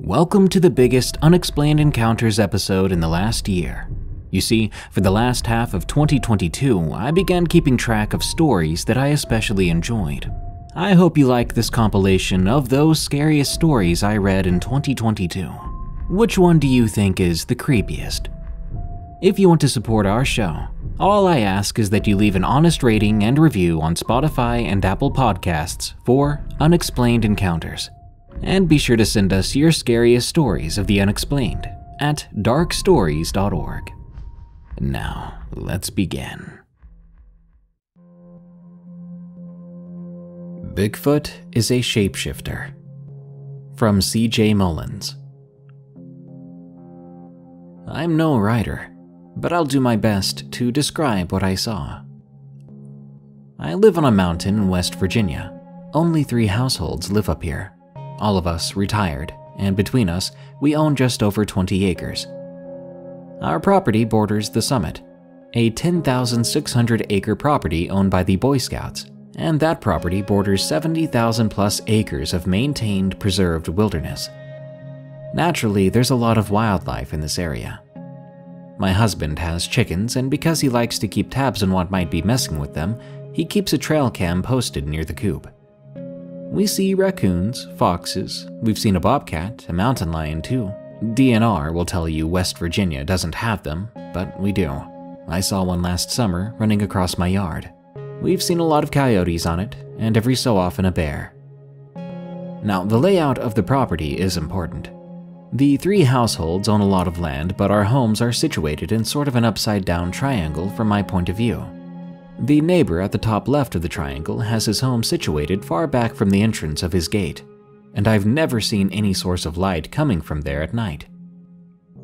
Welcome to the biggest unexplained encounters episode in the last year. You see, for the last half of 2022, I began keeping track of stories that I especially enjoyed. I hope you like this compilation of those scariest stories I read in 2022. Which one do you think is the creepiest? If you want to support our show, all I ask is that you leave an honest rating and review on Spotify and Apple Podcasts for Unexplained Encounters. And be sure to send us your scariest stories of the unexplained at darkstories.org. Now, let's begin. Bigfoot is a shapeshifter. From C.J. Mullins. I'm no writer, but I'll do my best to describe what I saw. I live on a mountain in West Virginia. Only three households live up here all of us retired, and between us, we own just over 20 acres. Our property borders the summit, a 10,600 acre property owned by the Boy Scouts, and that property borders 70,000 plus acres of maintained preserved wilderness. Naturally, there's a lot of wildlife in this area. My husband has chickens, and because he likes to keep tabs on what might be messing with them, he keeps a trail cam posted near the coop. We see raccoons, foxes, we've seen a bobcat, a mountain lion too. DNR will tell you West Virginia doesn't have them, but we do. I saw one last summer running across my yard. We've seen a lot of coyotes on it, and every so often a bear. Now, the layout of the property is important. The three households own a lot of land, but our homes are situated in sort of an upside down triangle from my point of view. The neighbor at the top left of the triangle has his home situated far back from the entrance of his gate, and I've never seen any source of light coming from there at night.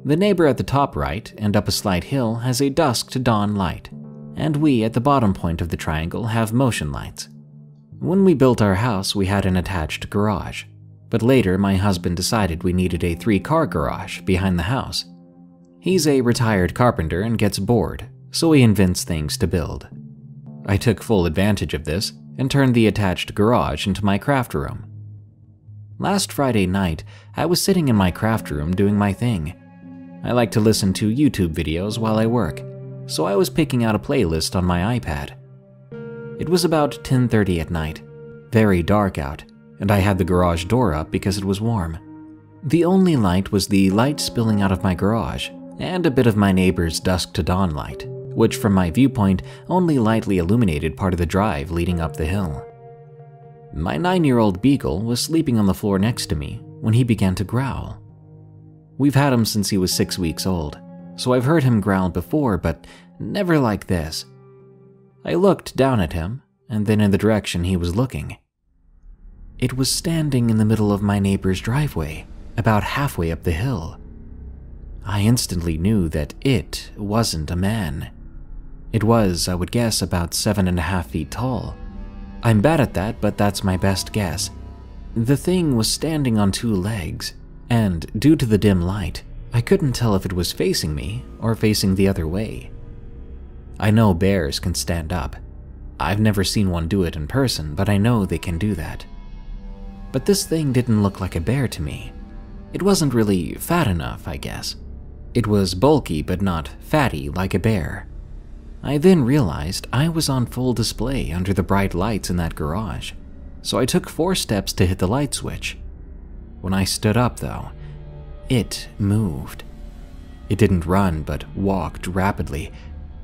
The neighbor at the top right and up a slight hill has a dusk to dawn light, and we at the bottom point of the triangle have motion lights. When we built our house, we had an attached garage, but later my husband decided we needed a three car garage behind the house. He's a retired carpenter and gets bored, so he invents things to build. I took full advantage of this and turned the attached garage into my craft room. Last Friday night, I was sitting in my craft room doing my thing. I like to listen to YouTube videos while I work, so I was picking out a playlist on my iPad. It was about 10:30 at night, very dark out, and I had the garage door up because it was warm. The only light was the light spilling out of my garage and a bit of my neighbor's dusk to dawn light which from my viewpoint only lightly illuminated part of the drive leading up the hill. My nine year old beagle was sleeping on the floor next to me when he began to growl. We've had him since he was six weeks old, so I've heard him growl before, but never like this. I looked down at him and then in the direction he was looking. It was standing in the middle of my neighbor's driveway, about halfway up the hill. I instantly knew that it wasn't a man. It was, I would guess, about seven and a half feet tall. I'm bad at that, but that's my best guess. The thing was standing on two legs, and due to the dim light, I couldn't tell if it was facing me or facing the other way. I know bears can stand up. I've never seen one do it in person, but I know they can do that. But this thing didn't look like a bear to me. It wasn't really fat enough, I guess. It was bulky but not fatty like a bear. I then realized I was on full display under the bright lights in that garage, so I took four steps to hit the light switch. When I stood up, though, it moved. It didn't run, but walked rapidly.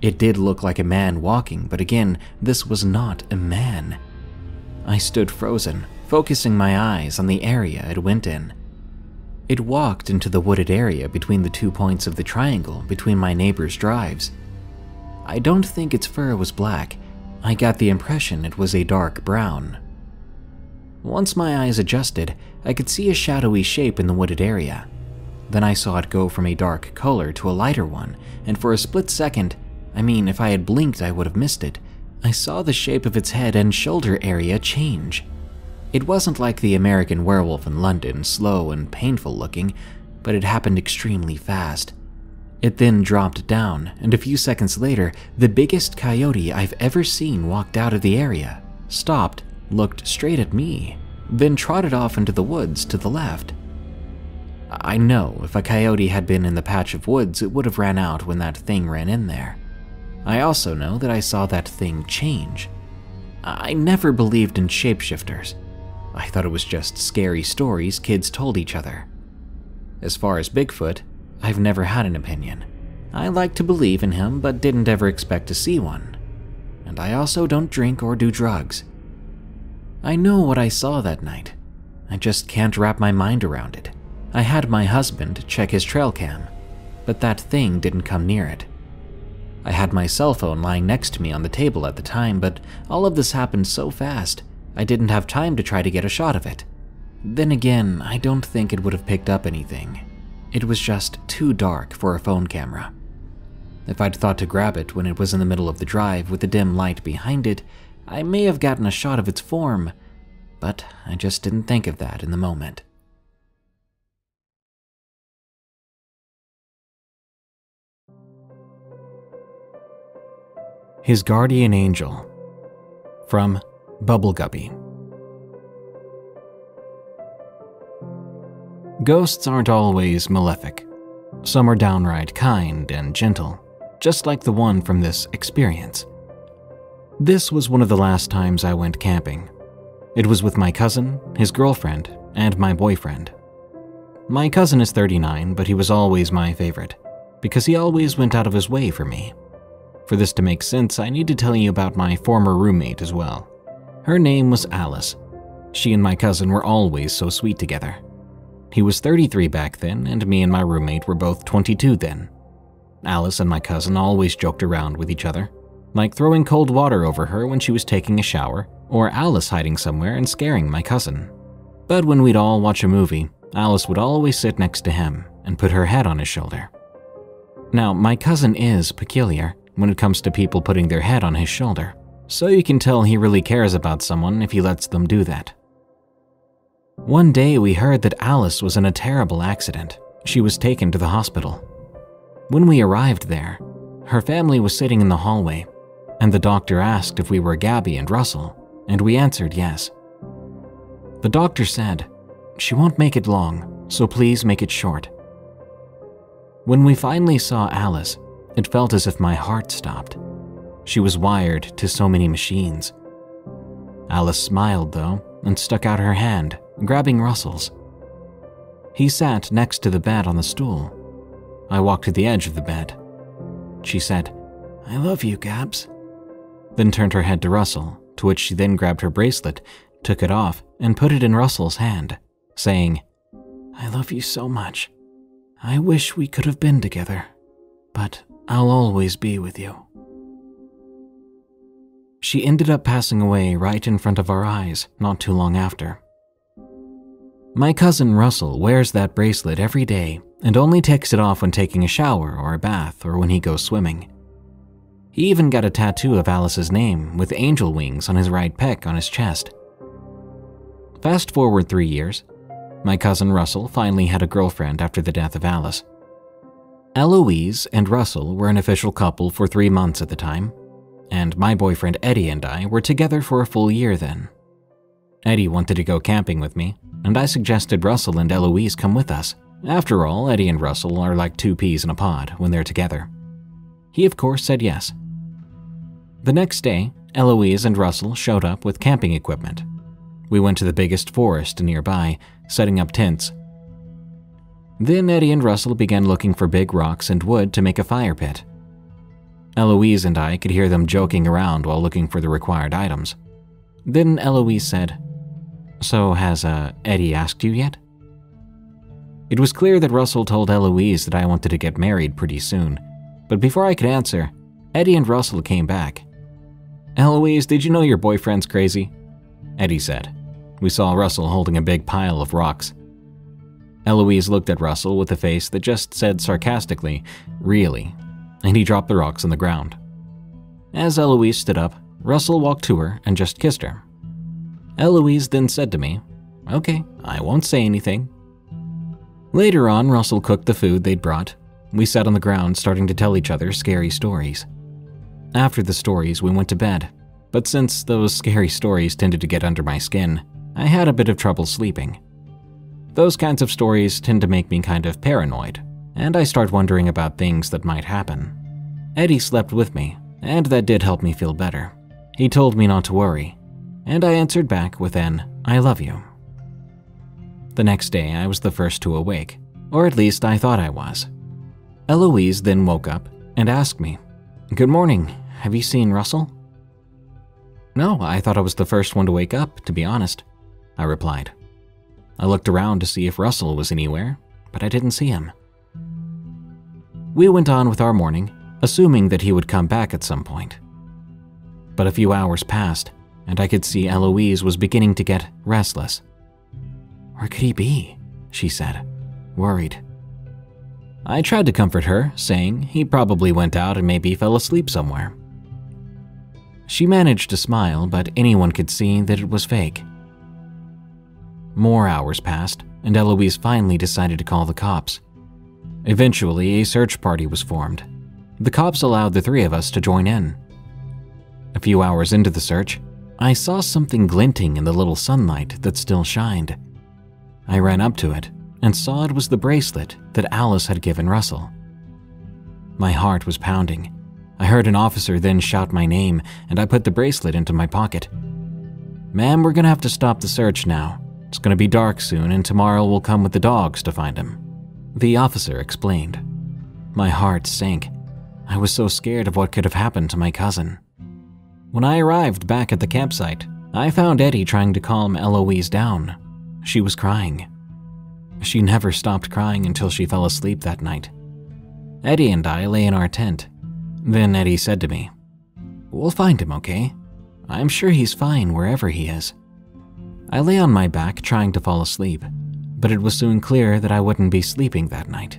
It did look like a man walking, but again, this was not a man. I stood frozen, focusing my eyes on the area it went in. It walked into the wooded area between the two points of the triangle between my neighbor's drives. I don't think its fur was black. I got the impression it was a dark brown. Once my eyes adjusted, I could see a shadowy shape in the wooded area. Then I saw it go from a dark color to a lighter one, and for a split second, I mean, if I had blinked, I would have missed it, I saw the shape of its head and shoulder area change. It wasn't like the American werewolf in London, slow and painful looking, but it happened extremely fast. It then dropped down, and a few seconds later, the biggest coyote I've ever seen walked out of the area, stopped, looked straight at me, then trotted off into the woods to the left. I know if a coyote had been in the patch of woods, it would have ran out when that thing ran in there. I also know that I saw that thing change. I never believed in shapeshifters. I thought it was just scary stories kids told each other. As far as Bigfoot, I've never had an opinion. I like to believe in him, but didn't ever expect to see one. And I also don't drink or do drugs. I know what I saw that night. I just can't wrap my mind around it. I had my husband check his trail cam, but that thing didn't come near it. I had my cell phone lying next to me on the table at the time, but all of this happened so fast, I didn't have time to try to get a shot of it. Then again, I don't think it would have picked up anything. It was just too dark for a phone camera. If I'd thought to grab it when it was in the middle of the drive with the dim light behind it, I may have gotten a shot of its form, but I just didn't think of that in the moment. His Guardian Angel from Bubbleguppy. Ghosts aren't always malefic. Some are downright kind and gentle, just like the one from this experience. This was one of the last times I went camping. It was with my cousin, his girlfriend, and my boyfriend. My cousin is 39, but he was always my favorite, because he always went out of his way for me. For this to make sense, I need to tell you about my former roommate as well. Her name was Alice. She and my cousin were always so sweet together. He was 33 back then, and me and my roommate were both 22 then. Alice and my cousin always joked around with each other, like throwing cold water over her when she was taking a shower, or Alice hiding somewhere and scaring my cousin. But when we'd all watch a movie, Alice would always sit next to him and put her head on his shoulder. Now, my cousin is peculiar, when it comes to people putting their head on his shoulder, so you can tell he really cares about someone if he lets them do that. One day we heard that Alice was in a terrible accident. She was taken to the hospital. When we arrived there, her family was sitting in the hallway, and the doctor asked if we were Gabby and Russell, and we answered yes. The doctor said, She won't make it long, so please make it short. When we finally saw Alice, it felt as if my heart stopped. She was wired to so many machines. Alice smiled, though, and stuck out her hand, grabbing Russell's. He sat next to the bed on the stool. I walked to the edge of the bed. She said, I love you, Gabs. Then turned her head to Russell, to which she then grabbed her bracelet, took it off, and put it in Russell's hand, saying, I love you so much. I wish we could have been together, but I'll always be with you. She ended up passing away right in front of our eyes not too long after. My cousin Russell wears that bracelet every day and only takes it off when taking a shower or a bath or when he goes swimming. He even got a tattoo of Alice's name with angel wings on his right pec on his chest. Fast forward three years, my cousin Russell finally had a girlfriend after the death of Alice. Eloise and Russell were an official couple for three months at the time, and my boyfriend Eddie and I were together for a full year then. Eddie wanted to go camping with me, and I suggested Russell and Eloise come with us. After all, Eddie and Russell are like two peas in a pod when they're together. He, of course, said yes. The next day, Eloise and Russell showed up with camping equipment. We went to the biggest forest nearby, setting up tents then Eddie and Russell began looking for big rocks and wood to make a fire pit. Eloise and I could hear them joking around while looking for the required items. Then Eloise said, So has uh, Eddie asked you yet? It was clear that Russell told Eloise that I wanted to get married pretty soon, but before I could answer, Eddie and Russell came back. Eloise, did you know your boyfriend's crazy? Eddie said. We saw Russell holding a big pile of rocks. Eloise looked at Russell with a face that just said sarcastically, Really? And he dropped the rocks on the ground. As Eloise stood up, Russell walked to her and just kissed her. Eloise then said to me, Okay, I won't say anything. Later on, Russell cooked the food they'd brought. We sat on the ground starting to tell each other scary stories. After the stories, we went to bed, but since those scary stories tended to get under my skin, I had a bit of trouble sleeping. Those kinds of stories tend to make me kind of paranoid, and I start wondering about things that might happen. Eddie slept with me, and that did help me feel better. He told me not to worry, and I answered back with an I love you. The next day, I was the first to awake, or at least I thought I was. Eloise then woke up and asked me, Good morning, have you seen Russell? No, I thought I was the first one to wake up, to be honest, I replied. I looked around to see if Russell was anywhere, but I didn't see him. We went on with our morning, assuming that he would come back at some point. But a few hours passed, and I could see Eloise was beginning to get restless. Where could he be? she said, worried. I tried to comfort her, saying he probably went out and maybe fell asleep somewhere. She managed to smile, but anyone could see that it was fake. More hours passed, and Eloise finally decided to call the cops. Eventually, a search party was formed. The cops allowed the three of us to join in. A few hours into the search, I saw something glinting in the little sunlight that still shined. I ran up to it and saw it was the bracelet that Alice had given Russell. My heart was pounding. I heard an officer then shout my name, and I put the bracelet into my pocket. Ma'am, we're gonna have to stop the search now. It's gonna be dark soon, and tomorrow we'll come with the dogs to find him. The officer explained. My heart sank. I was so scared of what could have happened to my cousin. When I arrived back at the campsite, I found Eddie trying to calm Eloise down. She was crying. She never stopped crying until she fell asleep that night. Eddie and I lay in our tent. Then Eddie said to me, We'll find him, okay? I'm sure he's fine wherever he is. I lay on my back trying to fall asleep, but it was soon clear that I wouldn't be sleeping that night.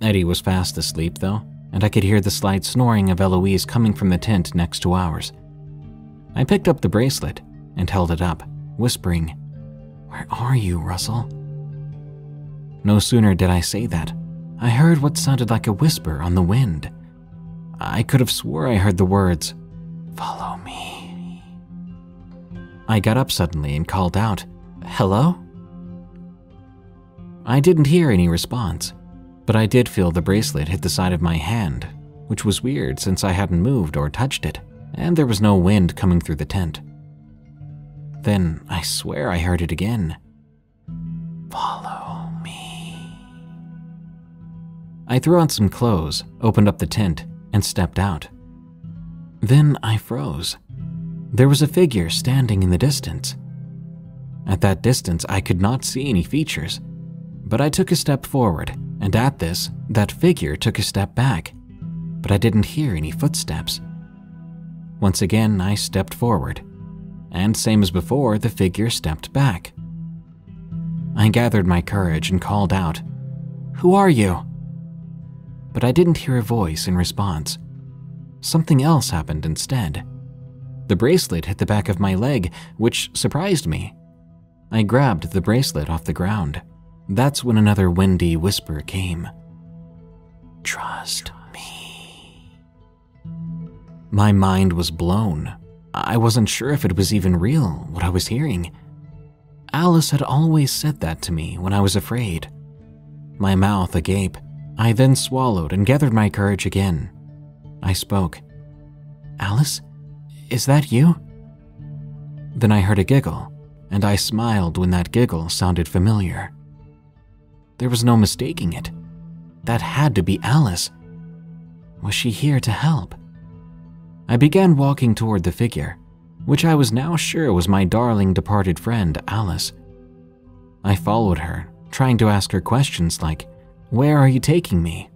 Eddie was fast asleep, though, and I could hear the slight snoring of Eloise coming from the tent next to ours. I picked up the bracelet and held it up, whispering, Where are you, Russell? No sooner did I say that, I heard what sounded like a whisper on the wind. I could have swore I heard the words, Follow me. I got up suddenly and called out, Hello? I didn't hear any response, but I did feel the bracelet hit the side of my hand, which was weird since I hadn't moved or touched it, and there was no wind coming through the tent. Then I swear I heard it again. Follow me. I threw on some clothes, opened up the tent, and stepped out. Then I froze. There was a figure standing in the distance. At that distance, I could not see any features, but I took a step forward, and at this, that figure took a step back, but I didn't hear any footsteps. Once again, I stepped forward, and same as before, the figure stepped back. I gathered my courage and called out, Who are you? but I didn't hear a voice in response. Something else happened instead. The bracelet hit the back of my leg, which surprised me. I grabbed the bracelet off the ground. That's when another windy whisper came. Trust me. My mind was blown. I wasn't sure if it was even real, what I was hearing. Alice had always said that to me when I was afraid. My mouth agape, I then swallowed and gathered my courage again. I spoke. Alice, is that you? Then I heard a giggle, and I smiled when that giggle sounded familiar. There was no mistaking it. That had to be Alice. Was she here to help? I began walking toward the figure, which I was now sure was my darling departed friend, Alice. I followed her, trying to ask her questions like, where are you taking me?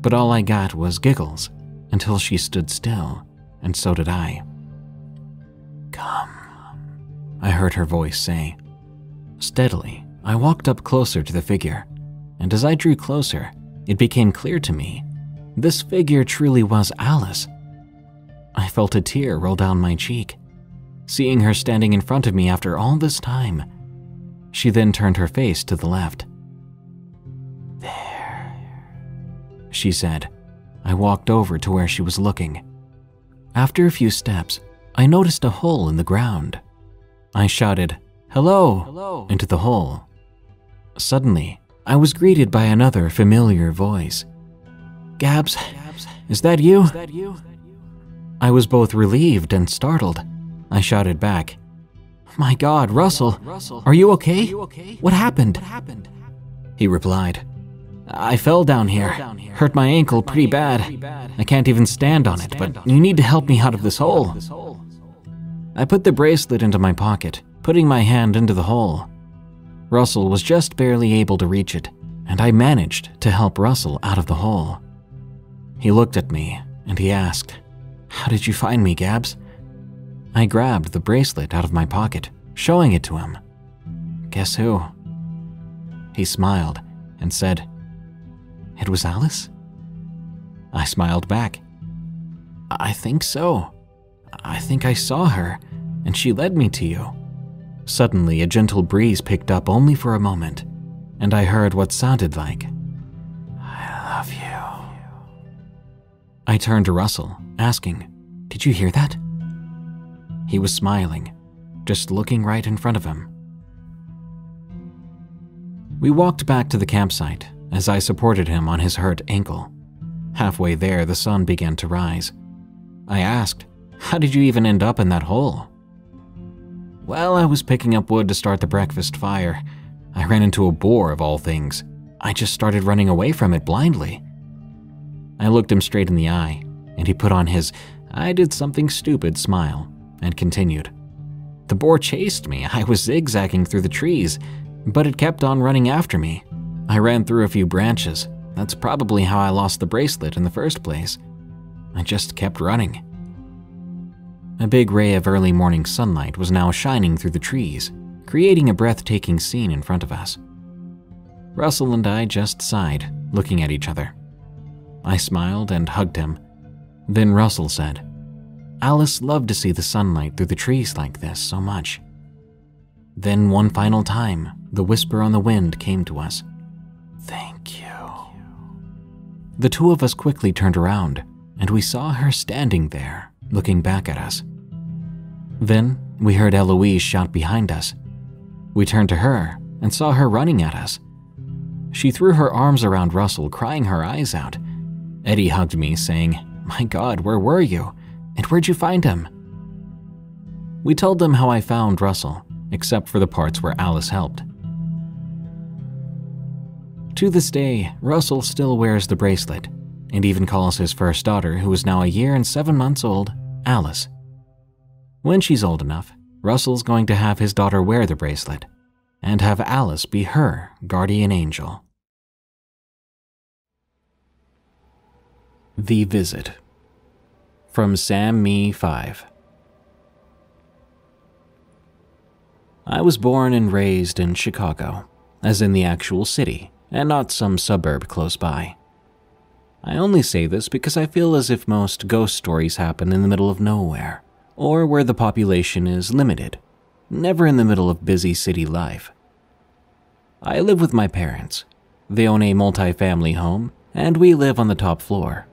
But all I got was giggles until she stood still, and so did I. Come, I heard her voice say. Steadily, I walked up closer to the figure, and as I drew closer, it became clear to me this figure truly was Alice. I felt a tear roll down my cheek, seeing her standing in front of me after all this time. She then turned her face to the left There, she said. I walked over to where she was looking. After a few steps, I noticed a hole in the ground. I shouted, Hello, Hello. into the hole. Suddenly, I was greeted by another familiar voice. Gabs, is that you? I was both relieved and startled. I shouted back, My God, Russell, are you okay? What happened? He replied, I fell down here, hurt my ankle pretty bad. I can't even stand on it, but you need to help me out of this hole. I put the bracelet into my pocket, putting my hand into the hole. Russell was just barely able to reach it, and I managed to help Russell out of the hole. He looked at me and he asked, How did you find me, Gabs? I grabbed the bracelet out of my pocket, showing it to him. Guess who? He smiled and said, It was Alice? I smiled back. I think so. I think I saw her, and she led me to you. Suddenly, a gentle breeze picked up only for a moment, and I heard what sounded like, I love you. I turned to Russell, asking, Did you hear that? He was smiling, just looking right in front of him. We walked back to the campsite as I supported him on his hurt ankle. Halfway there, the sun began to rise. I asked, How did you even end up in that hole? Well, I was picking up wood to start the breakfast fire. I ran into a boar of all things. I just started running away from it blindly. I looked him straight in the eye, and he put on his I did something stupid smile and continued. The boar chased me. I was zigzagging through the trees, but it kept on running after me. I ran through a few branches. That's probably how I lost the bracelet in the first place. I just kept running. A big ray of early morning sunlight was now shining through the trees, creating a breathtaking scene in front of us. Russell and I just sighed, looking at each other. I smiled and hugged him. Then Russell said, Alice loved to see the sunlight through the trees like this so much. Then, one final time, the whisper on the wind came to us Thank you. The two of us quickly turned around, and we saw her standing there, looking back at us. Then, we heard Eloise shout behind us. We turned to her and saw her running at us. She threw her arms around Russell, crying her eyes out. Eddie hugged me, saying, My God, where were you? And where'd you find him? We told them how I found Russell, except for the parts where Alice helped. To this day, Russell still wears the bracelet and even calls his first daughter, who is now a year and seven months old, Alice. When she's old enough, Russell's going to have his daughter wear the bracelet and have Alice be her guardian angel. The Visit from Sam Me 5 I was born and raised in Chicago, as in the actual city, and not some suburb close by. I only say this because I feel as if most ghost stories happen in the middle of nowhere, or where the population is limited, never in the middle of busy city life. I live with my parents. They own a multi-family home, and we live on the top floor.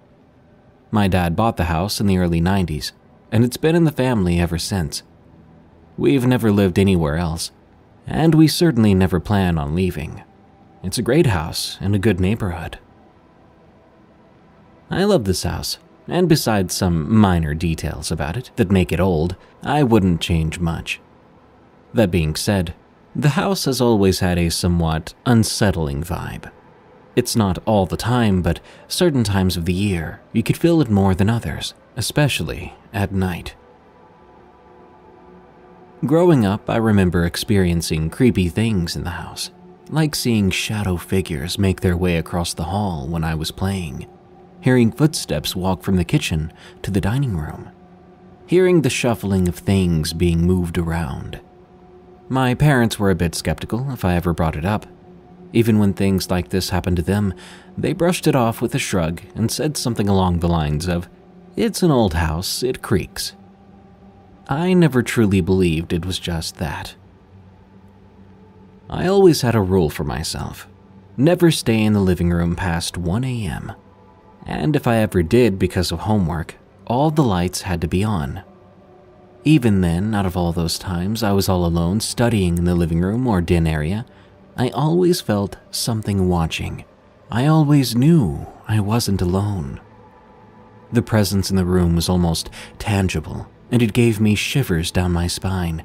My dad bought the house in the early 90s, and it's been in the family ever since. We've never lived anywhere else, and we certainly never plan on leaving. It's a great house in a good neighborhood. I love this house, and besides some minor details about it that make it old, I wouldn't change much. That being said, the house has always had a somewhat unsettling vibe. It's not all the time, but certain times of the year, you could feel it more than others, especially at night. Growing up, I remember experiencing creepy things in the house like seeing shadow figures make their way across the hall when I was playing, hearing footsteps walk from the kitchen to the dining room, hearing the shuffling of things being moved around. My parents were a bit skeptical if I ever brought it up. Even when things like this happened to them, they brushed it off with a shrug and said something along the lines of, It's an old house, it creaks. I never truly believed it was just that. I always had a rule for myself never stay in the living room past 1 a.m. And if I ever did because of homework, all the lights had to be on. Even then, out of all those times I was all alone studying in the living room or den area, I always felt something watching. I always knew I wasn't alone. The presence in the room was almost tangible, and it gave me shivers down my spine.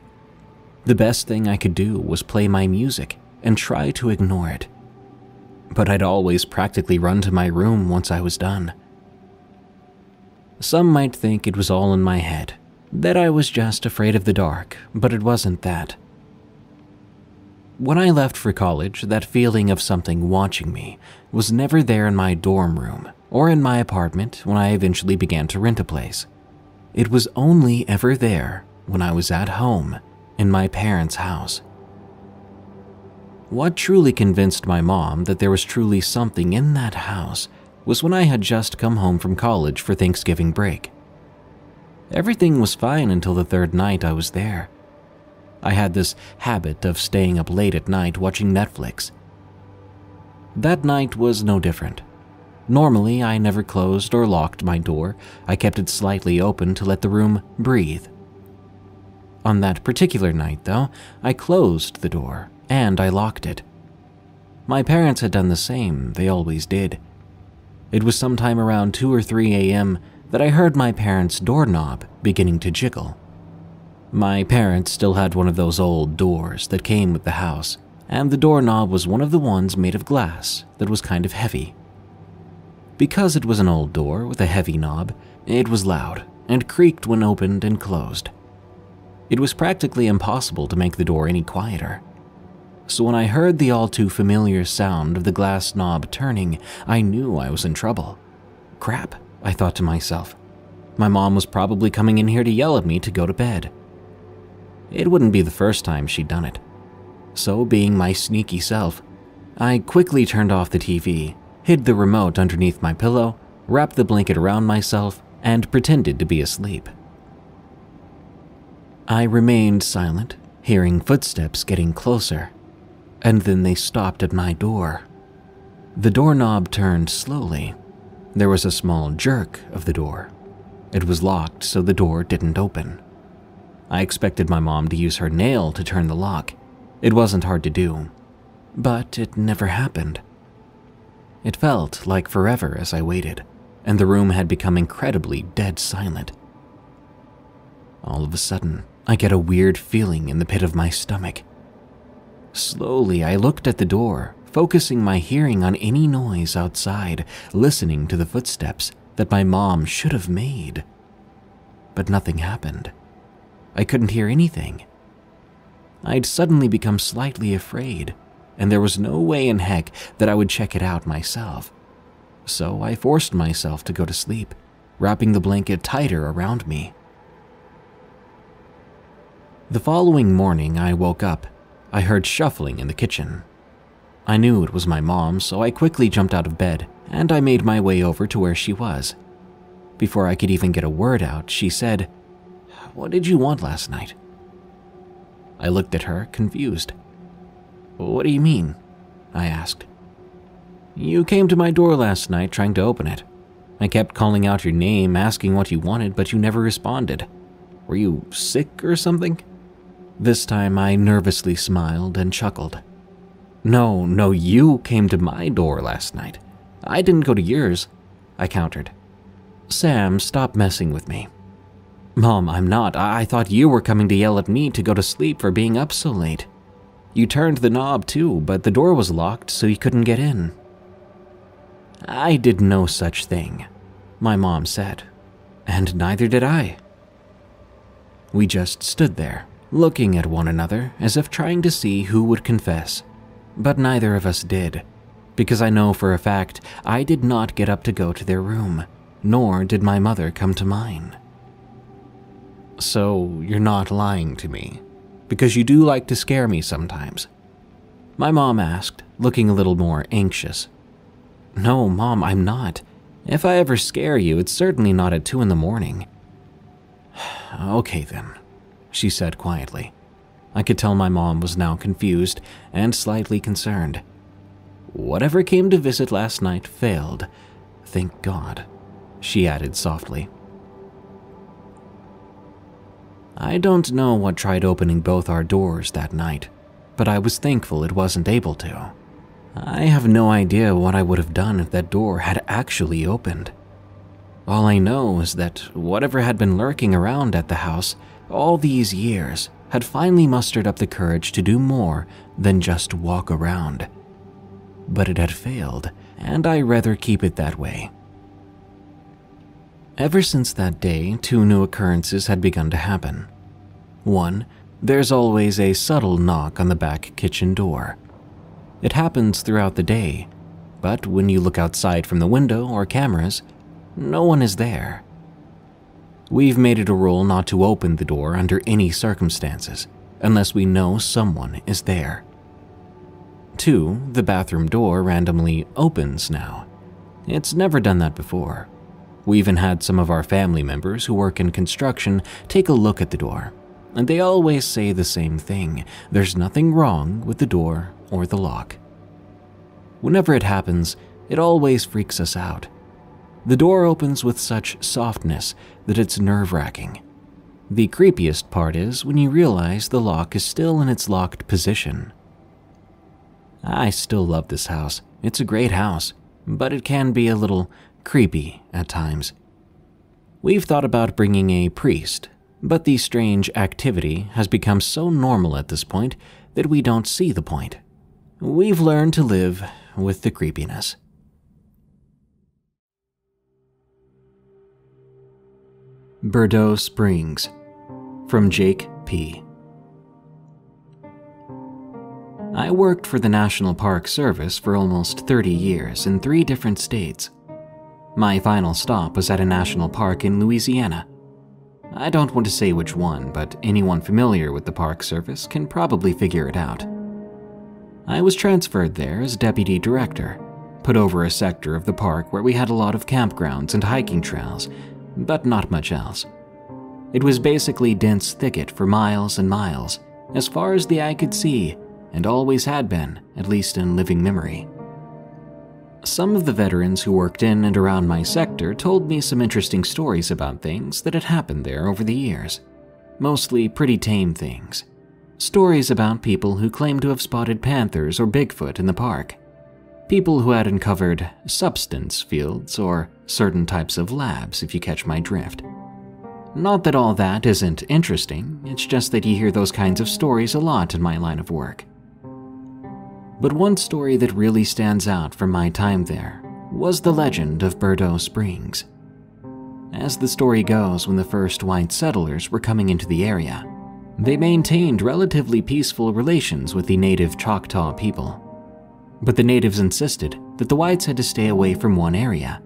The best thing I could do was play my music and try to ignore it. But I'd always practically run to my room once I was done. Some might think it was all in my head, that I was just afraid of the dark, but it wasn't that. When I left for college, that feeling of something watching me was never there in my dorm room or in my apartment when I eventually began to rent a place. It was only ever there when I was at home in my parents' house. What truly convinced my mom that there was truly something in that house was when I had just come home from college for Thanksgiving break. Everything was fine until the third night I was there. I had this habit of staying up late at night watching Netflix. That night was no different. Normally, I never closed or locked my door, I kept it slightly open to let the room breathe. On that particular night, though, I closed the door and I locked it. My parents had done the same, they always did. It was sometime around 2 or 3 a.m. that I heard my parents' doorknob beginning to jiggle. My parents still had one of those old doors that came with the house, and the doorknob was one of the ones made of glass that was kind of heavy. Because it was an old door with a heavy knob, it was loud and creaked when opened and closed. It was practically impossible to make the door any quieter. So when I heard the all too familiar sound of the glass knob turning, I knew I was in trouble. Crap, I thought to myself. My mom was probably coming in here to yell at me to go to bed. It wouldn't be the first time she'd done it. So, being my sneaky self, I quickly turned off the TV, hid the remote underneath my pillow, wrapped the blanket around myself, and pretended to be asleep. I remained silent, hearing footsteps getting closer, and then they stopped at my door. The doorknob turned slowly. There was a small jerk of the door. It was locked, so the door didn't open. I expected my mom to use her nail to turn the lock. It wasn't hard to do. But it never happened. It felt like forever as I waited, and the room had become incredibly dead silent. All of a sudden, I get a weird feeling in the pit of my stomach. Slowly, I looked at the door, focusing my hearing on any noise outside, listening to the footsteps that my mom should have made. But nothing happened. I couldn't hear anything. I'd suddenly become slightly afraid, and there was no way in heck that I would check it out myself. So I forced myself to go to sleep, wrapping the blanket tighter around me. The following morning, I woke up. I heard shuffling in the kitchen. I knew it was my mom, so I quickly jumped out of bed and I made my way over to where she was. Before I could even get a word out, she said, what did you want last night? I looked at her, confused. What do you mean? I asked. You came to my door last night trying to open it. I kept calling out your name, asking what you wanted, but you never responded. Were you sick or something? This time I nervously smiled and chuckled. No, no, you came to my door last night. I didn't go to yours, I countered. Sam, stop messing with me. Mom, I'm not. I, I thought you were coming to yell at me to go to sleep for being up so late. You turned the knob too, but the door was locked, so you couldn't get in. I did no such thing, my mom said, and neither did I. We just stood there, looking at one another as if trying to see who would confess, but neither of us did, because I know for a fact I did not get up to go to their room, nor did my mother come to mine. So you're not lying to me, because you do like to scare me sometimes. My mom asked, looking a little more anxious. No, Mom, I'm not. If I ever scare you, it's certainly not at two in the morning. okay then, she said quietly. I could tell my mom was now confused and slightly concerned. Whatever came to visit last night failed, thank God, she added softly. I don't know what tried opening both our doors that night, but I was thankful it wasn't able to. I have no idea what I would have done if that door had actually opened. All I know is that whatever had been lurking around at the house all these years had finally mustered up the courage to do more than just walk around. But it had failed, and I rather keep it that way. Ever since that day, two new occurrences had begun to happen. One, there's always a subtle knock on the back kitchen door. It happens throughout the day, but when you look outside from the window or cameras, no one is there. We've made it a rule not to open the door under any circumstances unless we know someone is there. 2. The bathroom door randomly opens now. It's never done that before. We even had some of our family members who work in construction take a look at the door, and they always say the same thing there's nothing wrong with the door or the lock. Whenever it happens, it always freaks us out. The door opens with such softness that it's nerve wracking. The creepiest part is when you realize the lock is still in its locked position. I still love this house. It's a great house, but it can be a little creepy at times. We've thought about bringing a priest, but the strange activity has become so normal at this point that we don't see the point. We've learned to live with the creepiness. Burdeaux Springs from Jake P. I worked for the National Park Service for almost 30 years in three different states. My final stop was at a national park in Louisiana. I don't want to say which one, but anyone familiar with the Park Service can probably figure it out. I was transferred there as deputy director, put over a sector of the park where we had a lot of campgrounds and hiking trails but not much else. It was basically dense thicket for miles and miles, as far as the eye could see, and always had been, at least in living memory. Some of the veterans who worked in and around my sector told me some interesting stories about things that had happened there over the years. Mostly pretty tame things. Stories about people who claimed to have spotted panthers or Bigfoot in the park. People who had uncovered substance fields or certain types of labs, if you catch my drift. Not that all that isn't interesting, it's just that you hear those kinds of stories a lot in my line of work. But one story that really stands out from my time there was the legend of Burdeaux Springs. As the story goes, when the first white settlers were coming into the area, they maintained relatively peaceful relations with the native Choctaw people. But the natives insisted that the whites had to stay away from one area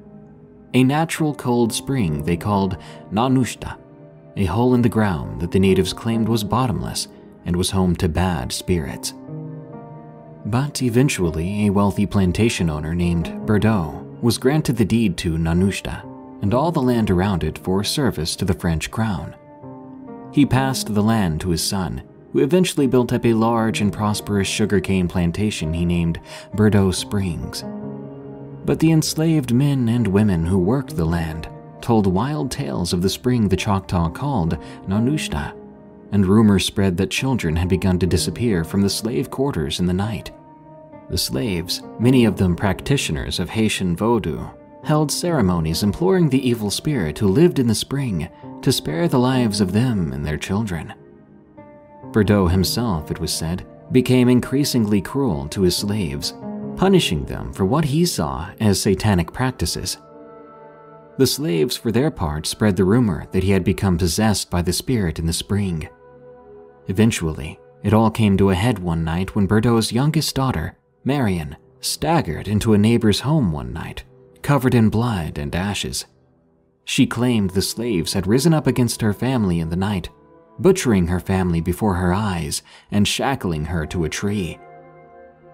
a natural cold spring they called Nanushta, a hole in the ground that the natives claimed was bottomless and was home to bad spirits. But eventually, a wealthy plantation owner named Burdeaux was granted the deed to Nanushta and all the land around it for service to the French crown. He passed the land to his son, who eventually built up a large and prosperous sugarcane plantation he named Burdeaux Springs. But the enslaved men and women who worked the land told wild tales of the spring the Choctaw called Nanushta, and rumors spread that children had begun to disappear from the slave quarters in the night. The slaves, many of them practitioners of Haitian voodoo, held ceremonies imploring the evil spirit who lived in the spring to spare the lives of them and their children. Burdeaux himself, it was said, became increasingly cruel to his slaves punishing them for what he saw as satanic practices. The slaves, for their part, spread the rumor that he had become possessed by the spirit in the spring. Eventually, it all came to a head one night when Burdeaux's youngest daughter, Marion, staggered into a neighbor's home one night, covered in blood and ashes. She claimed the slaves had risen up against her family in the night, butchering her family before her eyes and shackling her to a tree.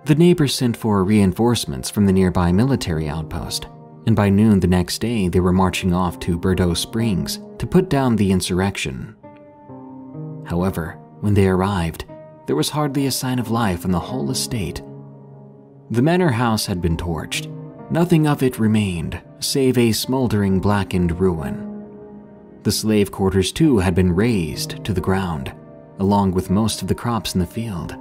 The neighbors sent for reinforcements from the nearby military outpost, and by noon the next day they were marching off to Burdeaux Springs to put down the insurrection. However, when they arrived, there was hardly a sign of life on the whole estate. The manor house had been torched. Nothing of it remained, save a smoldering blackened ruin. The slave quarters, too, had been razed to the ground, along with most of the crops in the field.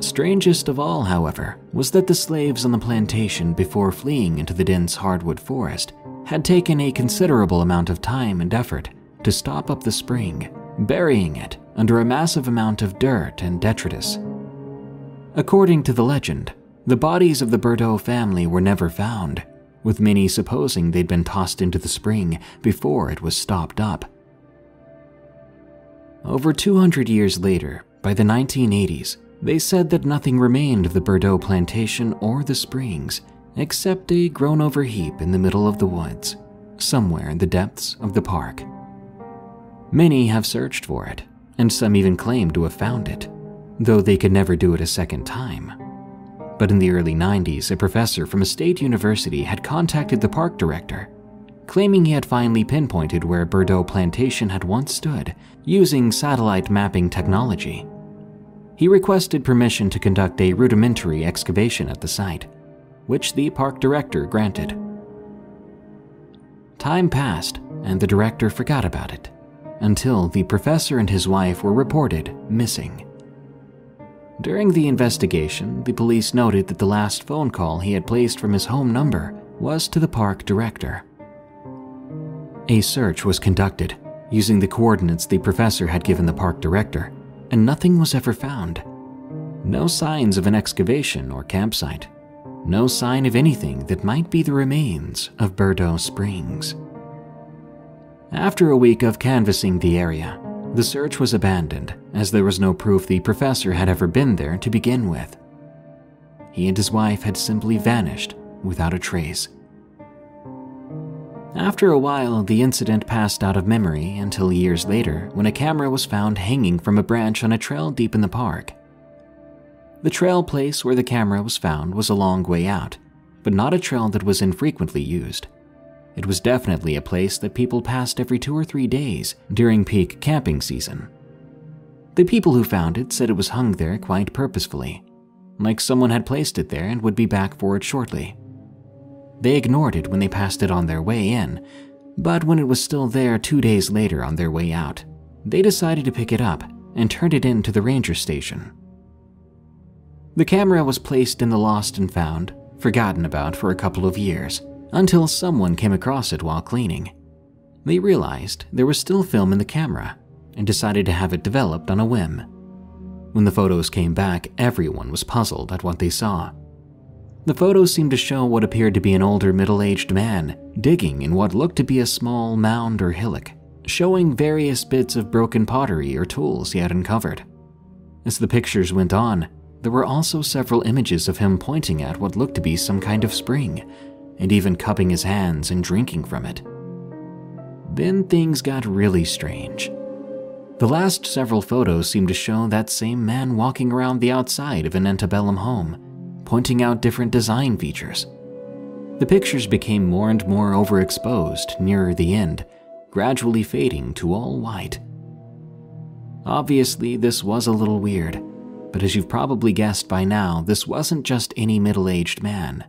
Strangest of all, however, was that the slaves on the plantation before fleeing into the dense hardwood forest had taken a considerable amount of time and effort to stop up the spring, burying it under a massive amount of dirt and detritus. According to the legend, the bodies of the Burdeaux family were never found, with many supposing they'd been tossed into the spring before it was stopped up. Over 200 years later, by the 1980s, they said that nothing remained of the Burdeaux plantation or the springs except a grown over heap in the middle of the woods, somewhere in the depths of the park. Many have searched for it, and some even claim to have found it, though they could never do it a second time. But in the early 90s, a professor from a state university had contacted the park director, claiming he had finally pinpointed where Burdeaux Plantation had once stood using satellite mapping technology. He requested permission to conduct a rudimentary excavation at the site, which the park director granted. Time passed, and the director forgot about it until the professor and his wife were reported missing. During the investigation, the police noted that the last phone call he had placed from his home number was to the park director. A search was conducted using the coordinates the professor had given the park director, and nothing was ever found. No signs of an excavation or campsite. No sign of anything that might be the remains of Burdeaux Springs. After a week of canvassing the area, the search was abandoned as there was no proof the professor had ever been there to begin with. He and his wife had simply vanished without a trace. After a while, the incident passed out of memory until years later when a camera was found hanging from a branch on a trail deep in the park. The trail place where the camera was found was a long way out, but not a trail that was infrequently used. It was definitely a place that people passed every two or three days during peak camping season. The people who found it said it was hung there quite purposefully, like someone had placed it there and would be back for it shortly. They ignored it when they passed it on their way in, but when it was still there two days later on their way out, they decided to pick it up and turn it in to the ranger station. The camera was placed in the lost and found, forgotten about for a couple of years, until someone came across it while cleaning. They realized there was still film in the camera and decided to have it developed on a whim. When the photos came back, everyone was puzzled at what they saw. The photos seemed to show what appeared to be an older middle aged man digging in what looked to be a small mound or hillock, showing various bits of broken pottery or tools he had uncovered. As the pictures went on, there were also several images of him pointing at what looked to be some kind of spring, and even cupping his hands and drinking from it. Then things got really strange. The last several photos seemed to show that same man walking around the outside of an antebellum home, pointing out different design features. The pictures became more and more overexposed nearer the end, gradually fading to all white. Obviously, this was a little weird, but as you've probably guessed by now, this wasn't just any middle aged man.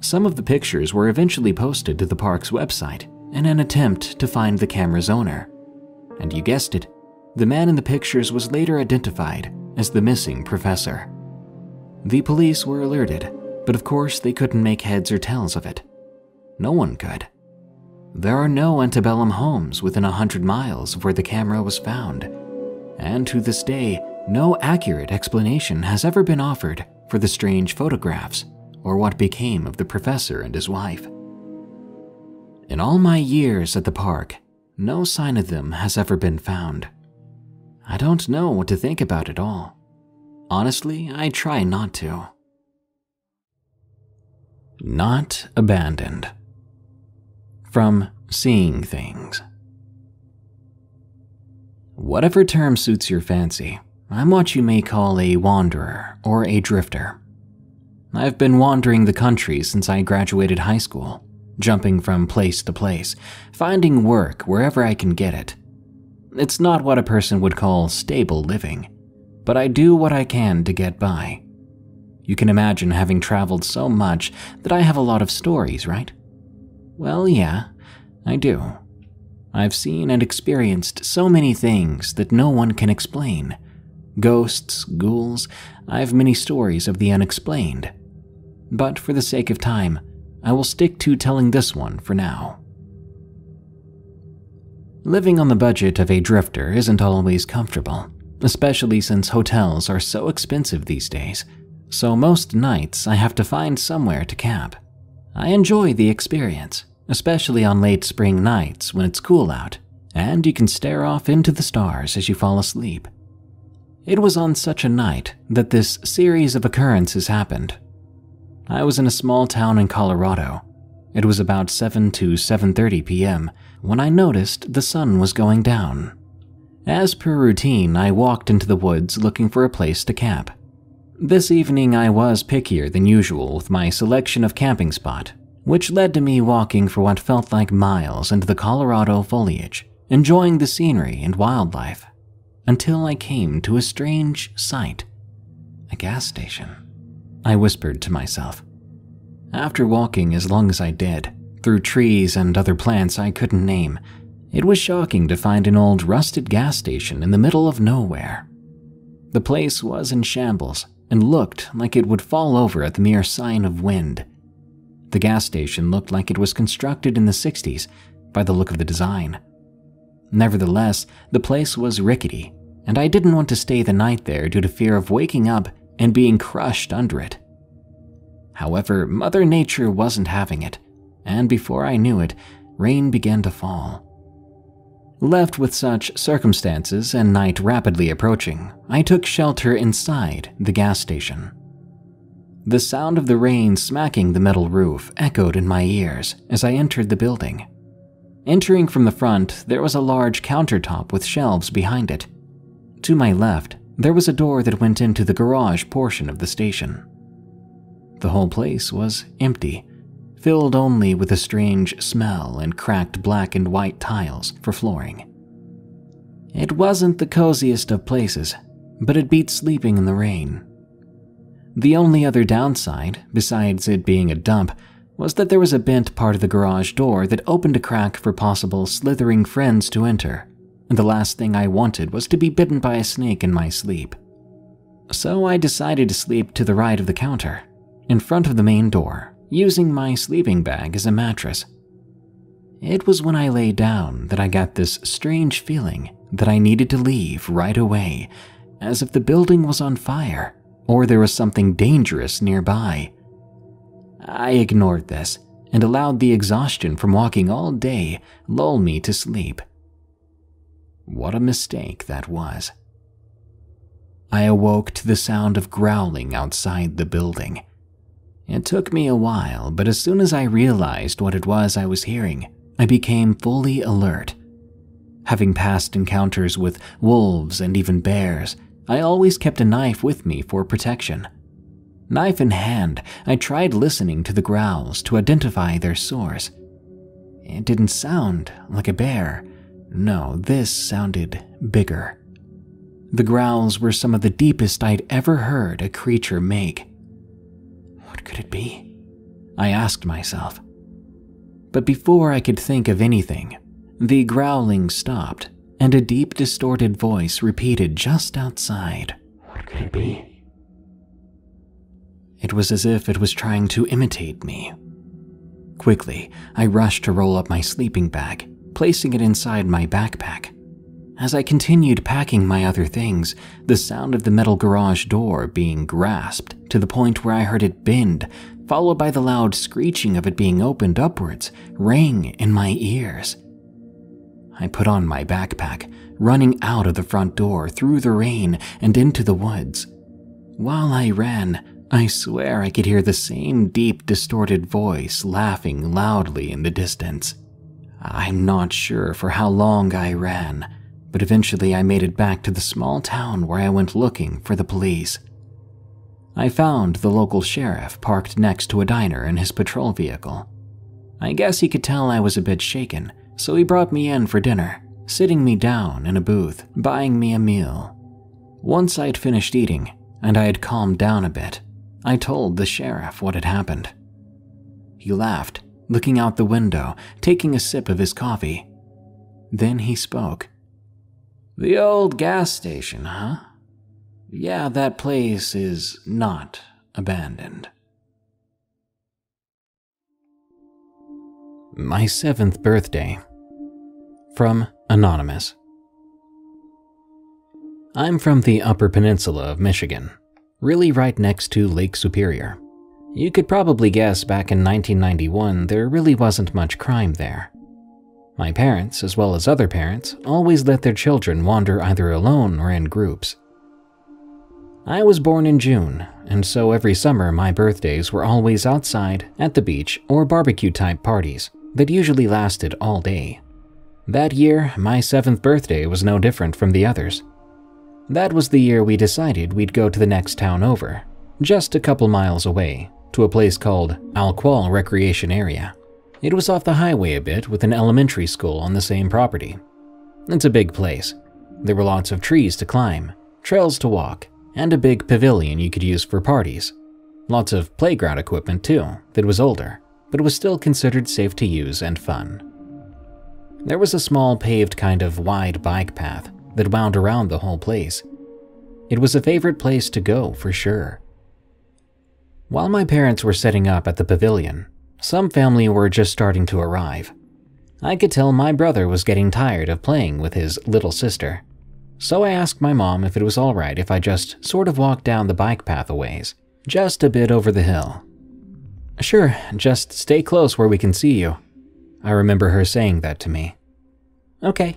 Some of the pictures were eventually posted to the park's website in an attempt to find the camera's owner. And you guessed it, the man in the pictures was later identified as the missing professor. The police were alerted, but of course they couldn't make heads or tails of it. No one could. There are no antebellum homes within a hundred miles of where the camera was found, and to this day, no accurate explanation has ever been offered for the strange photographs or what became of the professor and his wife. In all my years at the park, no sign of them has ever been found. I don't know what to think about it all. Honestly, I try not to. Not abandoned. From Seeing Things. Whatever term suits your fancy, I'm what you may call a wanderer or a drifter. I've been wandering the country since I graduated high school, jumping from place to place, finding work wherever I can get it. It's not what a person would call stable living, but I do what I can to get by. You can imagine having traveled so much that I have a lot of stories, right? Well, yeah, I do. I've seen and experienced so many things that no one can explain, Ghosts, ghouls, I have many stories of the unexplained. But for the sake of time, I will stick to telling this one for now. Living on the budget of a drifter isn't always comfortable, especially since hotels are so expensive these days, so most nights I have to find somewhere to camp. I enjoy the experience, especially on late spring nights when it's cool out and you can stare off into the stars as you fall asleep. It was on such a night that this series of occurrences happened. I was in a small town in Colorado. It was about 7 to 7:30 p.m. when I noticed the sun was going down. As per routine, I walked into the woods looking for a place to camp. This evening I was pickier than usual with my selection of camping spot, which led to me walking for what felt like miles into the Colorado foliage enjoying the scenery and wildlife, until I came to a strange sight a gas station. I whispered to myself. After walking as long as I did, through trees and other plants I couldn't name, it was shocking to find an old rusted gas station in the middle of nowhere. The place was in shambles and looked like it would fall over at the mere sign of wind. The gas station looked like it was constructed in the 60s by the look of the design. Nevertheless, the place was rickety, and I didn't want to stay the night there due to fear of waking up and being crushed under it. However, Mother Nature wasn't having it, and before I knew it, rain began to fall. Left with such circumstances and night rapidly approaching, I took shelter inside the gas station. The sound of the rain smacking the metal roof echoed in my ears as I entered the building. Entering from the front, there was a large countertop with shelves behind it. To my left, there was a door that went into the garage portion of the station. The whole place was empty, filled only with a strange smell and cracked black and white tiles for flooring. It wasn't the coziest of places, but it beat sleeping in the rain. The only other downside, besides it being a dump, was that there was a bent part of the garage door that opened a crack for possible slithering friends to enter, and the last thing I wanted was to be bitten by a snake in my sleep. So I decided to sleep to the right of the counter, in front of the main door, using my sleeping bag as a mattress. It was when I lay down that I got this strange feeling that I needed to leave right away, as if the building was on fire or there was something dangerous nearby. I ignored this and allowed the exhaustion from walking all day lull me to sleep. What a mistake that was. I awoke to the sound of growling outside the building. It took me a while, but as soon as I realized what it was I was hearing, I became fully alert. Having past encounters with wolves and even bears, I always kept a knife with me for protection. Knife in hand, I tried listening to the growls to identify their source. It didn't sound like a bear. No, this sounded bigger. The growls were some of the deepest I'd ever heard a creature make. What could it be? I asked myself. But before I could think of anything, the growling stopped, and a deep, distorted voice repeated just outside. What could it be? It was as if it was trying to imitate me. Quickly, I rushed to roll up my sleeping bag, placing it inside my backpack. As I continued packing my other things, the sound of the metal garage door being grasped to the point where I heard it bend, followed by the loud screeching of it being opened upwards, rang in my ears. I put on my backpack, running out of the front door through the rain and into the woods. While I ran, I swear I could hear the same deep, distorted voice laughing loudly in the distance. I'm not sure for how long I ran, but eventually I made it back to the small town where I went looking for the police. I found the local sheriff parked next to a diner in his patrol vehicle. I guess he could tell I was a bit shaken, so he brought me in for dinner, sitting me down in a booth, buying me a meal. Once I'd finished eating, and I had calmed down a bit, I told the sheriff what had happened. He laughed, looking out the window, taking a sip of his coffee. Then he spoke. The old gas station, huh? yeah, that place is not abandoned. My seventh birthday. From Anonymous. I'm from the Upper Peninsula of Michigan, really right next to Lake Superior. You could probably guess back in 1991 there really wasn't much crime there. My parents, as well as other parents, always let their children wander either alone or in groups. I was born in June, and so every summer my birthdays were always outside, at the beach, or barbecue type parties that usually lasted all day. That year, my seventh birthday was no different from the others. That was the year we decided we'd go to the next town over, just a couple miles away, to a place called Alqual Recreation Area. It was off the highway a bit with an elementary school on the same property. It's a big place. There were lots of trees to climb, trails to walk, and a big pavilion you could use for parties. Lots of playground equipment too, that was older, but was still considered safe to use and fun. There was a small paved kind of wide bike path that wound around the whole place. It was a favorite place to go for sure. While my parents were setting up at the pavilion, some family were just starting to arrive. I could tell my brother was getting tired of playing with his little sister. So I asked my mom if it was alright if I just sort of walked down the bike path a ways, just a bit over the hill. Sure, just stay close where we can see you. I remember her saying that to me. Okay.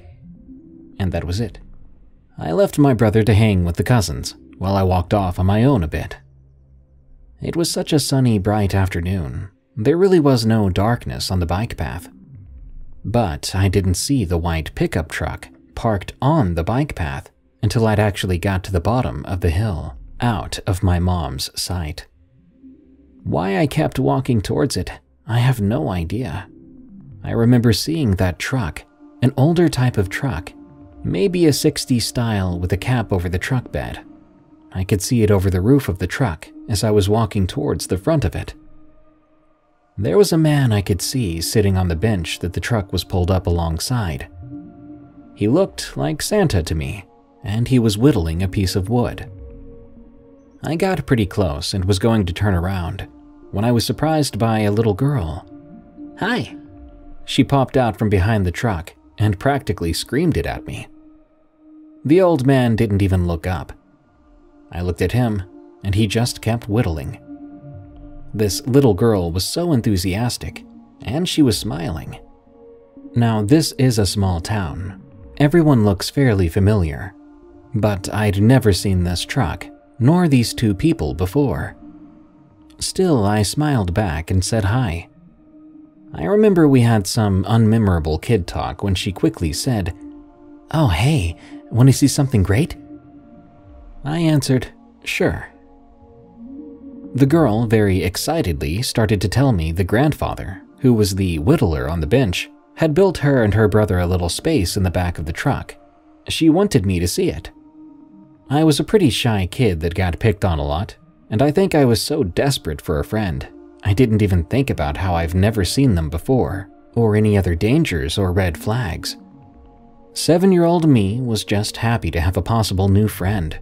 And that was it. I left my brother to hang with the cousins while I walked off on my own a bit. It was such a sunny, bright afternoon, there really was no darkness on the bike path. But I didn't see the white pickup truck parked on the bike path until I'd actually got to the bottom of the hill, out of my mom's sight. Why I kept walking towards it, I have no idea. I remember seeing that truck, an older type of truck, maybe a 60s style with a cap over the truck bed. I could see it over the roof of the truck as I was walking towards the front of it. There was a man I could see sitting on the bench that the truck was pulled up alongside. He looked like Santa to me, and he was whittling a piece of wood. I got pretty close and was going to turn around when I was surprised by a little girl. Hi! She popped out from behind the truck and practically screamed it at me. The old man didn't even look up. I looked at him, and he just kept whittling. This little girl was so enthusiastic, and she was smiling. Now, this is a small town. Everyone looks fairly familiar, but I'd never seen this truck, nor these two people before. Still, I smiled back and said hi. I remember we had some unmemorable kid talk when she quickly said, Oh, hey, want to see something great? I answered, Sure. The girl very excitedly started to tell me the grandfather, who was the whittler on the bench, had built her and her brother a little space in the back of the truck. She wanted me to see it. I was a pretty shy kid that got picked on a lot, and I think I was so desperate for a friend, I didn't even think about how I've never seen them before, or any other dangers or red flags. Seven year old me was just happy to have a possible new friend.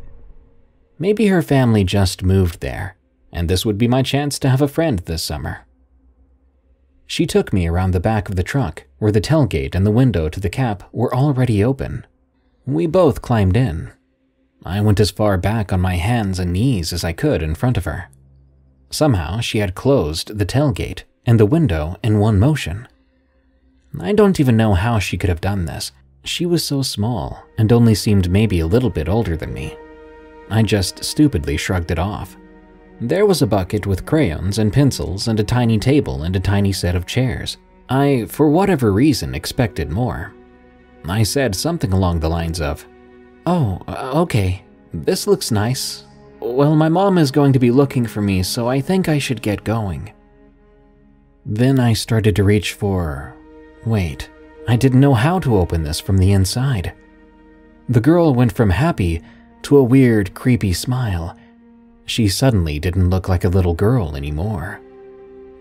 Maybe her family just moved there, and this would be my chance to have a friend this summer. She took me around the back of the truck, where the tailgate and the window to the cap were already open. We both climbed in. I went as far back on my hands and knees as I could in front of her. Somehow, she had closed the tailgate and the window in one motion. I don't even know how she could have done this. She was so small and only seemed maybe a little bit older than me. I just stupidly shrugged it off. There was a bucket with crayons and pencils and a tiny table and a tiny set of chairs. I, for whatever reason, expected more. I said something along the lines of, Oh, uh, okay, this looks nice. Well, my mom is going to be looking for me, so I think I should get going. Then I started to reach for. Wait, I didn't know how to open this from the inside. The girl went from happy to a weird, creepy smile she suddenly didn't look like a little girl anymore.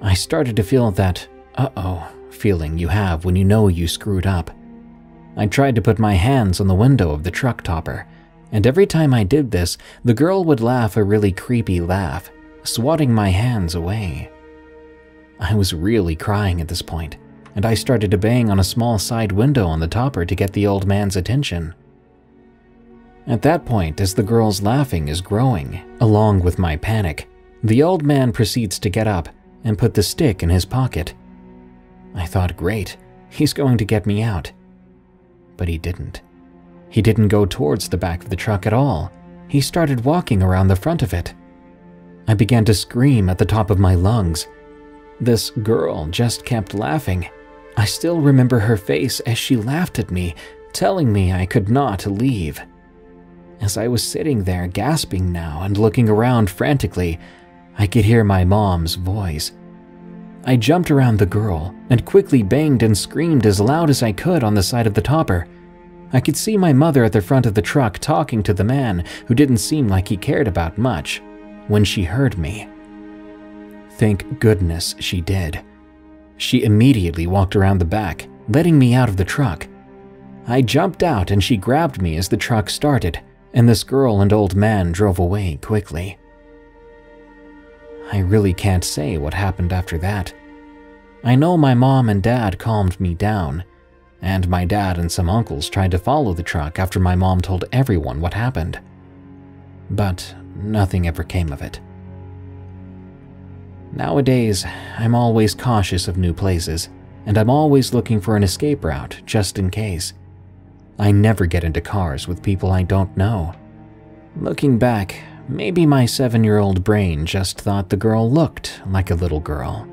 I started to feel that, uh oh, feeling you have when you know you screwed up. I tried to put my hands on the window of the truck topper, and every time I did this, the girl would laugh a really creepy laugh, swatting my hands away. I was really crying at this point, and I started to bang on a small side window on the topper to get the old man's attention. At that point, as the girl's laughing is growing, along with my panic, the old man proceeds to get up and put the stick in his pocket. I thought, great, he's going to get me out. But he didn't. He didn't go towards the back of the truck at all. He started walking around the front of it. I began to scream at the top of my lungs. This girl just kept laughing. I still remember her face as she laughed at me, telling me I could not leave. As I was sitting there gasping now and looking around frantically, I could hear my mom's voice. I jumped around the girl and quickly banged and screamed as loud as I could on the side of the topper. I could see my mother at the front of the truck talking to the man who didn't seem like he cared about much when she heard me. Thank goodness she did. She immediately walked around the back, letting me out of the truck. I jumped out and she grabbed me as the truck started, and this girl and old man drove away quickly. I really can't say what happened after that. I know my mom and dad calmed me down, and my dad and some uncles tried to follow the truck after my mom told everyone what happened. But nothing ever came of it. Nowadays, I'm always cautious of new places, and I'm always looking for an escape route just in case. I never get into cars with people I don't know. Looking back, maybe my seven year old brain just thought the girl looked like a little girl.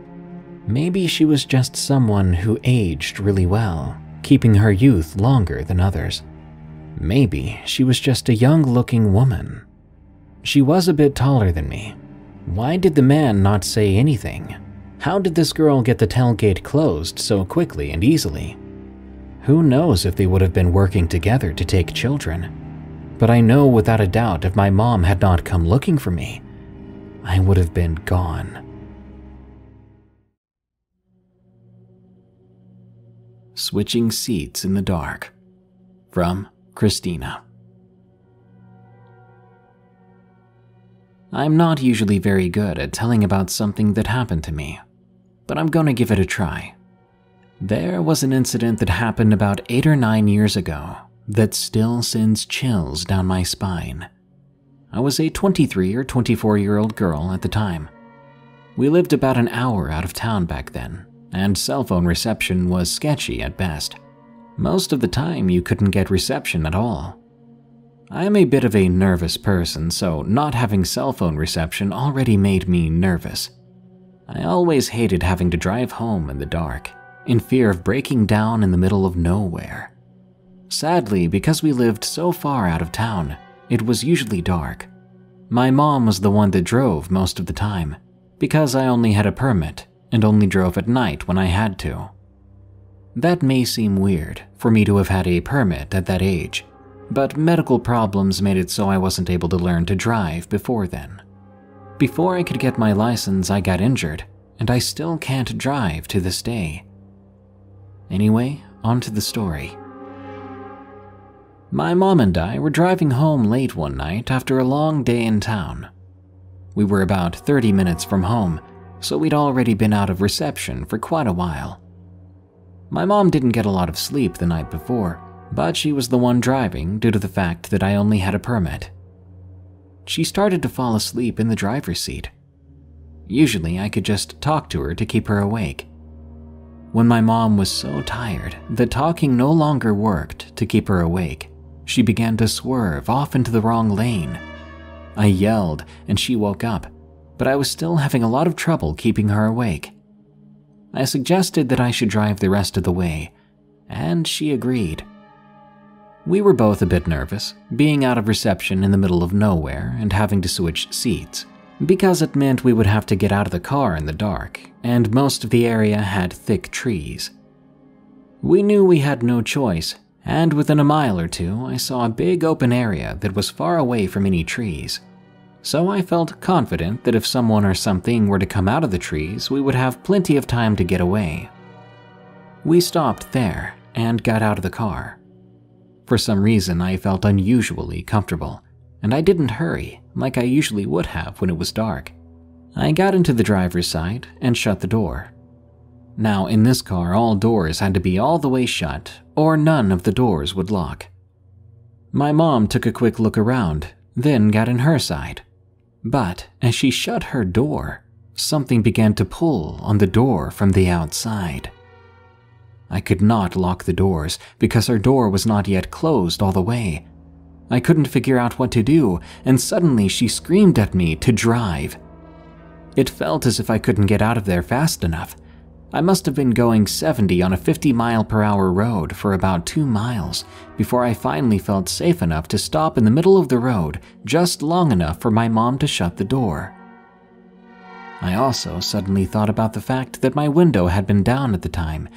Maybe she was just someone who aged really well, keeping her youth longer than others. Maybe she was just a young looking woman. She was a bit taller than me. Why did the man not say anything? How did this girl get the tailgate closed so quickly and easily? Who knows if they would have been working together to take children? But I know without a doubt if my mom had not come looking for me, I would have been gone. Switching Seats in the Dark from Christina. I'm not usually very good at telling about something that happened to me, but I'm gonna give it a try. There was an incident that happened about eight or nine years ago that still sends chills down my spine. I was a 23 or 24 year old girl at the time. We lived about an hour out of town back then, and cell phone reception was sketchy at best. Most of the time, you couldn't get reception at all. I am a bit of a nervous person, so not having cell phone reception already made me nervous. I always hated having to drive home in the dark in fear of breaking down in the middle of nowhere. Sadly, because we lived so far out of town, it was usually dark. My mom was the one that drove most of the time, because I only had a permit and only drove at night when I had to. That may seem weird for me to have had a permit at that age, but medical problems made it so I wasn't able to learn to drive before then. Before I could get my license, I got injured, and I still can't drive to this day. Anyway, on to the story. My mom and I were driving home late one night after a long day in town. We were about 30 minutes from home, so we'd already been out of reception for quite a while. My mom didn't get a lot of sleep the night before, but she was the one driving due to the fact that I only had a permit. She started to fall asleep in the driver's seat. Usually, I could just talk to her to keep her awake, when my mom was so tired that talking no longer worked to keep her awake, she began to swerve off into the wrong lane. I yelled and she woke up, but I was still having a lot of trouble keeping her awake. I suggested that I should drive the rest of the way, and she agreed. We were both a bit nervous, being out of reception in the middle of nowhere and having to switch seats because it meant we would have to get out of the car in the dark, and most of the area had thick trees. We knew we had no choice, and within a mile or two, I saw a big open area that was far away from any trees. So I felt confident that if someone or something were to come out of the trees, we would have plenty of time to get away. We stopped there and got out of the car. For some reason, I felt unusually comfortable, and I didn't hurry like I usually would have when it was dark. I got into the driver's side and shut the door. Now, in this car, all doors had to be all the way shut, or none of the doors would lock. My mom took a quick look around, then got in her side. But as she shut her door, something began to pull on the door from the outside. I could not lock the doors because her door was not yet closed all the way. I couldn't figure out what to do, and suddenly she screamed at me to drive. It felt as if I couldn't get out of there fast enough. I must have been going 70 on a 50 mile per hour road for about two miles before I finally felt safe enough to stop in the middle of the road just long enough for my mom to shut the door. I also suddenly thought about the fact that my window had been down at the time,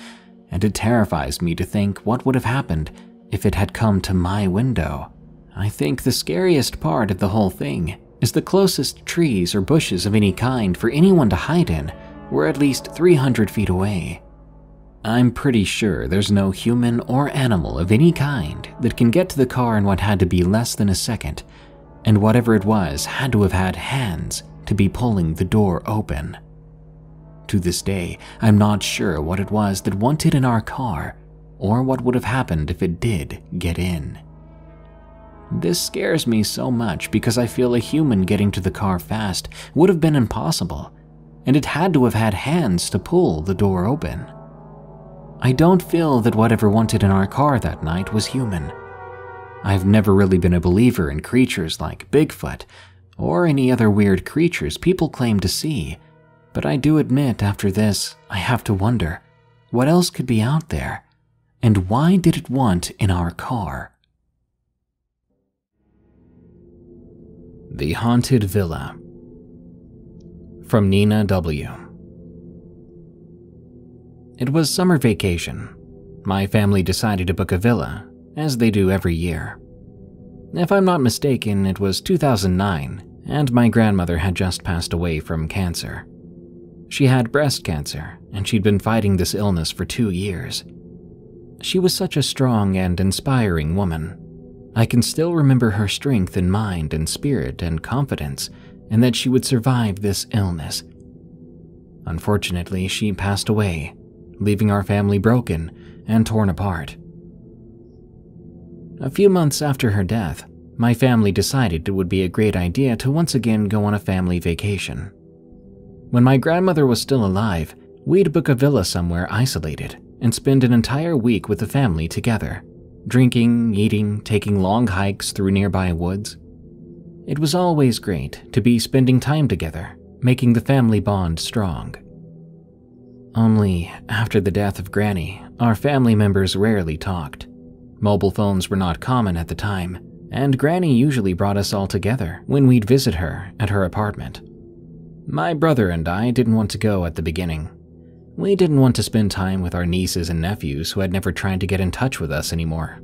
and it terrifies me to think what would have happened if it had come to my window. I think the scariest part of the whole thing is the closest trees or bushes of any kind for anyone to hide in were at least 300 feet away. I'm pretty sure there's no human or animal of any kind that can get to the car in what had to be less than a second, and whatever it was had to have had hands to be pulling the door open. To this day, I'm not sure what it was that wanted in our car, or what would have happened if it did get in. This scares me so much because I feel a human getting to the car fast would have been impossible, and it had to have had hands to pull the door open. I don't feel that whatever wanted in our car that night was human. I've never really been a believer in creatures like Bigfoot or any other weird creatures people claim to see, but I do admit after this, I have to wonder what else could be out there, and why did it want in our car? The Haunted Villa from Nina W. It was summer vacation. My family decided to book a villa, as they do every year. If I'm not mistaken, it was 2009, and my grandmother had just passed away from cancer. She had breast cancer, and she'd been fighting this illness for two years. She was such a strong and inspiring woman. I can still remember her strength in mind and spirit and confidence and that she would survive this illness. Unfortunately, she passed away, leaving our family broken and torn apart. A few months after her death, my family decided it would be a great idea to once again go on a family vacation. When my grandmother was still alive, we'd book a villa somewhere isolated and spend an entire week with the family together, drinking, eating, taking long hikes through nearby woods, it was always great to be spending time together, making the family bond strong. Only, after the death of Granny, our family members rarely talked. Mobile phones were not common at the time, and Granny usually brought us all together when we'd visit her at her apartment. My brother and I didn't want to go at the beginning. We didn't want to spend time with our nieces and nephews who had never tried to get in touch with us anymore.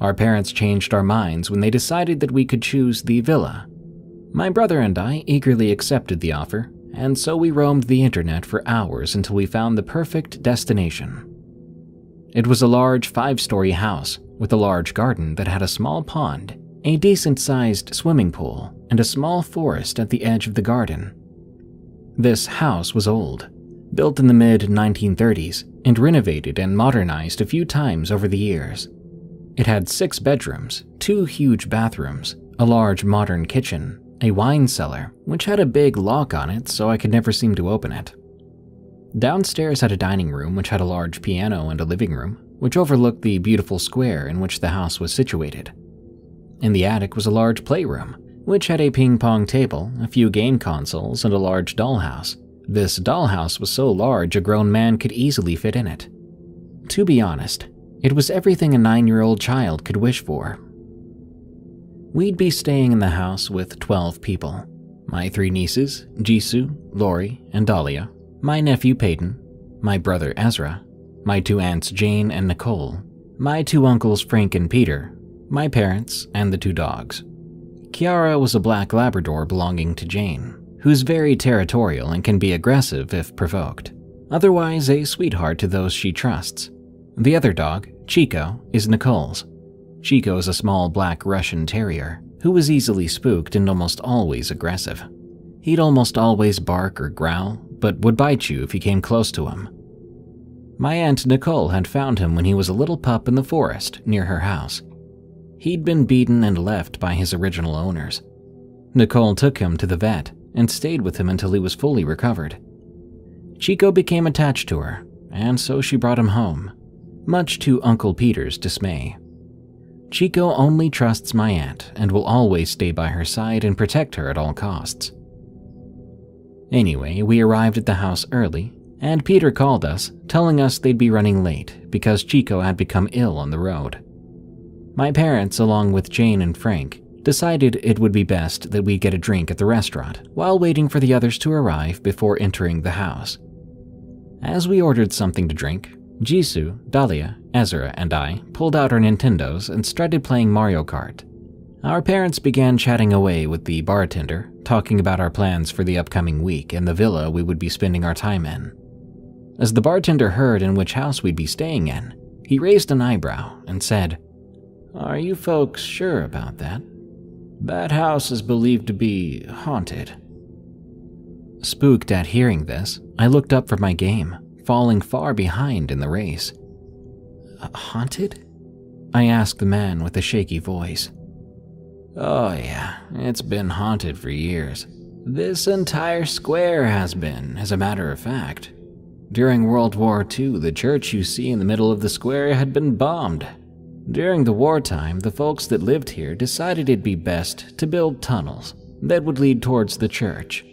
Our parents changed our minds when they decided that we could choose the villa. My brother and I eagerly accepted the offer, and so we roamed the internet for hours until we found the perfect destination. It was a large five story house with a large garden that had a small pond, a decent sized swimming pool, and a small forest at the edge of the garden. This house was old, built in the mid 1930s, and renovated and modernized a few times over the years. It had six bedrooms, two huge bathrooms, a large modern kitchen, a wine cellar, which had a big lock on it so I could never seem to open it. Downstairs had a dining room which had a large piano and a living room, which overlooked the beautiful square in which the house was situated. In the attic was a large playroom, which had a ping pong table, a few game consoles, and a large dollhouse. This dollhouse was so large a grown man could easily fit in it. To be honest, it was everything a nine year old child could wish for. We'd be staying in the house with 12 people. My three nieces, Jisoo, Lori, and Dahlia, my nephew Peyton, my brother Ezra, my two aunts Jane and Nicole, my two uncles Frank and Peter, my parents, and the two dogs. Kiara was a black Labrador belonging to Jane, who's very territorial and can be aggressive if provoked, otherwise, a sweetheart to those she trusts. The other dog, Chico, is Nicole's. Chico is a small black Russian terrier who was easily spooked and almost always aggressive. He'd almost always bark or growl, but would bite you if you came close to him. My aunt Nicole had found him when he was a little pup in the forest near her house. He'd been beaten and left by his original owners. Nicole took him to the vet and stayed with him until he was fully recovered. Chico became attached to her, and so she brought him home, much to Uncle Peter's dismay. Chico only trusts my aunt and will always stay by her side and protect her at all costs. Anyway, we arrived at the house early, and Peter called us, telling us they'd be running late because Chico had become ill on the road. My parents, along with Jane and Frank, decided it would be best that we get a drink at the restaurant while waiting for the others to arrive before entering the house. As we ordered something to drink, Jisoo, Dahlia, Ezra, and I pulled out our Nintendos and started playing Mario Kart. Our parents began chatting away with the bartender, talking about our plans for the upcoming week and the villa we would be spending our time in. As the bartender heard in which house we'd be staying in, he raised an eyebrow and said, Are you folks sure about that? That house is believed to be haunted. Spooked at hearing this, I looked up from my game, falling far behind in the race. Uh, haunted? I asked the man with a shaky voice. Oh, yeah, it's been haunted for years. This entire square has been, as a matter of fact. During World War II, the church you see in the middle of the square had been bombed. During the wartime, the folks that lived here decided it'd be best to build tunnels that would lead towards the church.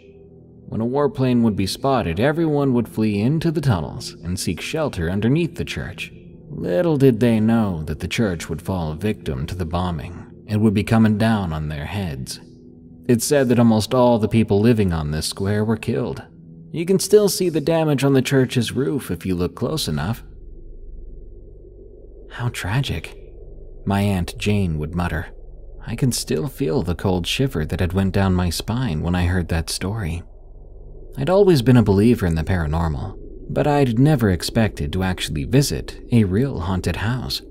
When a warplane would be spotted, everyone would flee into the tunnels and seek shelter underneath the church. Little did they know that the church would fall victim to the bombing and would be coming down on their heads. It's said that almost all the people living on this square were killed. You can still see the damage on the church's roof if you look close enough. How tragic, my Aunt Jane would mutter. I can still feel the cold shiver that had went down my spine when I heard that story. I'd always been a believer in the paranormal, but I'd never expected to actually visit a real haunted house.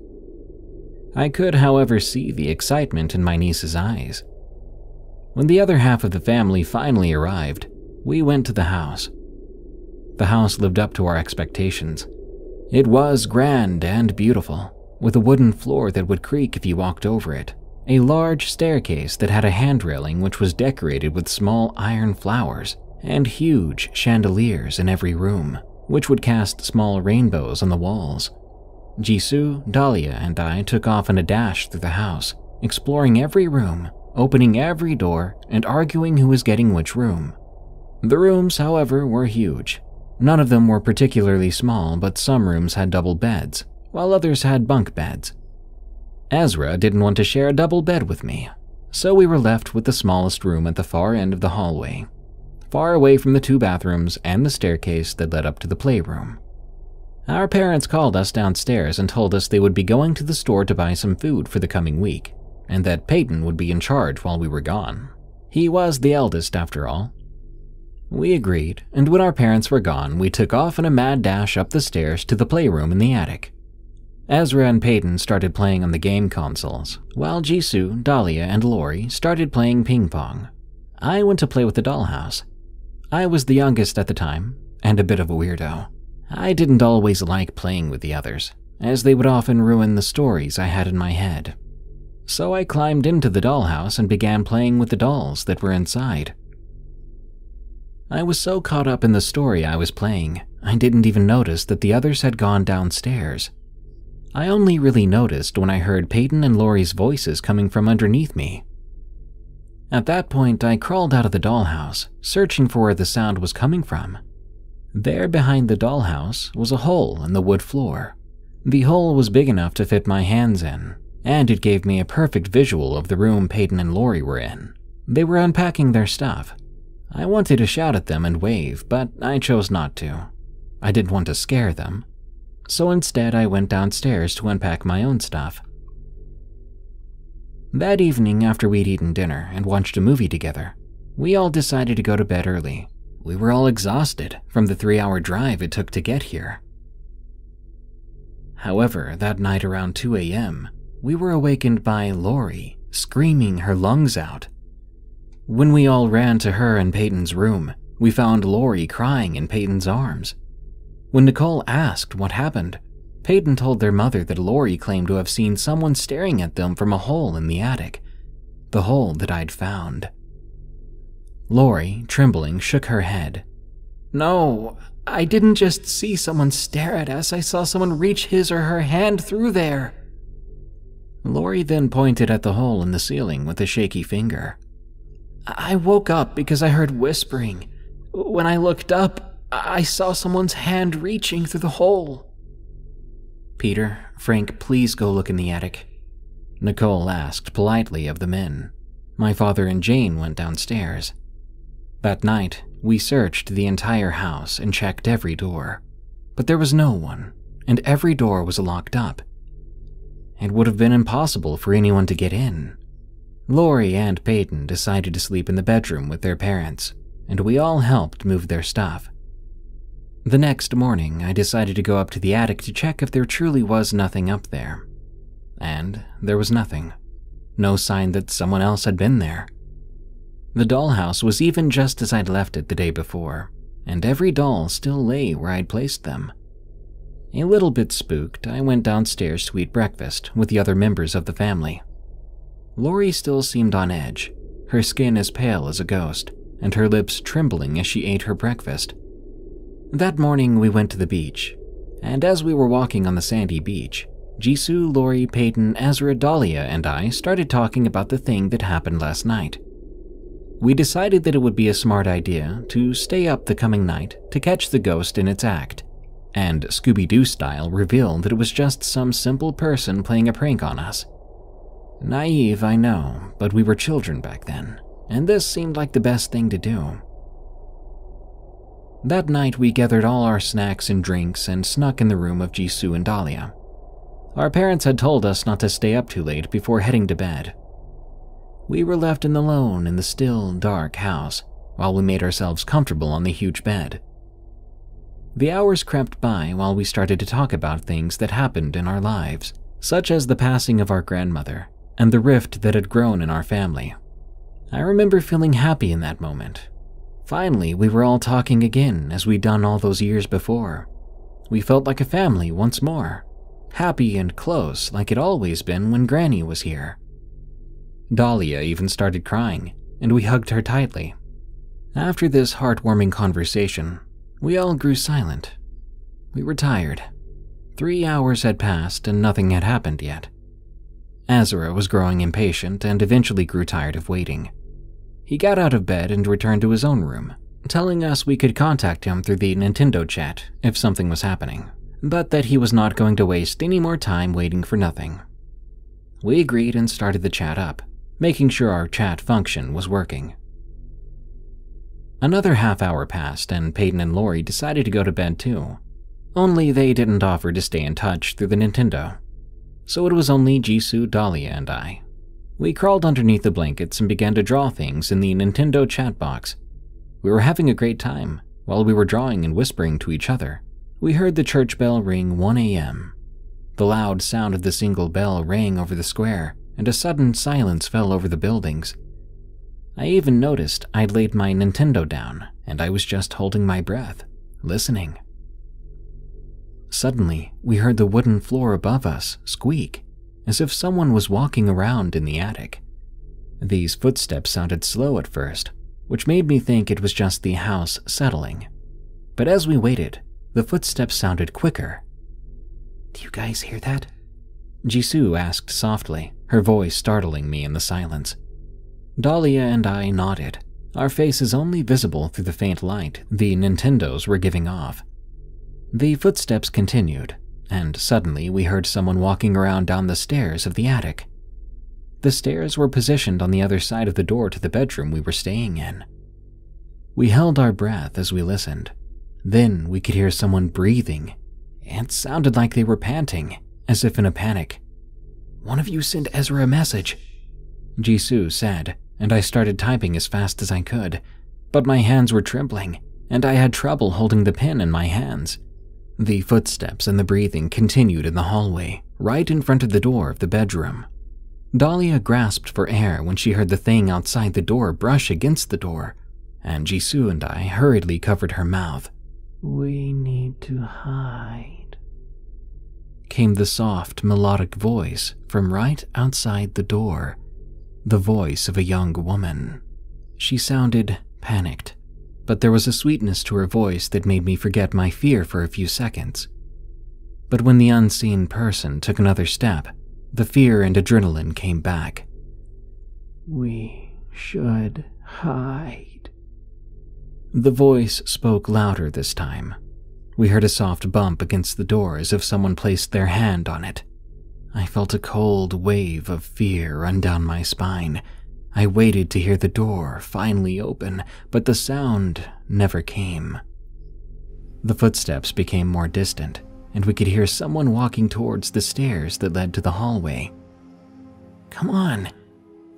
I could, however, see the excitement in my niece's eyes. When the other half of the family finally arrived, we went to the house. The house lived up to our expectations. It was grand and beautiful, with a wooden floor that would creak if you walked over it, a large staircase that had a hand railing which was decorated with small iron flowers, and huge chandeliers in every room, which would cast small rainbows on the walls. Jisoo, Dahlia, and I took off in a dash through the house, exploring every room, opening every door, and arguing who was getting which room. The rooms, however, were huge. None of them were particularly small, but some rooms had double beds, while others had bunk beds. Ezra didn't want to share a double bed with me, so we were left with the smallest room at the far end of the hallway, far away from the two bathrooms and the staircase that led up to the playroom. Our parents called us downstairs and told us they would be going to the store to buy some food for the coming week, and that Peyton would be in charge while we were gone. He was the eldest, after all. We agreed, and when our parents were gone, we took off in a mad dash up the stairs to the playroom in the attic. Ezra and Peyton started playing on the game consoles, while Jisoo, Dahlia, and Lori started playing ping pong. I went to play with the dollhouse. I was the youngest at the time, and a bit of a weirdo. I didn't always like playing with the others, as they would often ruin the stories I had in my head. So I climbed into the dollhouse and began playing with the dolls that were inside. I was so caught up in the story I was playing, I didn't even notice that the others had gone downstairs. I only really noticed when I heard Peyton and Lori's voices coming from underneath me. At that point, I crawled out of the dollhouse, searching for where the sound was coming from. There behind the dollhouse was a hole in the wood floor. The hole was big enough to fit my hands in, and it gave me a perfect visual of the room Peyton and Lori were in. They were unpacking their stuff. I wanted to shout at them and wave, but I chose not to. I didn't want to scare them. So instead, I went downstairs to unpack my own stuff. That evening, after we'd eaten dinner and watched a movie together, we all decided to go to bed early we were all exhausted from the three hour drive it took to get here. However, that night around 2 a.m., we were awakened by Lori screaming her lungs out. When we all ran to her and Peyton's room, we found Lori crying in Peyton's arms. When Nicole asked what happened, Peyton told their mother that Lori claimed to have seen someone staring at them from a hole in the attic, the hole that I'd found. Lori, trembling, shook her head. No, I didn't just see someone stare at us, I saw someone reach his or her hand through there. Lori then pointed at the hole in the ceiling with a shaky finger. I woke up because I heard whispering. When I looked up, I saw someone's hand reaching through the hole. Peter, Frank, please go look in the attic. Nicole asked politely of the men. My father and Jane went downstairs. That night, we searched the entire house and checked every door, but there was no one, and every door was locked up. It would have been impossible for anyone to get in. Lori and Peyton decided to sleep in the bedroom with their parents, and we all helped move their stuff. The next morning, I decided to go up to the attic to check if there truly was nothing up there. And there was nothing. No sign that someone else had been there. The dollhouse was even just as I'd left it the day before, and every doll still lay where I'd placed them. A little bit spooked, I went downstairs to eat breakfast with the other members of the family. Lori still seemed on edge, her skin as pale as a ghost, and her lips trembling as she ate her breakfast. That morning, we went to the beach, and as we were walking on the sandy beach, Jisoo, Lori, Peyton, Ezra, Dahlia, and I started talking about the thing that happened last night. We decided that it would be a smart idea to stay up the coming night to catch the ghost in its act and Scooby Doo style revealed that it was just some simple person playing a prank on us. Naive, I know, but we were children back then, and this seemed like the best thing to do. That night, we gathered all our snacks and drinks and snuck in the room of Jisoo and Dahlia. Our parents had told us not to stay up too late before heading to bed. We were left in alone in the still, dark house while we made ourselves comfortable on the huge bed. The hours crept by while we started to talk about things that happened in our lives, such as the passing of our grandmother and the rift that had grown in our family. I remember feeling happy in that moment. Finally, we were all talking again as we'd done all those years before. We felt like a family once more, happy and close like it always been when Granny was here. Dahlia even started crying, and we hugged her tightly. After this heartwarming conversation, we all grew silent. We were tired. Three hours had passed and nothing had happened yet. Ezra was growing impatient and eventually grew tired of waiting. He got out of bed and returned to his own room, telling us we could contact him through the Nintendo chat if something was happening, but that he was not going to waste any more time waiting for nothing. We agreed and started the chat up, making sure our chat function was working. Another half hour passed, and Peyton and Lori decided to go to bed too. Only they didn't offer to stay in touch through the Nintendo. So it was only Jisoo, Dahlia, and I. We crawled underneath the blankets and began to draw things in the Nintendo chat box. We were having a great time. While we were drawing and whispering to each other, we heard the church bell ring 1 a.m. The loud sound of the single bell rang over the square, and a sudden silence fell over the buildings. I even noticed I'd laid my Nintendo down and I was just holding my breath, listening. Suddenly, we heard the wooden floor above us squeak, as if someone was walking around in the attic. These footsteps sounded slow at first, which made me think it was just the house settling. But as we waited, the footsteps sounded quicker. Do you guys hear that? Jisoo asked softly, her voice startling me in the silence. Dahlia and I nodded, our faces only visible through the faint light the Nintendos were giving off. The footsteps continued, and suddenly we heard someone walking around down the stairs of the attic. The stairs were positioned on the other side of the door to the bedroom we were staying in. We held our breath as we listened. Then we could hear someone breathing. It sounded like they were panting, as if in a panic. One of you send Ezra a message, Jisoo said, and I started typing as fast as I could, but my hands were trembling, and I had trouble holding the pen in my hands. The footsteps and the breathing continued in the hallway, right in front of the door of the bedroom. Dahlia grasped for air when she heard the thing outside the door brush against the door, and Jisoo and I hurriedly covered her mouth. We need to hide, came the soft, melodic voice from right outside the door, the voice of a young woman. She sounded panicked, but there was a sweetness to her voice that made me forget my fear for a few seconds. But when the unseen person took another step, the fear and adrenaline came back. We should hide. The voice spoke louder this time. We heard a soft bump against the door as if someone placed their hand on it. I felt a cold wave of fear run down my spine. I waited to hear the door finally open, but the sound never came. The footsteps became more distant, and we could hear someone walking towards the stairs that led to the hallway. Come on.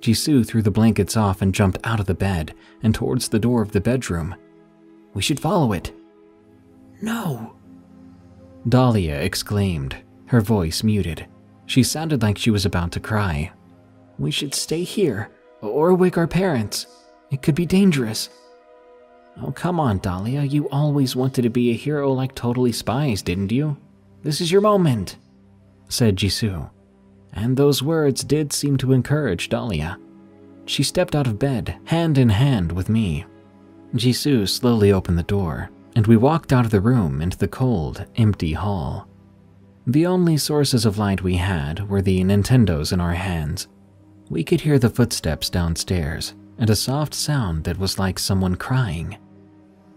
Jisoo threw the blankets off and jumped out of the bed and towards the door of the bedroom. We should follow it. No. Dahlia exclaimed, her voice muted. She sounded like she was about to cry. We should stay here or wake our parents. It could be dangerous. Oh, come on, Dahlia. You always wanted to be a hero like Totally Spies, didn't you? This is your moment, said Jisoo. And those words did seem to encourage Dahlia. She stepped out of bed, hand in hand with me. Jisoo slowly opened the door, and we walked out of the room into the cold, empty hall. The only sources of light we had were the Nintendos in our hands. We could hear the footsteps downstairs and a soft sound that was like someone crying.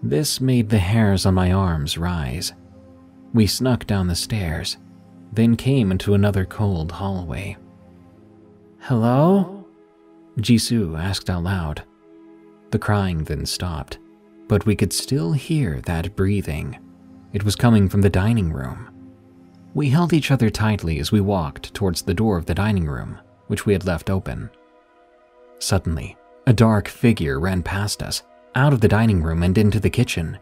This made the hairs on my arms rise. We snuck down the stairs, then came into another cold hallway. Hello? Jisoo asked out loud. The crying then stopped, but we could still hear that breathing. It was coming from the dining room. We held each other tightly as we walked towards the door of the dining room, which we had left open. Suddenly, a dark figure ran past us, out of the dining room and into the kitchen.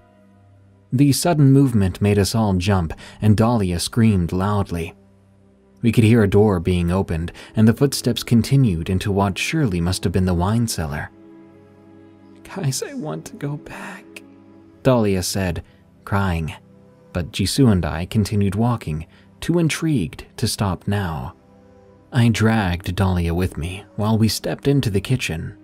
The sudden movement made us all jump, and Dahlia screamed loudly. We could hear a door being opened, and the footsteps continued into what surely must have been the wine cellar. Guys, I want to go back, Dahlia said, crying. But Jisoo and I continued walking, too intrigued to stop now. I dragged Dahlia with me while we stepped into the kitchen.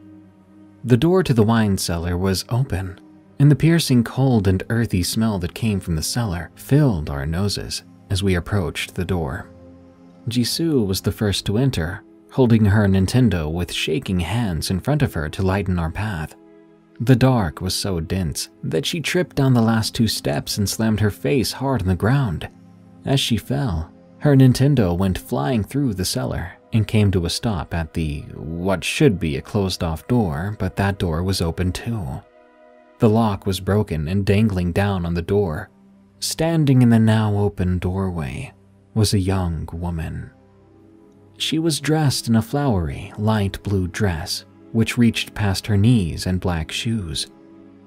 The door to the wine cellar was open, and the piercing cold and earthy smell that came from the cellar filled our noses as we approached the door. Jisoo was the first to enter, holding her Nintendo with shaking hands in front of her to lighten our path. The dark was so dense that she tripped down the last two steps and slammed her face hard on the ground. As she fell, her Nintendo went flying through the cellar and came to a stop at the what should be a closed off door, but that door was open too. The lock was broken and dangling down on the door. Standing in the now open doorway was a young woman. She was dressed in a flowery, light blue dress, which reached past her knees and black shoes.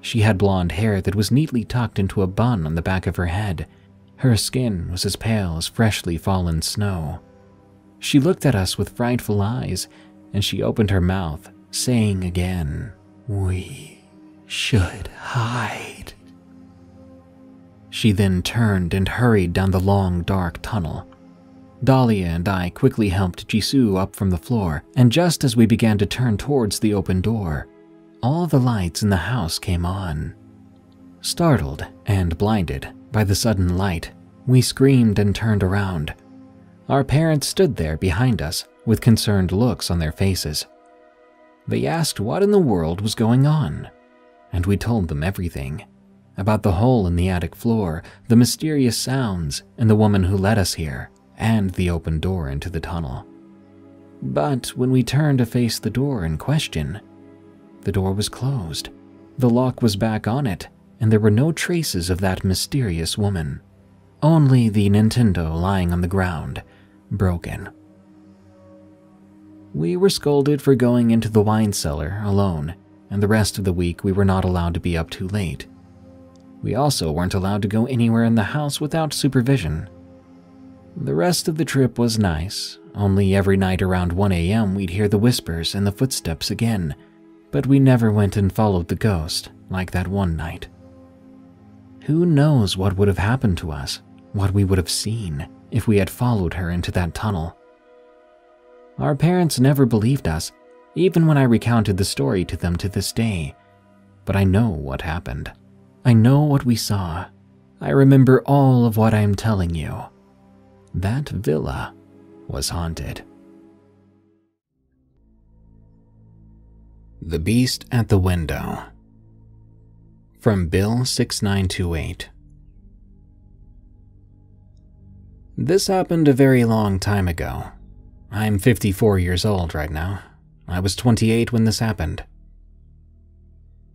She had blonde hair that was neatly tucked into a bun on the back of her head her skin was as pale as freshly fallen snow. She looked at us with frightful eyes, and she opened her mouth, saying again, We should hide. She then turned and hurried down the long, dark tunnel. Dahlia and I quickly helped Jisoo up from the floor, and just as we began to turn towards the open door, all the lights in the house came on. Startled and blinded, by the sudden light, we screamed and turned around. Our parents stood there behind us with concerned looks on their faces. They asked what in the world was going on, and we told them everything about the hole in the attic floor, the mysterious sounds, and the woman who led us here, and the open door into the tunnel. But when we turned to face the door in question, the door was closed. The lock was back on it, and there were no traces of that mysterious woman. Only the Nintendo lying on the ground, broken. We were scolded for going into the wine cellar alone, and the rest of the week we were not allowed to be up too late. We also weren't allowed to go anywhere in the house without supervision. The rest of the trip was nice, only every night around 1 a.m. we'd hear the whispers and the footsteps again, but we never went and followed the ghost like that one night. Who knows what would have happened to us, what we would have seen if we had followed her into that tunnel. Our parents never believed us, even when I recounted the story to them to this day. But I know what happened. I know what we saw. I remember all of what I am telling you. That villa was haunted. The Beast at the Window From Bill 6928 This happened a very long time ago. I'm 54 years old right now. I was 28 when this happened.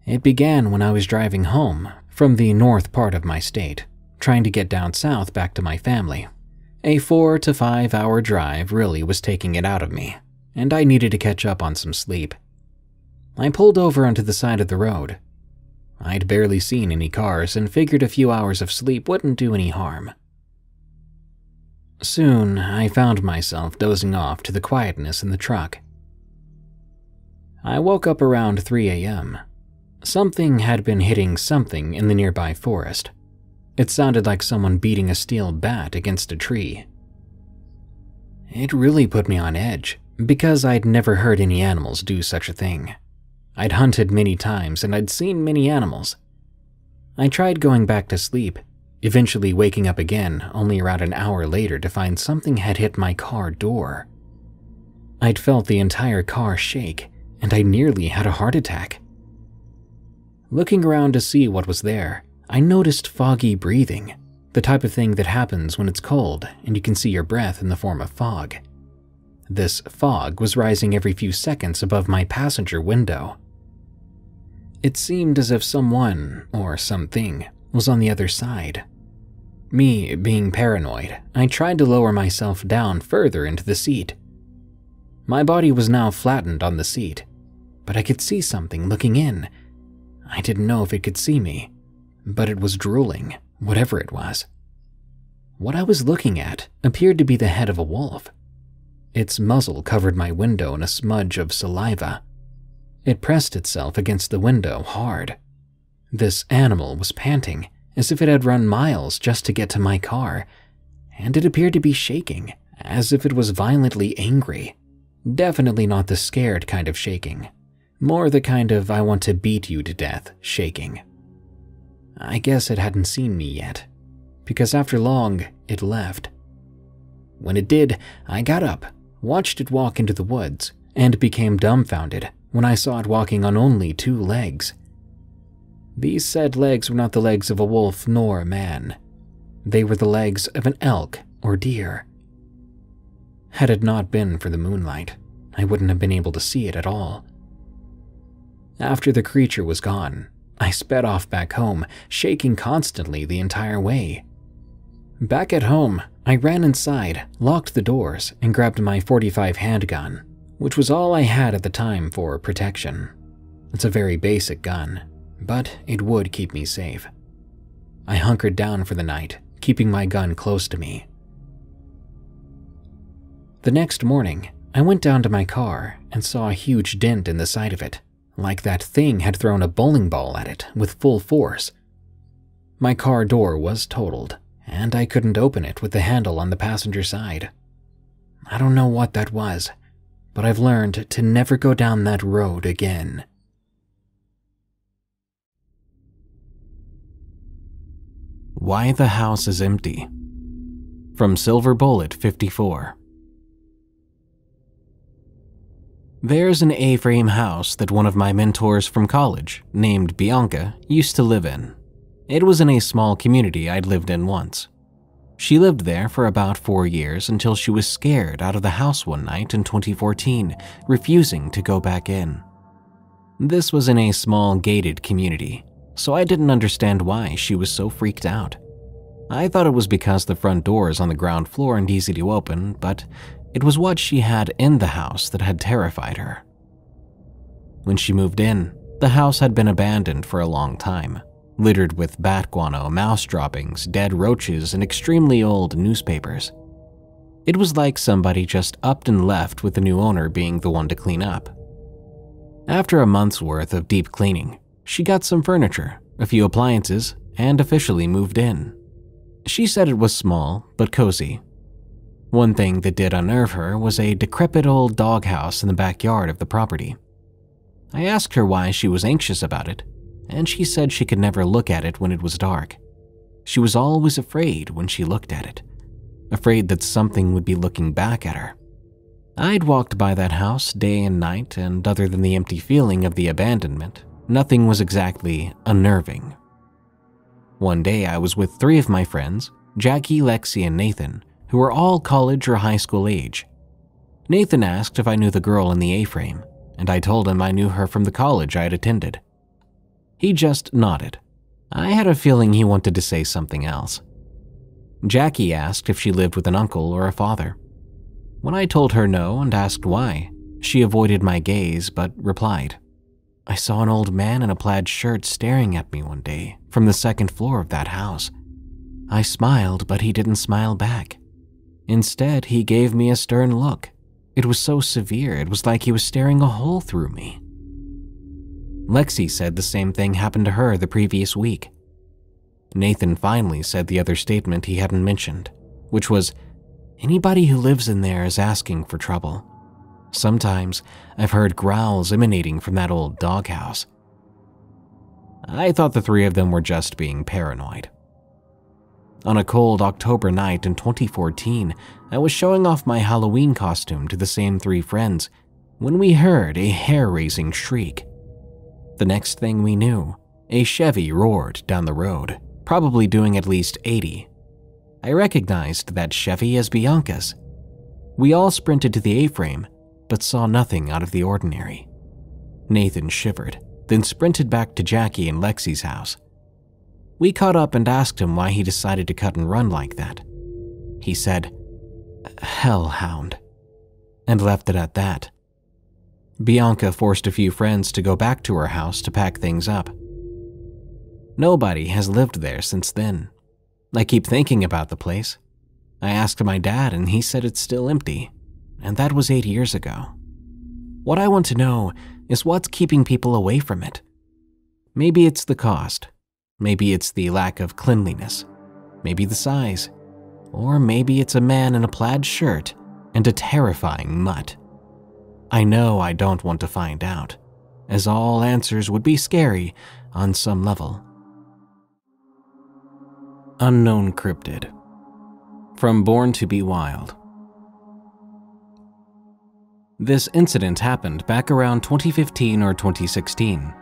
It began when I was driving home from the north part of my state, trying to get down south back to my family. A four to five hour drive really was taking it out of me, and I needed to catch up on some sleep. I pulled over onto the side of the road. I'd barely seen any cars and figured a few hours of sleep wouldn't do any harm. Soon, I found myself dozing off to the quietness in the truck. I woke up around 3 a.m. Something had been hitting something in the nearby forest. It sounded like someone beating a steel bat against a tree. It really put me on edge, because I'd never heard any animals do such a thing. I'd hunted many times and I'd seen many animals. I tried going back to sleep, eventually waking up again only around an hour later to find something had hit my car door. I'd felt the entire car shake, and I nearly had a heart attack. Looking around to see what was there, I noticed foggy breathing, the type of thing that happens when it's cold and you can see your breath in the form of fog. This fog was rising every few seconds above my passenger window. It seemed as if someone, or something, was on the other side. Me, being paranoid, I tried to lower myself down further into the seat. My body was now flattened on the seat, but I could see something looking in. I didn't know if it could see me, but it was drooling, whatever it was. What I was looking at appeared to be the head of a wolf. Its muzzle covered my window in a smudge of saliva. It pressed itself against the window hard. This animal was panting, as if it had run miles just to get to my car, and it appeared to be shaking, as if it was violently angry. Definitely not the scared kind of shaking, more the kind of I want to beat you to death shaking. I guess it hadn't seen me yet, because after long, it left. When it did, I got up, watched it walk into the woods, and became dumbfounded when I saw it walking on only two legs. These said legs were not the legs of a wolf nor a man. They were the legs of an elk or deer. Had it not been for the moonlight, I wouldn't have been able to see it at all. After the creature was gone, I sped off back home, shaking constantly the entire way. Back at home, I ran inside, locked the doors, and grabbed my 45 handgun, which was all I had at the time for protection. It's a very basic gun, but it would keep me safe. I hunkered down for the night, keeping my gun close to me. The next morning, I went down to my car and saw a huge dent in the side of it, like that thing had thrown a bowling ball at it with full force. My car door was totaled, and I couldn't open it with the handle on the passenger side. I don't know what that was, but I've learned to never go down that road again. Why the House is Empty from Silver Bullet 54. There's an A frame house that one of my mentors from college, named Bianca, used to live in. It was in a small community I'd lived in once. She lived there for about four years until she was scared out of the house one night in 2014, refusing to go back in. This was in a small gated community, so I didn't understand why she was so freaked out. I thought it was because the front door is on the ground floor and easy to open, but it was what she had in the house that had terrified her. When she moved in, the house had been abandoned for a long time. Littered with bat guano, mouse droppings, dead roaches, and extremely old newspapers. It was like somebody just upped and left with the new owner being the one to clean up. After a month's worth of deep cleaning, she got some furniture, a few appliances, and officially moved in. She said it was small, but cozy. One thing that did unnerve her was a decrepit old doghouse in the backyard of the property. I asked her why she was anxious about it, and she said she could never look at it when it was dark. She was always afraid when she looked at it, afraid that something would be looking back at her. I'd walked by that house day and night, and other than the empty feeling of the abandonment, nothing was exactly unnerving. One day I was with three of my friends, Jackie, Lexi, and Nathan, who were all college or high school age. Nathan asked if I knew the girl in the A frame, and I told him I knew her from the college I had attended. He just nodded. I had a feeling he wanted to say something else. Jackie asked if she lived with an uncle or a father. When I told her no and asked why, she avoided my gaze but replied, I saw an old man in a plaid shirt staring at me one day from the second floor of that house. I smiled, but he didn't smile back. Instead, he gave me a stern look. It was so severe, it was like he was staring a hole through me. Lexi said the same thing happened to her the previous week. Nathan finally said the other statement he hadn't mentioned, which was anybody who lives in there is asking for trouble. Sometimes I've heard growls emanating from that old doghouse. I thought the three of them were just being paranoid. On a cold October night in 2014, I was showing off my Halloween costume to the same three friends when we heard a hair raising shriek. The next thing we knew, a Chevy roared down the road, probably doing at least 80. I recognized that Chevy as Bianca's. We all sprinted to the A frame, but saw nothing out of the ordinary. Nathan shivered, then sprinted back to Jackie and Lexi's house. We caught up and asked him why he decided to cut and run like that. He said, Hellhound, and left it at that. Bianca forced a few friends to go back to her house to pack things up. Nobody has lived there since then. I keep thinking about the place. I asked my dad, and he said it's still empty, and that was eight years ago. What I want to know is what's keeping people away from it. Maybe it's the cost, Maybe it's the lack of cleanliness, maybe the size, or maybe it's a man in a plaid shirt and a terrifying mutt. I know I don't want to find out, as all answers would be scary on some level. Unknown Cryptid From Born to Be Wild This incident happened back around 2015 or 2016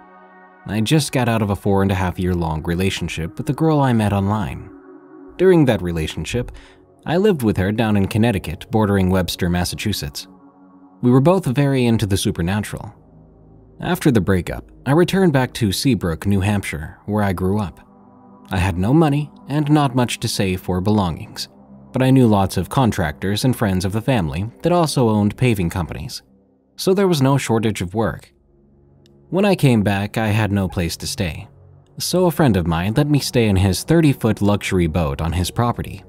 I just got out of a four and a half year long relationship with a girl I met online. During that relationship, I lived with her down in Connecticut, bordering Webster, Massachusetts. We were both very into the supernatural. After the breakup, I returned back to Seabrook, New Hampshire, where I grew up. I had no money and not much to save for belongings, but I knew lots of contractors and friends of the family that also owned paving companies, so there was no shortage of work when I came back, I had no place to stay. So a friend of mine let me stay in his 30 foot luxury boat on his property.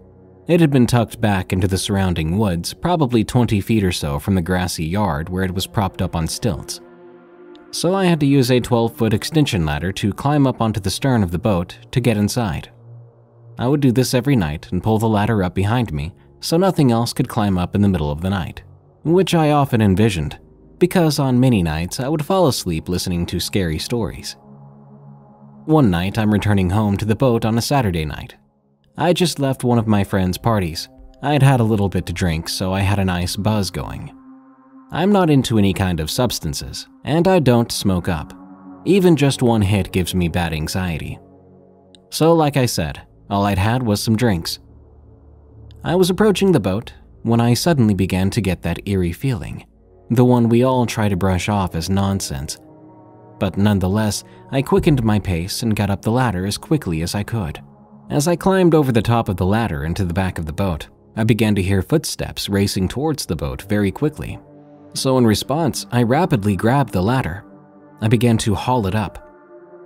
It had been tucked back into the surrounding woods, probably 20 feet or so from the grassy yard where it was propped up on stilts. So I had to use a 12 foot extension ladder to climb up onto the stern of the boat to get inside. I would do this every night and pull the ladder up behind me so nothing else could climb up in the middle of the night, which I often envisioned because on many nights I would fall asleep listening to scary stories. One night, I'm returning home to the boat on a Saturday night. I just left one of my friend's parties. I'd had a little bit to drink, so I had a nice buzz going. I'm not into any kind of substances, and I don't smoke up. Even just one hit gives me bad anxiety. So, like I said, all I'd had was some drinks. I was approaching the boat when I suddenly began to get that eerie feeling the one we all try to brush off as nonsense. But nonetheless, I quickened my pace and got up the ladder as quickly as I could. As I climbed over the top of the ladder into the back of the boat, I began to hear footsteps racing towards the boat very quickly. So, in response, I rapidly grabbed the ladder. I began to haul it up.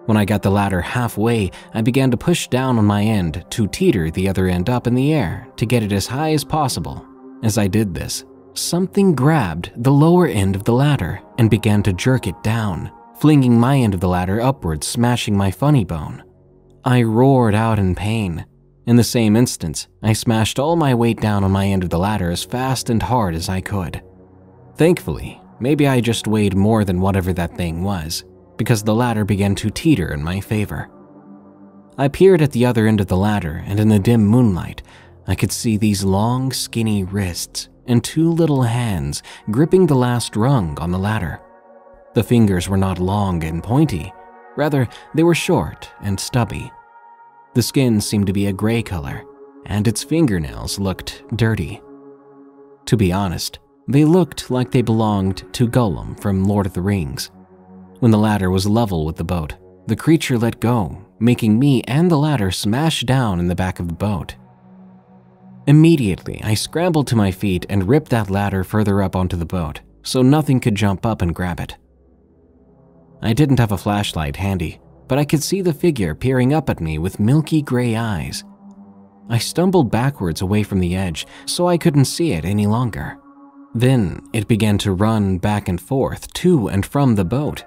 When I got the ladder halfway, I began to push down on my end to teeter the other end up in the air to get it as high as possible. As I did this, something grabbed the lower end of the ladder and began to jerk it down, flinging my end of the ladder upwards, smashing my funny bone. I roared out in pain. In the same instant, I smashed all my weight down on my end of the ladder as fast and hard as I could. Thankfully, maybe I just weighed more than whatever that thing was, because the ladder began to teeter in my favor. I peered at the other end of the ladder, and in the dim moonlight, I could see these long, skinny wrists and two little hands gripping the last rung on the ladder. The fingers were not long and pointy, rather, they were short and stubby. The skin seemed to be a gray color, and its fingernails looked dirty. To be honest, they looked like they belonged to Gollum from Lord of the Rings. When the ladder was level with the boat, the creature let go, making me and the ladder smash down in the back of the boat. Immediately, I scrambled to my feet and ripped that ladder further up onto the boat so nothing could jump up and grab it. I didn't have a flashlight handy, but I could see the figure peering up at me with milky gray eyes. I stumbled backwards away from the edge so I couldn't see it any longer. Then it began to run back and forth to and from the boat,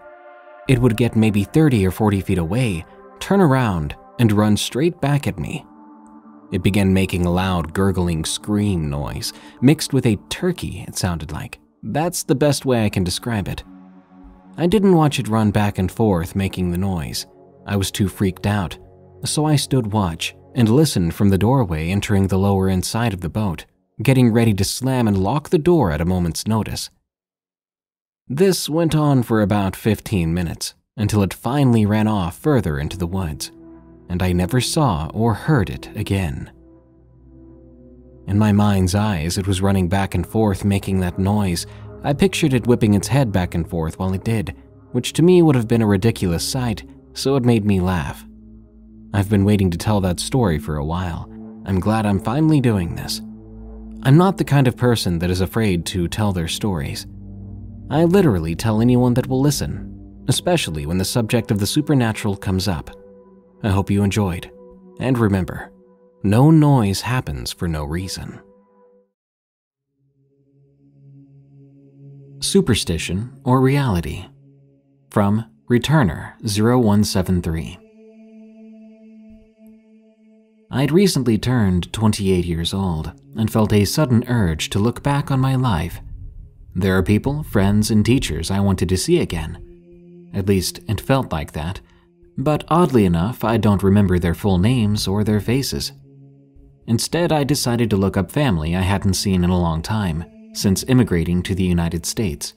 it would get maybe 30 or 40 feet away, turn around, and run straight back at me. It began making a loud gurgling scream noise, mixed with a turkey, it sounded like. That's the best way I can describe it. I didn't watch it run back and forth making the noise. I was too freaked out, so I stood watch and listened from the doorway entering the lower inside of the boat, getting ready to slam and lock the door at a moment's notice. This went on for about 15 minutes until it finally ran off further into the woods, and I never saw or heard it again. In my mind's eye, as it was running back and forth making that noise, I pictured it whipping its head back and forth while it did, which to me would have been a ridiculous sight, so it made me laugh. I've been waiting to tell that story for a while. I'm glad I'm finally doing this. I'm not the kind of person that is afraid to tell their stories. I literally tell anyone that will listen, especially when the subject of the supernatural comes up. I hope you enjoyed. And remember, no noise happens for no reason. Superstition or Reality from Returner 0173. I'd recently turned 28 years old and felt a sudden urge to look back on my life there are people, friends, and teachers I wanted to see again. At least, it felt like that. But oddly enough, I don't remember their full names or their faces. Instead, I decided to look up family I hadn't seen in a long time, since immigrating to the United States.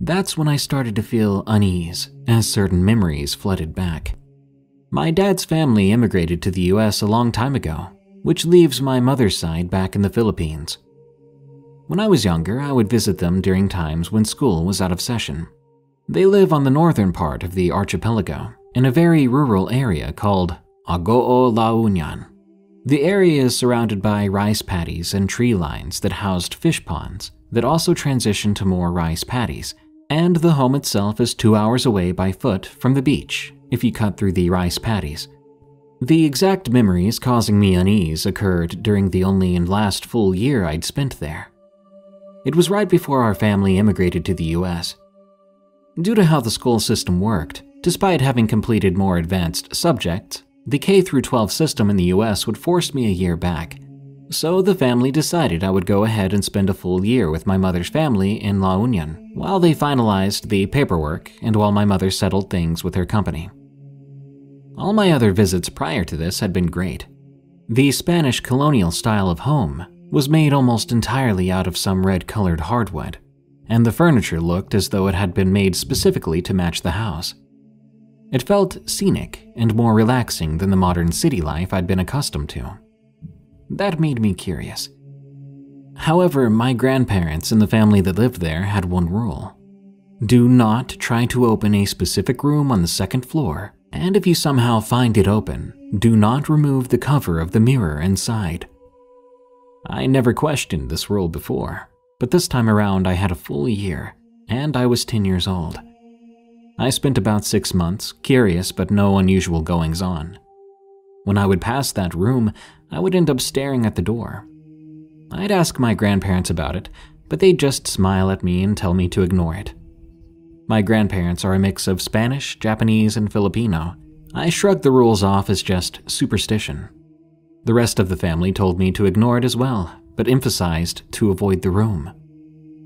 That's when I started to feel unease, as certain memories flooded back. My dad's family immigrated to the US a long time ago, which leaves my mother's side back in the Philippines. When I was younger, I would visit them during times when school was out of session. They live on the northern part of the archipelago, in a very rural area called Agoo La Union. The area is surrounded by rice paddies and tree lines that housed fish ponds that also transitioned to more rice paddies, and the home itself is two hours away by foot from the beach if you cut through the rice paddies. The exact memories causing me unease occurred during the only and last full year I'd spent there. It was right before our family immigrated to the US. Due to how the school system worked, despite having completed more advanced subjects, the K 12 system in the US would force me a year back. So the family decided I would go ahead and spend a full year with my mother's family in La Union while they finalized the paperwork and while my mother settled things with her company. All my other visits prior to this had been great. The Spanish colonial style of home was made almost entirely out of some red colored hardwood, and the furniture looked as though it had been made specifically to match the house. It felt scenic and more relaxing than the modern city life I'd been accustomed to. That made me curious. However, my grandparents and the family that lived there had one rule do not try to open a specific room on the second floor, and if you somehow find it open, do not remove the cover of the mirror inside. I never questioned this rule before, but this time around I had a full year, and I was 10 years old. I spent about six months, curious but no unusual goings on. When I would pass that room, I would end up staring at the door. I'd ask my grandparents about it, but they'd just smile at me and tell me to ignore it. My grandparents are a mix of Spanish, Japanese, and Filipino. I shrugged the rules off as just superstition. The rest of the family told me to ignore it as well, but emphasized to avoid the room.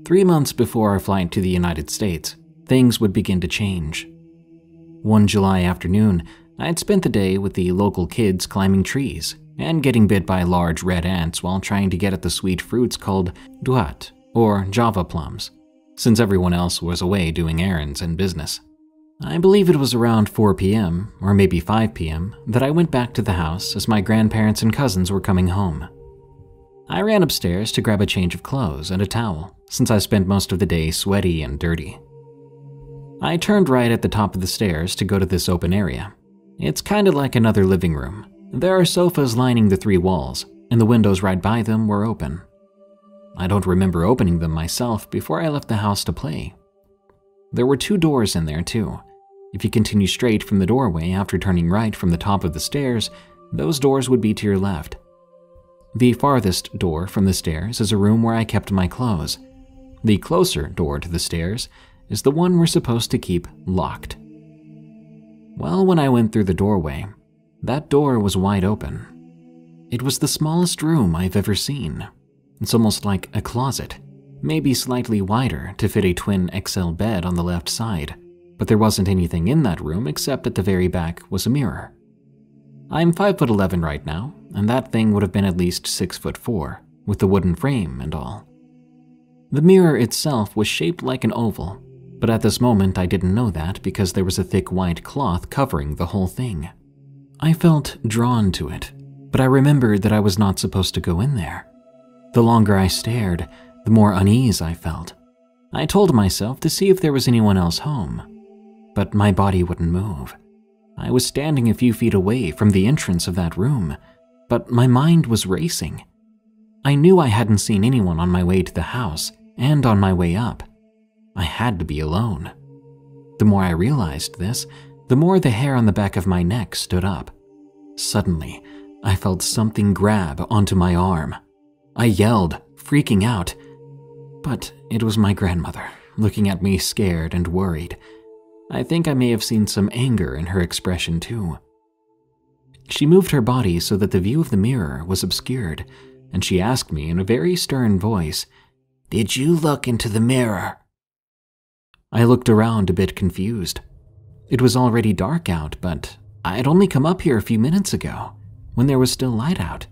Three months before our flight to the United States, things would begin to change. One July afternoon, I had spent the day with the local kids climbing trees and getting bit by large red ants while trying to get at the sweet fruits called duhat, or java plums, since everyone else was away doing errands and business. I believe it was around 4 p.m., or maybe 5 p.m., that I went back to the house as my grandparents and cousins were coming home. I ran upstairs to grab a change of clothes and a towel, since I spent most of the day sweaty and dirty. I turned right at the top of the stairs to go to this open area. It's kinda like another living room. There are sofas lining the three walls, and the windows right by them were open. I don't remember opening them myself before I left the house to play. There were two doors in there, too. If you continue straight from the doorway after turning right from the top of the stairs, those doors would be to your left. The farthest door from the stairs is a room where I kept my clothes. The closer door to the stairs is the one we're supposed to keep locked. Well, when I went through the doorway, that door was wide open. It was the smallest room I've ever seen. It's almost like a closet, maybe slightly wider to fit a twin XL bed on the left side, but there wasn't anything in that room except at the very back was a mirror. I'm 5 foot 11 right now, and that thing would have been at least 6 foot 4, with the wooden frame and all. The mirror itself was shaped like an oval, but at this moment I didn't know that because there was a thick white cloth covering the whole thing. I felt drawn to it, but I remembered that I was not supposed to go in there. The longer I stared, the more unease I felt. I told myself to see if there was anyone else home, but my body wouldn't move. I was standing a few feet away from the entrance of that room, but my mind was racing. I knew I hadn't seen anyone on my way to the house and on my way up. I had to be alone. The more I realized this, the more the hair on the back of my neck stood up. Suddenly, I felt something grab onto my arm. I yelled, freaking out. But it was my grandmother, looking at me scared and worried. I think I may have seen some anger in her expression too. She moved her body so that the view of the mirror was obscured, and she asked me in a very stern voice, Did you look into the mirror? I looked around a bit confused. It was already dark out, but I had only come up here a few minutes ago, when there was still light out.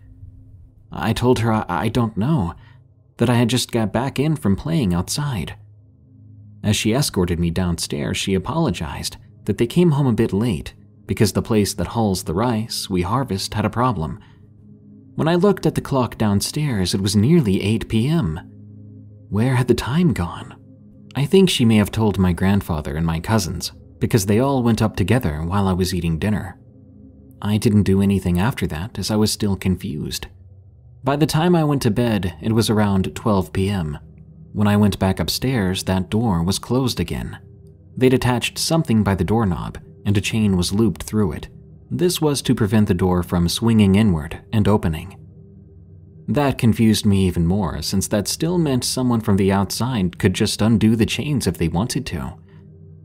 I told her I, I don't know, that I had just got back in from playing outside. As she escorted me downstairs, she apologized that they came home a bit late because the place that hulls the rice we harvest had a problem. When I looked at the clock downstairs, it was nearly 8 p.m. Where had the time gone? I think she may have told my grandfather and my cousins, because they all went up together while I was eating dinner. I didn't do anything after that as I was still confused. By the time I went to bed, it was around 12 p.m. When I went back upstairs, that door was closed again. They'd attached something by the doorknob, and a chain was looped through it. This was to prevent the door from swinging inward and opening. That confused me even more, since that still meant someone from the outside could just undo the chains if they wanted to.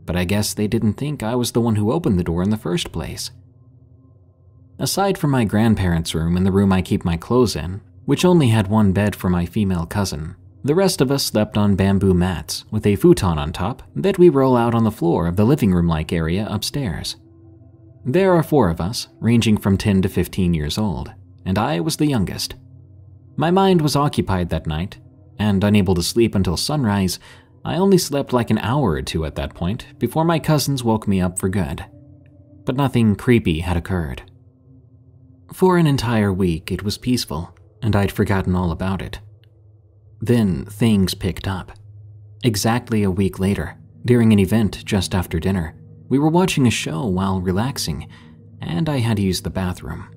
But I guess they didn't think I was the one who opened the door in the first place. Aside from my grandparents' room and the room I keep my clothes in, which only had one bed for my female cousin, the rest of us slept on bamboo mats with a futon on top that we roll out on the floor of the living room like area upstairs. There are four of us, ranging from 10 to 15 years old, and I was the youngest. My mind was occupied that night, and unable to sleep until sunrise, I only slept like an hour or two at that point before my cousins woke me up for good. But nothing creepy had occurred. For an entire week, it was peaceful, and I'd forgotten all about it. Then things picked up. Exactly a week later, during an event just after dinner, we were watching a show while relaxing, and I had to use the bathroom.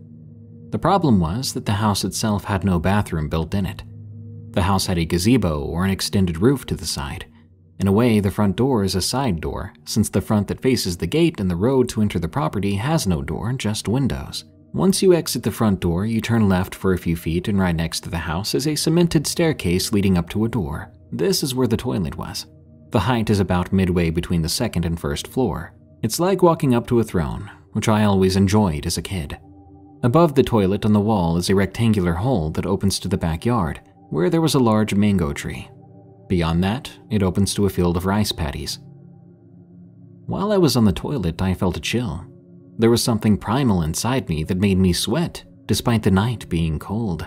The problem was that the house itself had no bathroom built in it. The house had a gazebo or an extended roof to the side. In a way, the front door is a side door, since the front that faces the gate and the road to enter the property has no door, just windows. Once you exit the front door, you turn left for a few feet, and right next to the house is a cemented staircase leading up to a door. This is where the toilet was. The height is about midway between the second and first floor. It's like walking up to a throne, which I always enjoyed as a kid. Above the toilet on the wall is a rectangular hole that opens to the backyard, where there was a large mango tree. Beyond that, it opens to a field of rice paddies. While I was on the toilet, I felt a chill. There was something primal inside me that made me sweat, despite the night being cold.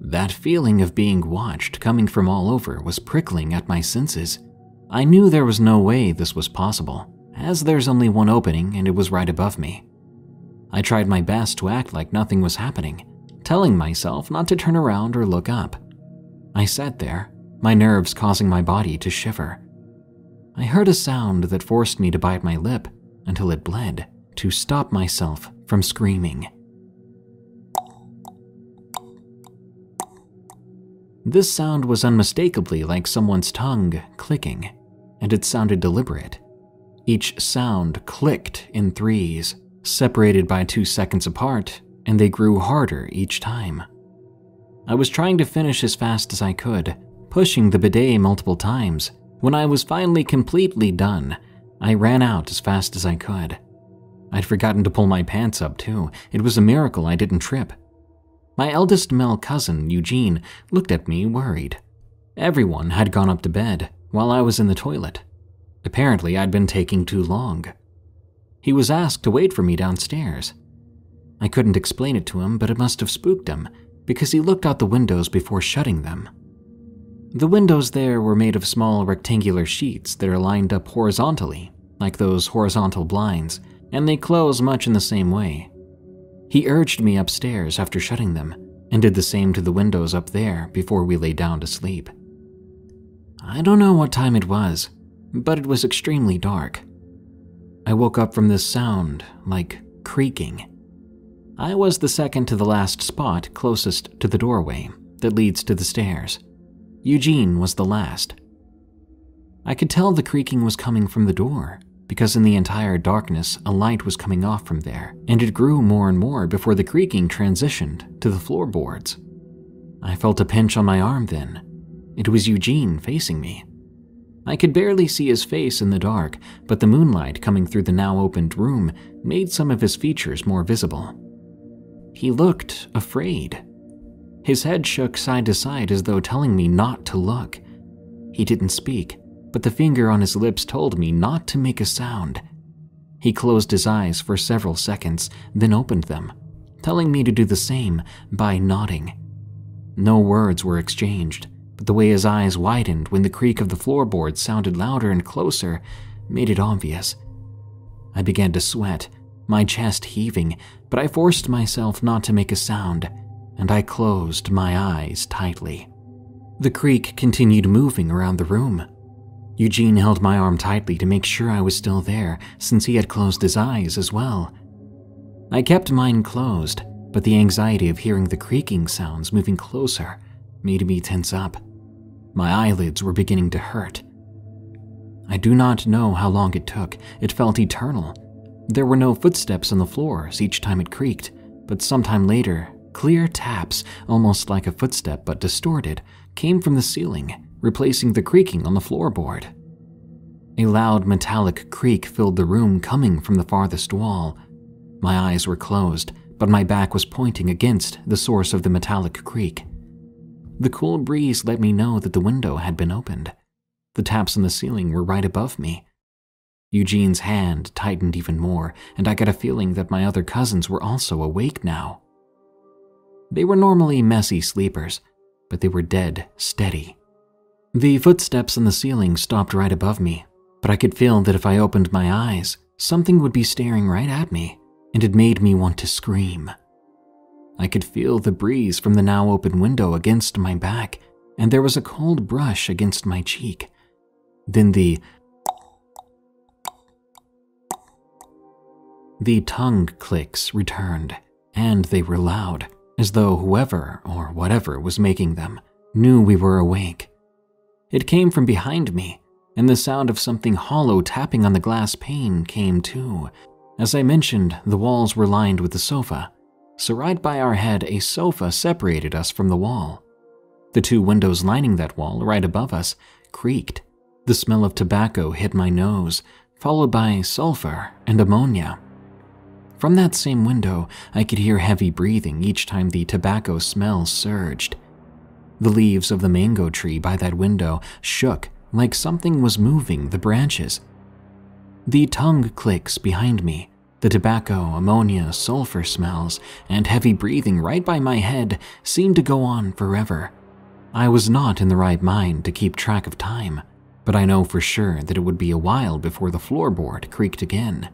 That feeling of being watched coming from all over was prickling at my senses. I knew there was no way this was possible, as there's only one opening and it was right above me. I tried my best to act like nothing was happening, telling myself not to turn around or look up. I sat there, my nerves causing my body to shiver. I heard a sound that forced me to bite my lip until it bled to stop myself from screaming. This sound was unmistakably like someone's tongue clicking, and it sounded deliberate. Each sound clicked in threes, separated by two seconds apart, and they grew harder each time. I was trying to finish as fast as I could, pushing the bidet multiple times. When I was finally completely done, I ran out as fast as I could. I'd forgotten to pull my pants up, too. It was a miracle I didn't trip. My eldest male cousin, Eugene, looked at me worried. Everyone had gone up to bed while I was in the toilet. Apparently, I'd been taking too long. He was asked to wait for me downstairs. I couldn't explain it to him, but it must have spooked him because he looked out the windows before shutting them. The windows there were made of small rectangular sheets that are lined up horizontally, like those horizontal blinds, and they close much in the same way. He urged me upstairs after shutting them, and did the same to the windows up there before we lay down to sleep. I don't know what time it was, but it was extremely dark. I woke up from this sound, like creaking. I was the second to the last spot closest to the doorway that leads to the stairs. Eugene was the last. I could tell the creaking was coming from the door, because in the entire darkness, a light was coming off from there, and it grew more and more before the creaking transitioned to the floorboards. I felt a pinch on my arm then. It was Eugene facing me. I could barely see his face in the dark, but the moonlight coming through the now opened room made some of his features more visible. He looked afraid. His head shook side to side as though telling me not to look. He didn't speak, but the finger on his lips told me not to make a sound. He closed his eyes for several seconds, then opened them, telling me to do the same by nodding. No words were exchanged, the way his eyes widened when the creak of the floorboards sounded louder and closer made it obvious. I began to sweat, my chest heaving, but I forced myself not to make a sound, and I closed my eyes tightly. The creak continued moving around the room, Eugene held my arm tightly to make sure I was still there, since he had closed his eyes as well. I kept mine closed, but the anxiety of hearing the creaking sounds moving closer made me tense up. My eyelids were beginning to hurt. I do not know how long it took, it felt eternal. There were no footsteps on the floors each time it creaked, but sometime later, clear taps, almost like a footstep but distorted, came from the ceiling replacing the creaking on the floorboard. A loud metallic creak filled the room coming from the farthest wall. My eyes were closed, but my back was pointing against the source of the metallic creak. The cool breeze let me know that the window had been opened. The taps on the ceiling were right above me. Eugene's hand tightened even more, and I got a feeling that my other cousins were also awake now. They were normally messy sleepers, but they were dead steady. The footsteps on the ceiling stopped right above me, but I could feel that if I opened my eyes, something would be staring right at me, and it made me want to scream. I could feel the breeze from the now open window against my back, and there was a cold brush against my cheek. Then the The tongue clicks returned, and they were loud, as though whoever or whatever was making them knew we were awake. It came from behind me, and the sound of something hollow tapping on the glass pane came too. As I mentioned, the walls were lined with the sofa, so right by our head, a sofa separated us from the wall. The two windows lining that wall, right above us, creaked. The smell of tobacco hit my nose, followed by sulfur and ammonia. From that same window, I could hear heavy breathing each time the tobacco smell surged. The leaves of the mango tree by that window shook like something was moving the branches. The tongue clicks behind me, the tobacco, ammonia, sulfur smells, and heavy breathing right by my head seemed to go on forever. I was not in the right mind to keep track of time, but I know for sure that it would be a while before the floorboard creaked again.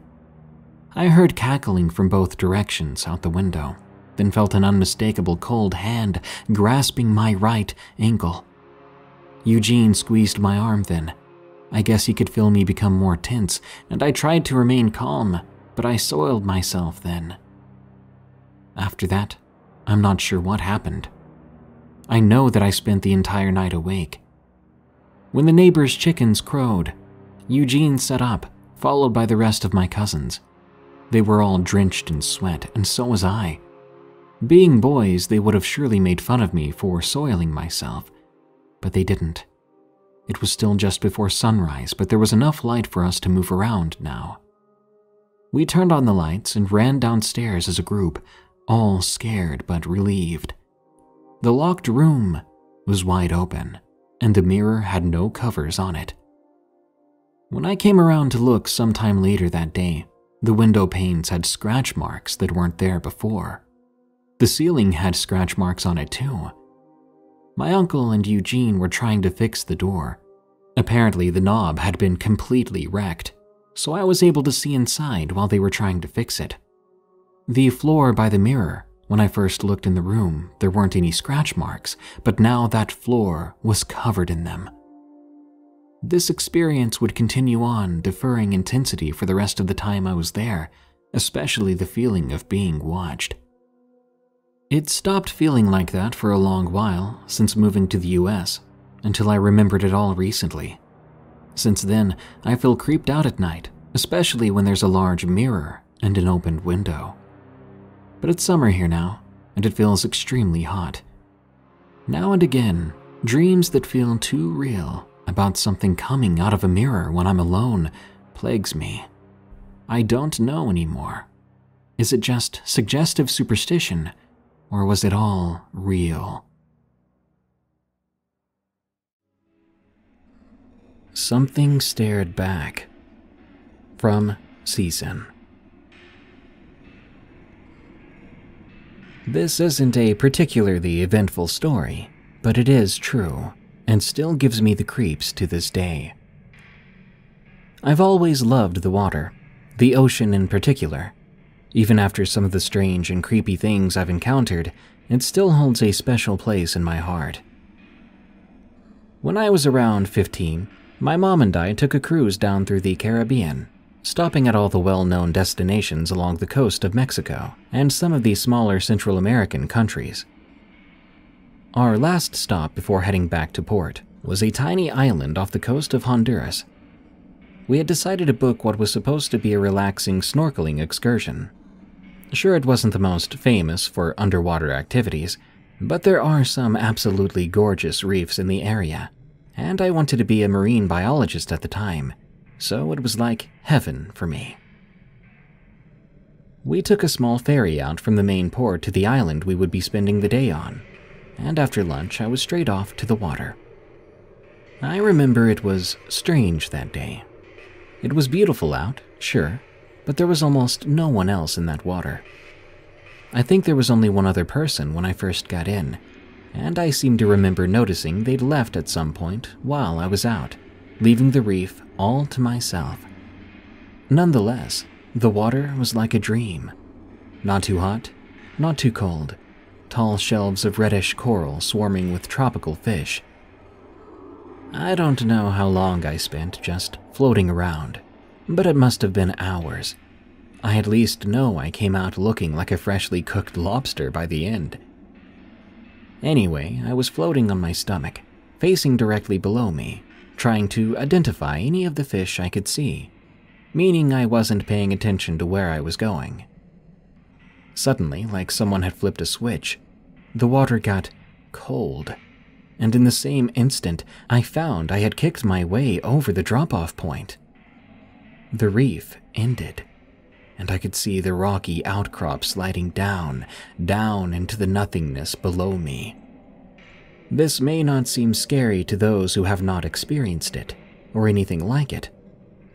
I heard cackling from both directions out the window, then felt an unmistakable cold hand grasping my right ankle. Eugene squeezed my arm then. I guess he could feel me become more tense, and I tried to remain calm, but I soiled myself then. After that, I'm not sure what happened. I know that I spent the entire night awake. When the neighbor's chickens crowed, Eugene sat up, followed by the rest of my cousins. They were all drenched in sweat, and so was I. Being boys, they would have surely made fun of me for soiling myself, but they didn't. It was still just before sunrise, but there was enough light for us to move around now. We turned on the lights and ran downstairs as a group, all scared but relieved. The locked room was wide open, and the mirror had no covers on it. When I came around to look sometime later that day, the window panes had scratch marks that weren't there before. The ceiling had scratch marks on it too. My uncle and Eugene were trying to fix the door. Apparently, the knob had been completely wrecked, so I was able to see inside while they were trying to fix it. The floor by the mirror, when I first looked in the room, there weren't any scratch marks, but now that floor was covered in them. This experience would continue on, deferring intensity for the rest of the time I was there, especially the feeling of being watched. It stopped feeling like that for a long while since moving to the US, until I remembered it all recently. Since then, I feel creeped out at night, especially when there's a large mirror and an opened window. But it's summer here now, and it feels extremely hot. Now and again, dreams that feel too real about something coming out of a mirror when I'm alone plagues me. I don't know anymore. Is it just suggestive superstition, or was it all real? Something stared back. From ceisan. This isn't a particularly eventful story, but it is true and still gives me the creeps to this day. I've always loved the water, the ocean in particular. Even after some of the strange and creepy things I've encountered, it still holds a special place in my heart. When I was around 15, my mom and I took a cruise down through the Caribbean, stopping at all the well known destinations along the coast of Mexico and some of the smaller Central American countries. Our last stop before heading back to port was a tiny island off the coast of Honduras. We had decided to book what was supposed to be a relaxing snorkeling excursion. Sure, it wasn't the most famous for underwater activities, but there are some absolutely gorgeous reefs in the area, and I wanted to be a marine biologist at the time, so it was like heaven for me. We took a small ferry out from the main port to the island we would be spending the day on, and after lunch I was straight off to the water. I remember it was strange that day. It was beautiful out, sure, but there was almost no one else in that water. I think there was only one other person when I first got in, and I seem to remember noticing they'd left at some point while I was out, leaving the reef all to myself. Nonetheless, the water was like a dream. Not too hot, not too cold, tall shelves of reddish coral swarming with tropical fish. I don't know how long I spent just floating around, but it must have been hours. I at least know I came out looking like a freshly cooked lobster by the end. Anyway, I was floating on my stomach, facing directly below me, trying to identify any of the fish I could see, meaning I wasn't paying attention to where I was going. Suddenly, like someone had flipped a switch, the water got cold, and in the same instant, I found I had kicked my way over the drop off point. The reef ended, and I could see the rocky outcrop sliding down, down into the nothingness below me. This may not seem scary to those who have not experienced it, or anything like it,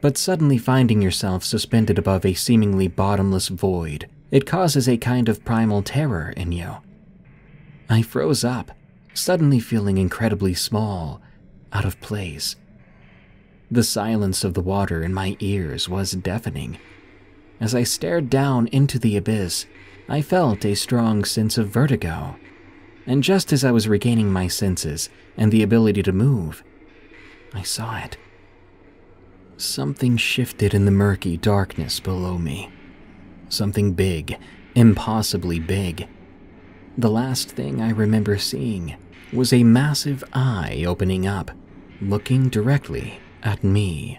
but suddenly finding yourself suspended above a seemingly bottomless void, it causes a kind of primal terror in you. I froze up, suddenly feeling incredibly small, out of place. The silence of the water in my ears was deafening. As I stared down into the abyss, I felt a strong sense of vertigo and just as I was regaining my senses and the ability to move, I saw it. Something shifted in the murky darkness below me. Something big, impossibly big. The last thing I remember seeing was a massive eye opening up, looking directly at me.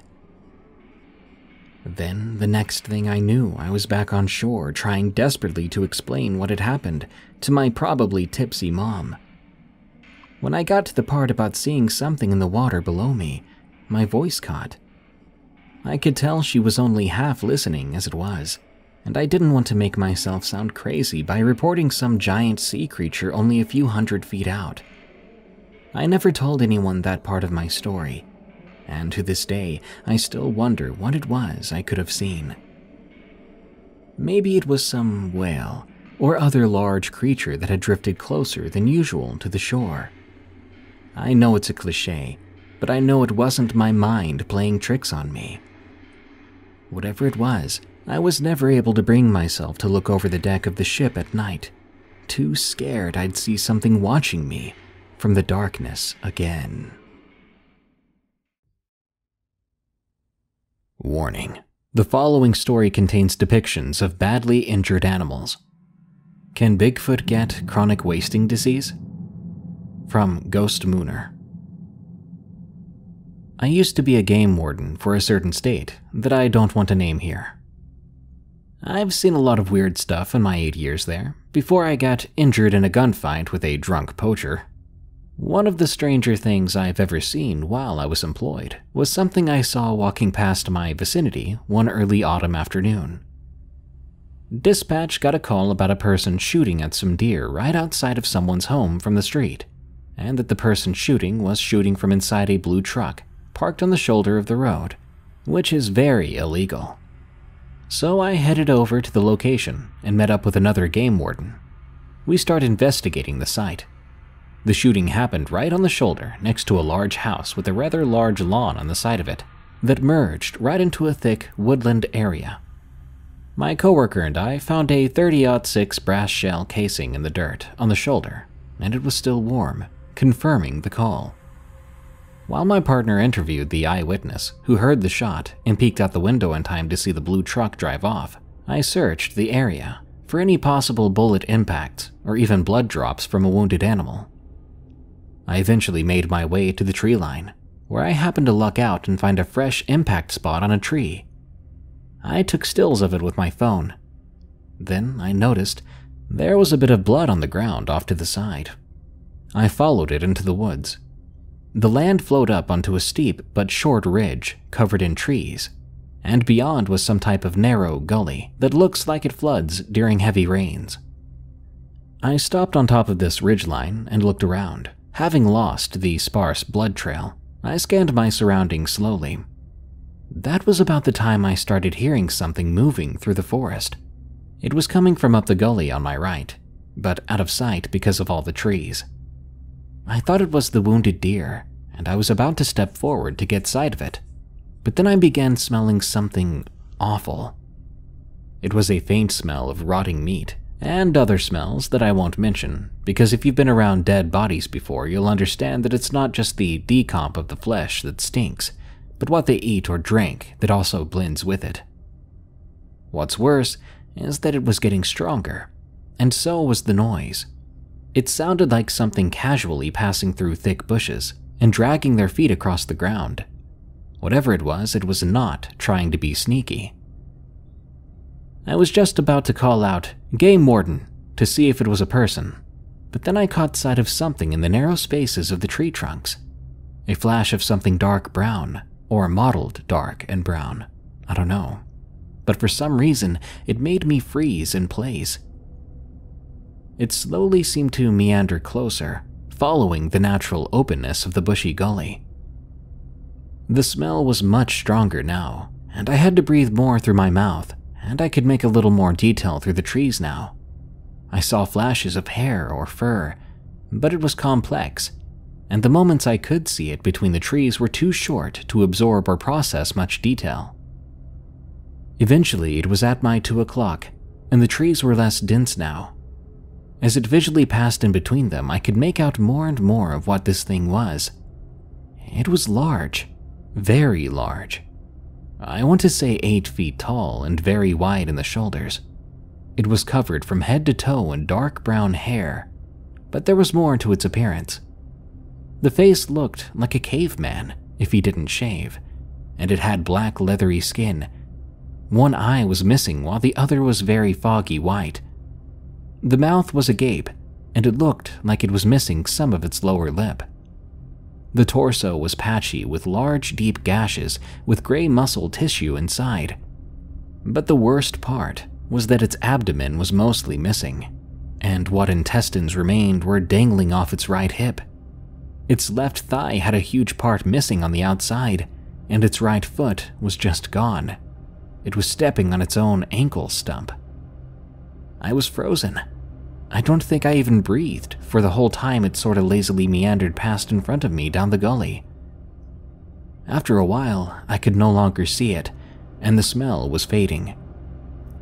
Then, the next thing I knew, I was back on shore trying desperately to explain what had happened to my probably tipsy mom. When I got to the part about seeing something in the water below me, my voice caught. I could tell she was only half listening as it was, and I didn't want to make myself sound crazy by reporting some giant sea creature only a few hundred feet out. I never told anyone that part of my story, and to this day, I still wonder what it was I could have seen. Maybe it was some whale or other large creature that had drifted closer than usual to the shore. I know it's a cliche, but I know it wasn't my mind playing tricks on me. Whatever it was, I was never able to bring myself to look over the deck of the ship at night, too scared I'd see something watching me from the darkness again. Warning The following story contains depictions of badly injured animals. Can Bigfoot get chronic wasting disease? From Ghostmooner. I used to be a game warden for a certain state that I don't want to name here. I've seen a lot of weird stuff in my eight years there before I got injured in a gunfight with a drunk poacher one of the stranger things I've ever seen while I was employed was something I saw walking past my vicinity one early autumn afternoon. Dispatch got a call about a person shooting at some deer right outside of someone's home from the street, and that the person shooting was shooting from inside a blue truck parked on the shoulder of the road, which is very illegal. So I headed over to the location and met up with another game warden. We start investigating the site the shooting happened right on the shoulder next to a large house with a rather large lawn on the side of it that merged right into a thick woodland area. My coworker and I found a 30-06 brass shell casing in the dirt on the shoulder, and it was still warm, confirming the call. While my partner interviewed the eyewitness who heard the shot and peeked out the window in time to see the blue truck drive off, I searched the area for any possible bullet impacts or even blood drops from a wounded animal. I eventually made my way to the tree line, where I happened to luck out and find a fresh impact spot on a tree. I took stills of it with my phone. Then I noticed there was a bit of blood on the ground off to the side. I followed it into the woods. The land flowed up onto a steep but short ridge covered in trees, and beyond was some type of narrow gully that looks like it floods during heavy rains. I stopped on top of this ridgeline and looked around. Having lost the sparse blood trail, I scanned my surroundings slowly. That was about the time I started hearing something moving through the forest. It was coming from up the gully on my right, but out of sight because of all the trees. I thought it was the wounded deer, and I was about to step forward to get sight of it, but then I began smelling something awful. It was a faint smell of rotting meat, and other smells that I won't mention, because if you've been around dead bodies before, you'll understand that it's not just the decomp of the flesh that stinks, but what they eat or drink that also blends with it. What's worse is that it was getting stronger, and so was the noise. It sounded like something casually passing through thick bushes, and dragging their feet across the ground. Whatever it was, it was not trying to be sneaky. I was just about to call out, Game Warden, to see if it was a person, but then I caught sight of something in the narrow spaces of the tree trunks. A flash of something dark brown, or mottled dark and brown. I don't know. But for some reason, it made me freeze in place. It slowly seemed to meander closer, following the natural openness of the bushy gully. The smell was much stronger now, and I had to breathe more through my mouth, and I could make a little more detail through the trees now. I saw flashes of hair or fur, but it was complex, and the moments I could see it between the trees were too short to absorb or process much detail. Eventually, it was at my two o'clock, and the trees were less dense now. As it visually passed in between them, I could make out more and more of what this thing was. It was large, very large. I want to say eight feet tall and very wide in the shoulders. It was covered from head to toe in dark brown hair, but there was more to its appearance. The face looked like a caveman if he didn't shave, and it had black leathery skin. One eye was missing while the other was very foggy white. The mouth was agape, and it looked like it was missing some of its lower lip. The torso was patchy with large, deep gashes with gray muscle tissue inside. But the worst part was that its abdomen was mostly missing, and what intestines remained were dangling off its right hip. Its left thigh had a huge part missing on the outside, and its right foot was just gone. It was stepping on its own ankle stump. I was frozen. I don't think I even breathed for the whole time it sort of lazily meandered past in front of me down the gully. After a while, I could no longer see it, and the smell was fading.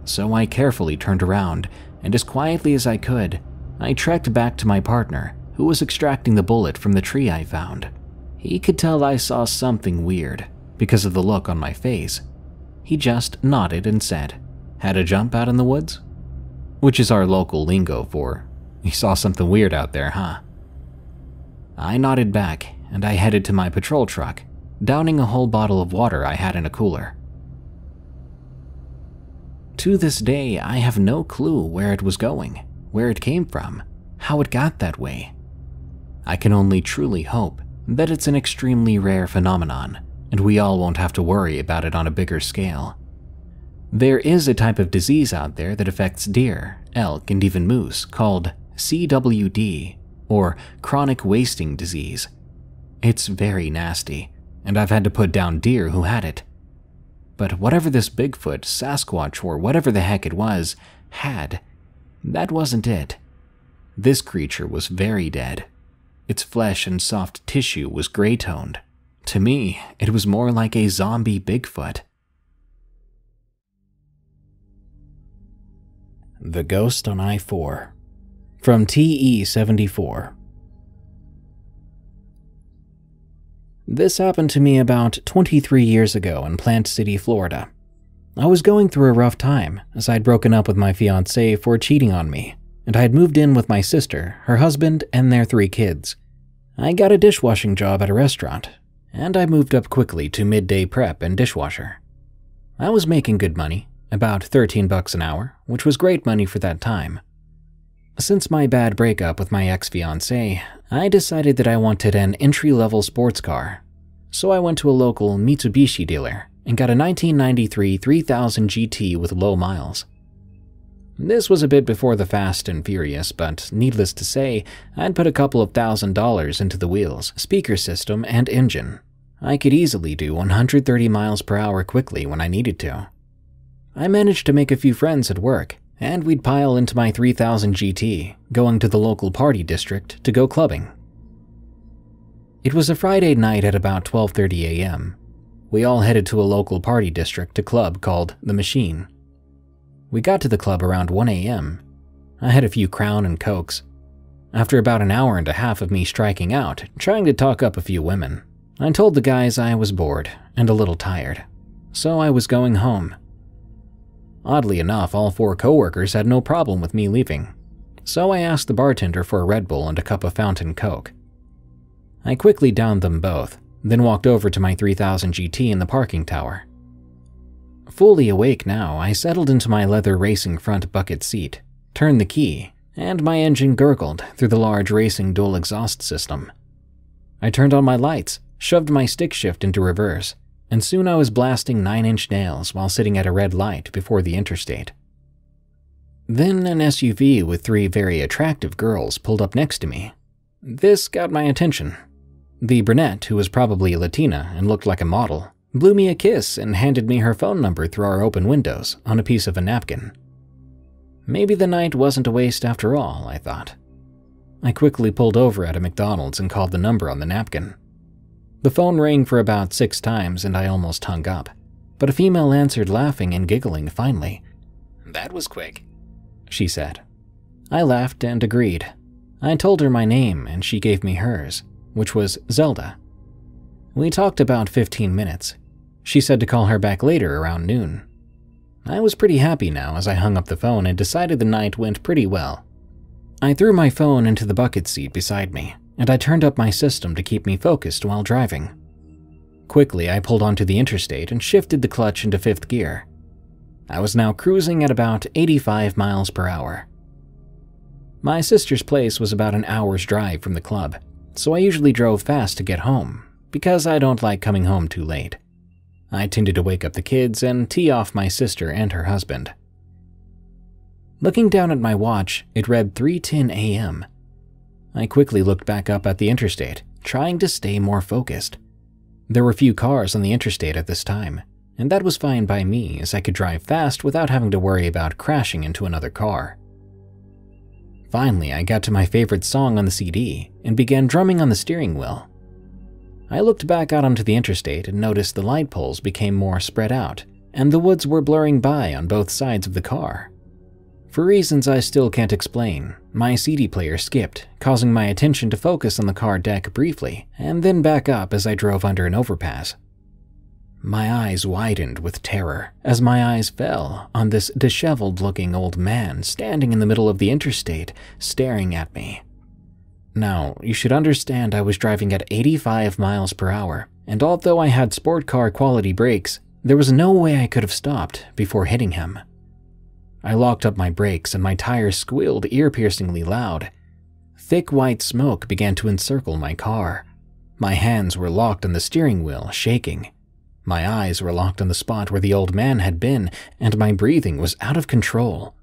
So I carefully turned around, and as quietly as I could, I trekked back to my partner, who was extracting the bullet from the tree I found. He could tell I saw something weird because of the look on my face. He just nodded and said, Had a jump out in the woods? Which is our local lingo for, you saw something weird out there, huh? I nodded back and I headed to my patrol truck, downing a whole bottle of water I had in a cooler. To this day, I have no clue where it was going, where it came from, how it got that way. I can only truly hope that it's an extremely rare phenomenon, and we all won't have to worry about it on a bigger scale. There is a type of disease out there that affects deer, elk, and even moose called CWD, or chronic wasting disease. It's very nasty, and I've had to put down deer who had it. But whatever this Bigfoot, Sasquatch, or whatever the heck it was, had, that wasn't it. This creature was very dead. Its flesh and soft tissue was gray toned. To me, it was more like a zombie Bigfoot. The Ghost on I 4 from TE 74. This happened to me about 23 years ago in Plant City, Florida. I was going through a rough time as I'd broken up with my fiance for cheating on me, and I had moved in with my sister, her husband, and their three kids. I got a dishwashing job at a restaurant, and I moved up quickly to midday prep and dishwasher. I was making good money, about 13 bucks an hour, which was great money for that time. Since my bad breakup with my ex-fiancée, I decided that I wanted an entry-level sports car. So I went to a local Mitsubishi dealer and got a 1993 3000 GT with low miles. This was a bit before the Fast and Furious, but needless to say, I'd put a couple of thousand dollars into the wheels, speaker system, and engine. I could easily do 130 miles per hour quickly when I needed to. I managed to make a few friends at work, and we'd pile into my 3000 GT, going to the local party district to go clubbing. It was a Friday night at about 12:30 a.m. We all headed to a local party district to club called The Machine. We got to the club around 1 a.m. I had a few Crown and Cokes. After about an hour and a half of me striking out, trying to talk up a few women, I told the guys I was bored and a little tired, so I was going home. Oddly enough, all four coworkers had no problem with me leaving, so I asked the bartender for a Red Bull and a cup of fountain Coke. I quickly downed them both, then walked over to my 3000 GT in the parking tower. Fully awake now, I settled into my leather racing front bucket seat, turned the key, and my engine gurgled through the large racing dual exhaust system. I turned on my lights, shoved my stick shift into reverse, and soon I was blasting Nine Inch Nails while sitting at a red light before the interstate. Then an SUV with three very attractive girls pulled up next to me. This got my attention. The brunette, who was probably a Latina and looked like a model, blew me a kiss and handed me her phone number through our open windows on a piece of a napkin. Maybe the night wasn't a waste after all, I thought. I quickly pulled over at a McDonald's and called the number on the napkin. The phone rang for about six times and I almost hung up, but a female answered laughing and giggling finally. That was quick she said. I laughed and agreed. I told her my name and she gave me hers, which was Zelda. We talked about 15 minutes. She said to call her back later around noon. I was pretty happy now as I hung up the phone and decided the night went pretty well. I threw my phone into the bucket seat beside me, and I turned up my system to keep me focused while driving. Quickly, I pulled onto the interstate and shifted the clutch into fifth gear. I was now cruising at about 85 miles per hour. My sister's place was about an hour's drive from the club, so I usually drove fast to get home, because I don't like coming home too late. I tended to wake up the kids and tee off my sister and her husband. Looking down at my watch, it read 3:10 a.m. I quickly looked back up at the interstate, trying to stay more focused. There were few cars on the interstate at this time, and that was fine by me as I could drive fast without having to worry about crashing into another car. Finally, I got to my favorite song on the CD and began drumming on the steering wheel. I looked back out onto the interstate and noticed the light poles became more spread out, and the woods were blurring by on both sides of the car. For reasons I still can't explain, my CD player skipped, causing my attention to focus on the car deck briefly, and then back up as I drove under an overpass. My eyes widened with terror as my eyes fell on this disheveled looking old man standing in the middle of the interstate, staring at me. Now, you should understand I was driving at 85 miles per hour, and although I had sport car quality brakes, there was no way I could have stopped before hitting him. I locked up my brakes and my tires squealed ear piercingly loud. Thick white smoke began to encircle my car. My hands were locked on the steering wheel, shaking. My eyes were locked on the spot where the old man had been, and my breathing was out of control.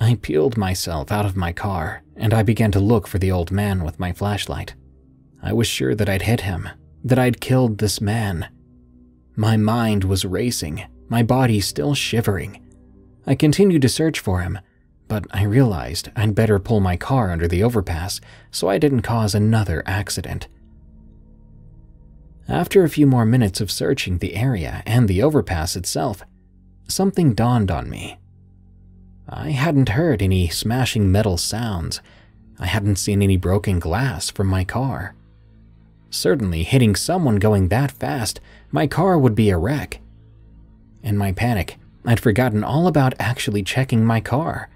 I peeled myself out of my car, and I began to look for the old man with my flashlight. I was sure that I'd hit him, that I'd killed this man. My mind was racing, my body still shivering. I continued to search for him, but I realized I'd better pull my car under the overpass so I didn't cause another accident. After a few more minutes of searching the area and the overpass itself, something dawned on me. I hadn't heard any smashing metal sounds. I hadn't seen any broken glass from my car. Certainly, hitting someone going that fast, my car would be a wreck. In my panic, I'd forgotten all about actually checking my car.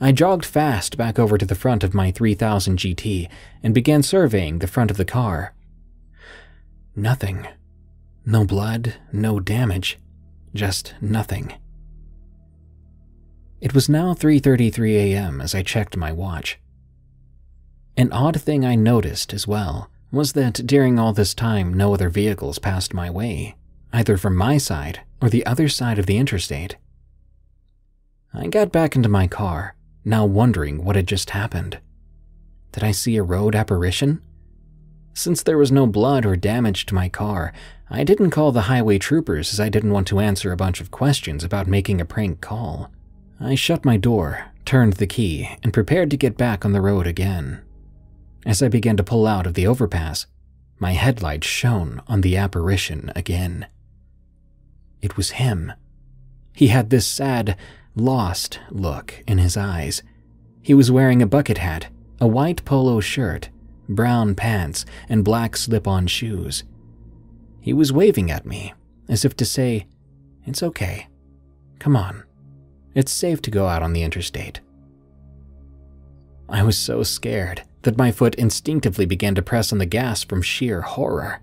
I jogged fast back over to the front of my 3000 GT and began surveying the front of the car. Nothing. No blood, no damage, just nothing. It was now 3:33 a.m. as I checked my watch. An odd thing I noticed as well was that during all this time no other vehicles passed my way, either from my side or the other side of the interstate. I got back into my car, now wondering what had just happened. Did I see a road apparition? Since there was no blood or damage to my car, I didn't call the highway troopers as I didn't want to answer a bunch of questions about making a prank call. I shut my door, turned the key, and prepared to get back on the road again. As I began to pull out of the overpass, my headlight shone on the apparition again. It was him. He had this sad, lost look in his eyes. He was wearing a bucket hat, a white polo shirt, brown pants, and black slip on shoes. He was waving at me, as if to say, It's okay. Come on. It's safe to go out on the interstate. I was so scared that my foot instinctively began to press on the gas from sheer horror.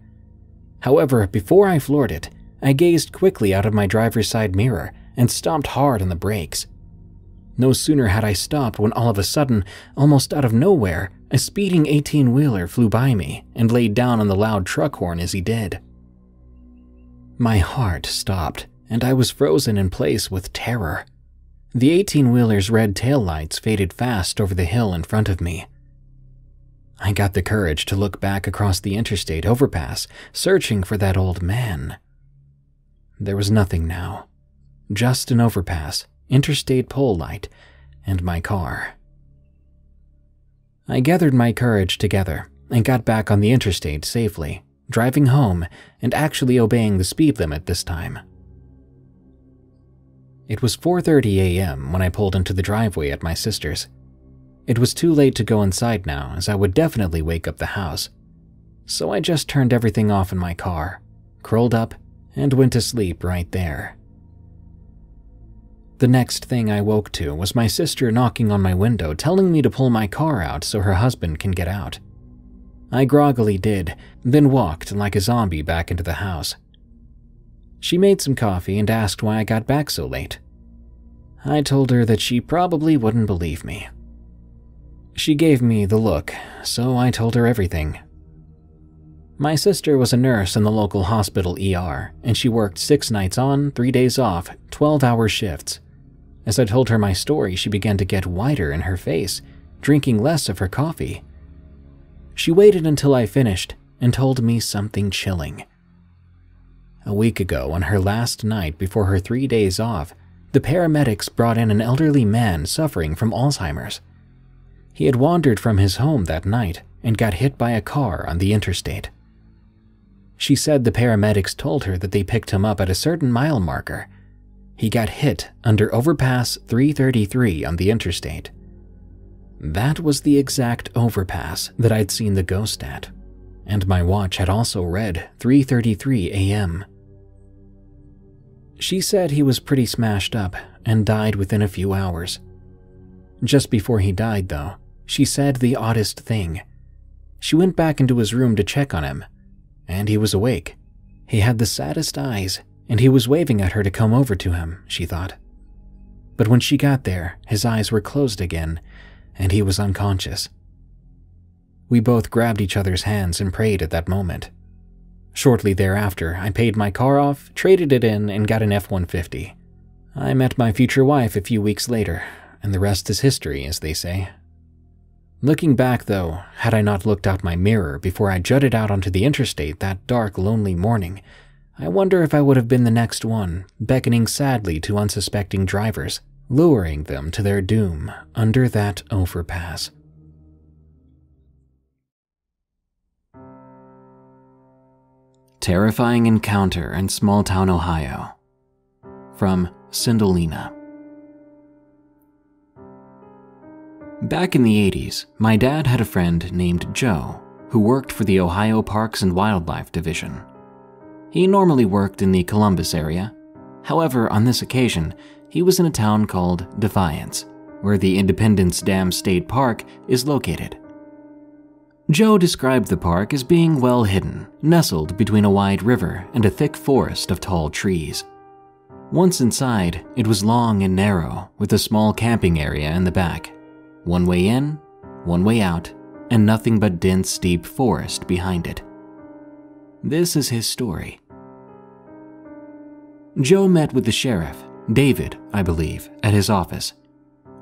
However, before I floored it, I gazed quickly out of my driver's side mirror and stomped hard on the brakes. No sooner had I stopped when all of a sudden, almost out of nowhere, a speeding 18 wheeler flew by me and laid down on the loud truck horn as he did. My heart stopped, and I was frozen in place with terror. The 18 wheeler's red taillights faded fast over the hill in front of me. I got the courage to look back across the interstate overpass, searching for that old man. There was nothing now, just an overpass, interstate pole light, and my car. I gathered my courage together and got back on the interstate safely, driving home and actually obeying the speed limit this time. It was 4:30 a.m. when I pulled into the driveway at my sister's. It was too late to go inside now, as I would definitely wake up the house. So I just turned everything off in my car, curled up, and went to sleep right there. The next thing I woke to was my sister knocking on my window telling me to pull my car out so her husband can get out. I groggily did, then walked like a zombie back into the house. She made some coffee and asked why I got back so late. I told her that she probably wouldn't believe me. She gave me the look, so I told her everything. My sister was a nurse in the local hospital ER, and she worked six nights on, three days off, 12 hour shifts. As I told her my story, she began to get whiter in her face, drinking less of her coffee. She waited until I finished and told me something chilling. A week ago, on her last night before her three days off, the paramedics brought in an elderly man suffering from Alzheimer's. He had wandered from his home that night and got hit by a car on the interstate. She said the paramedics told her that they picked him up at a certain mile marker. He got hit under overpass 333 on the interstate. That was the exact overpass that I'd seen the ghost at, and my watch had also read 3:33 a.m. She said he was pretty smashed up and died within a few hours. Just before he died, though, she said the oddest thing. She went back into his room to check on him, and he was awake. He had the saddest eyes, and he was waving at her to come over to him, she thought. But when she got there, his eyes were closed again, and he was unconscious. We both grabbed each other's hands and prayed at that moment. Shortly thereafter, I paid my car off, traded it in, and got an F 150. I met my future wife a few weeks later, and the rest is history, as they say. Looking back, though, had I not looked out my mirror before I jutted out onto the interstate that dark, lonely morning, I wonder if I would have been the next one, beckoning sadly to unsuspecting drivers, luring them to their doom under that overpass. Terrifying Encounter in Small Town, Ohio. From Sindelina. Back in the 80s, my dad had a friend named Joe who worked for the Ohio Parks and Wildlife Division. He normally worked in the Columbus area. However, on this occasion, he was in a town called Defiance, where the Independence Dam State Park is located. Joe described the park as being well hidden, nestled between a wide river and a thick forest of tall trees. Once inside, it was long and narrow, with a small camping area in the back one way in, one way out, and nothing but dense, deep forest behind it. This is his story. Joe met with the sheriff, David, I believe, at his office.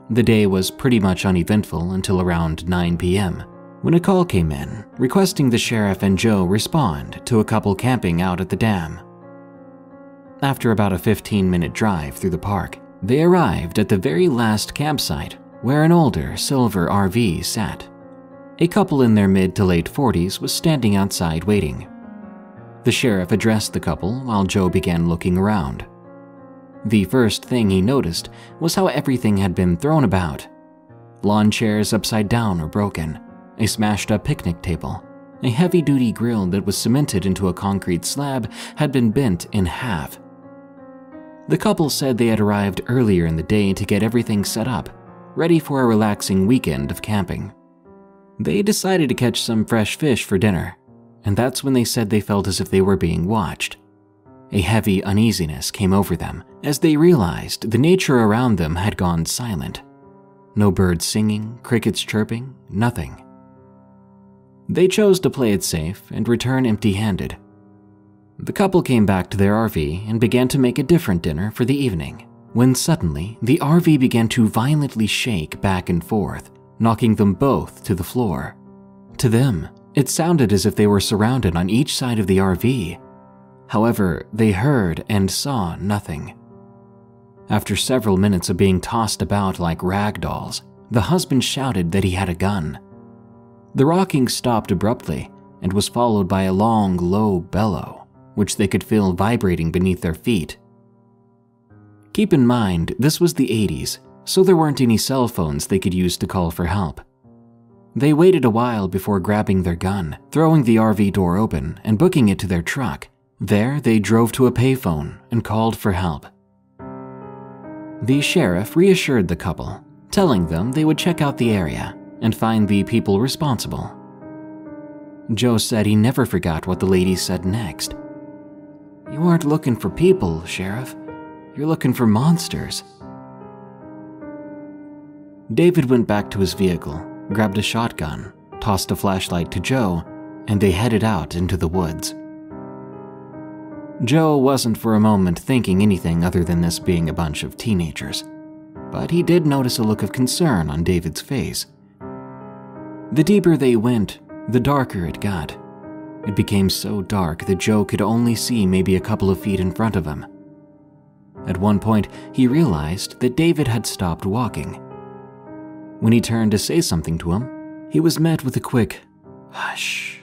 The day was pretty much uneventful until around 9 p.m., when a call came in requesting the sheriff and Joe respond to a couple camping out at the dam. After about a 15 minute drive through the park, they arrived at the very last campsite where an older silver RV sat. A couple in their mid to late 40s was standing outside waiting. The sheriff addressed the couple while Joe began looking around. The first thing he noticed was how everything had been thrown about. Lawn chairs upside down or broken, a smashed up picnic table, a heavy duty grill that was cemented into a concrete slab had been bent in half. The couple said they had arrived earlier in the day to get everything set up ready for a relaxing weekend of camping. They decided to catch some fresh fish for dinner, and that's when they said they felt as if they were being watched. A heavy uneasiness came over them as they realized the nature around them had gone silent. No birds singing, crickets chirping, nothing. They chose to play it safe and return empty handed. The couple came back to their RV and began to make a different dinner for the evening, when suddenly the RV began to violently shake back and forth, knocking them both to the floor. To them, it sounded as if they were surrounded on each side of the RV. However, they heard and saw nothing. After several minutes of being tossed about like rag dolls, the husband shouted that he had a gun. The rocking stopped abruptly and was followed by a long, low bellow which they could feel vibrating beneath their feet. Keep in mind, this was the 80s, so there weren't any cell phones they could use to call for help. They waited a while before grabbing their gun, throwing the RV door open, and booking it to their truck. There, they drove to a payphone and called for help. The sheriff reassured the couple, telling them they would check out the area and find the people responsible. Joe said he never forgot what the lady said next. You aren't looking for people, Sheriff. You're looking for monsters. David went back to his vehicle, grabbed a shotgun, tossed a flashlight to Joe, and they headed out into the woods. Joe wasn't for a moment thinking anything other than this being a bunch of teenagers, but he did notice a look of concern on David's face. The deeper they went, the darker it got. It became so dark that Joe could only see maybe a couple of feet in front of him. At one point, he realized that David had stopped walking. When he turned to say something to him, he was met with a quick, hush.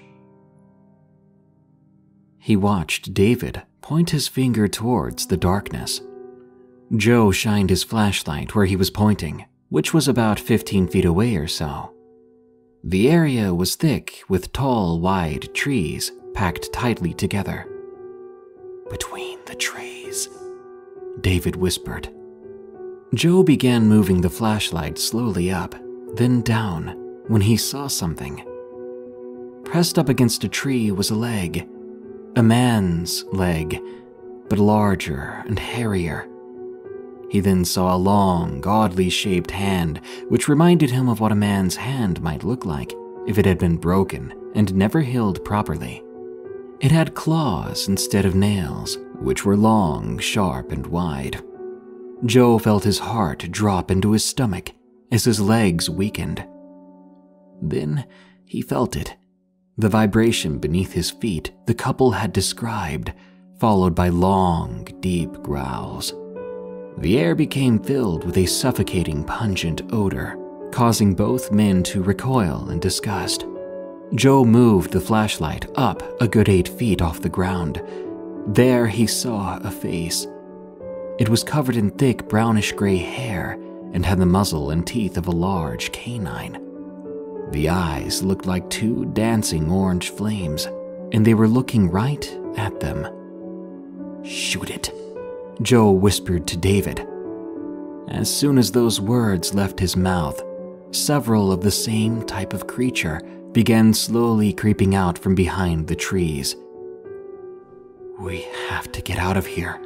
He watched David point his finger towards the darkness. Joe shined his flashlight where he was pointing, which was about 15 feet away or so. The area was thick with tall, wide trees packed tightly together. Between the trees, David whispered. Joe began moving the flashlight slowly up, then down, when he saw something. Pressed up against a tree was a leg, a man's leg, but larger and hairier. He then saw a long, oddly shaped hand, which reminded him of what a man's hand might look like if it had been broken and never healed properly. It had claws instead of nails, which were long, sharp, and wide. Joe felt his heart drop into his stomach as his legs weakened. Then he felt it the vibration beneath his feet the couple had described, followed by long, deep growls. The air became filled with a suffocating, pungent odor, causing both men to recoil in disgust. Joe moved the flashlight up a good eight feet off the ground. There he saw a face. It was covered in thick brownish gray hair and had the muzzle and teeth of a large canine. The eyes looked like two dancing orange flames, and they were looking right at them. Shoot it, Joe whispered to David. As soon as those words left his mouth, several of the same type of creature began slowly creeping out from behind the trees. We have to get out of here,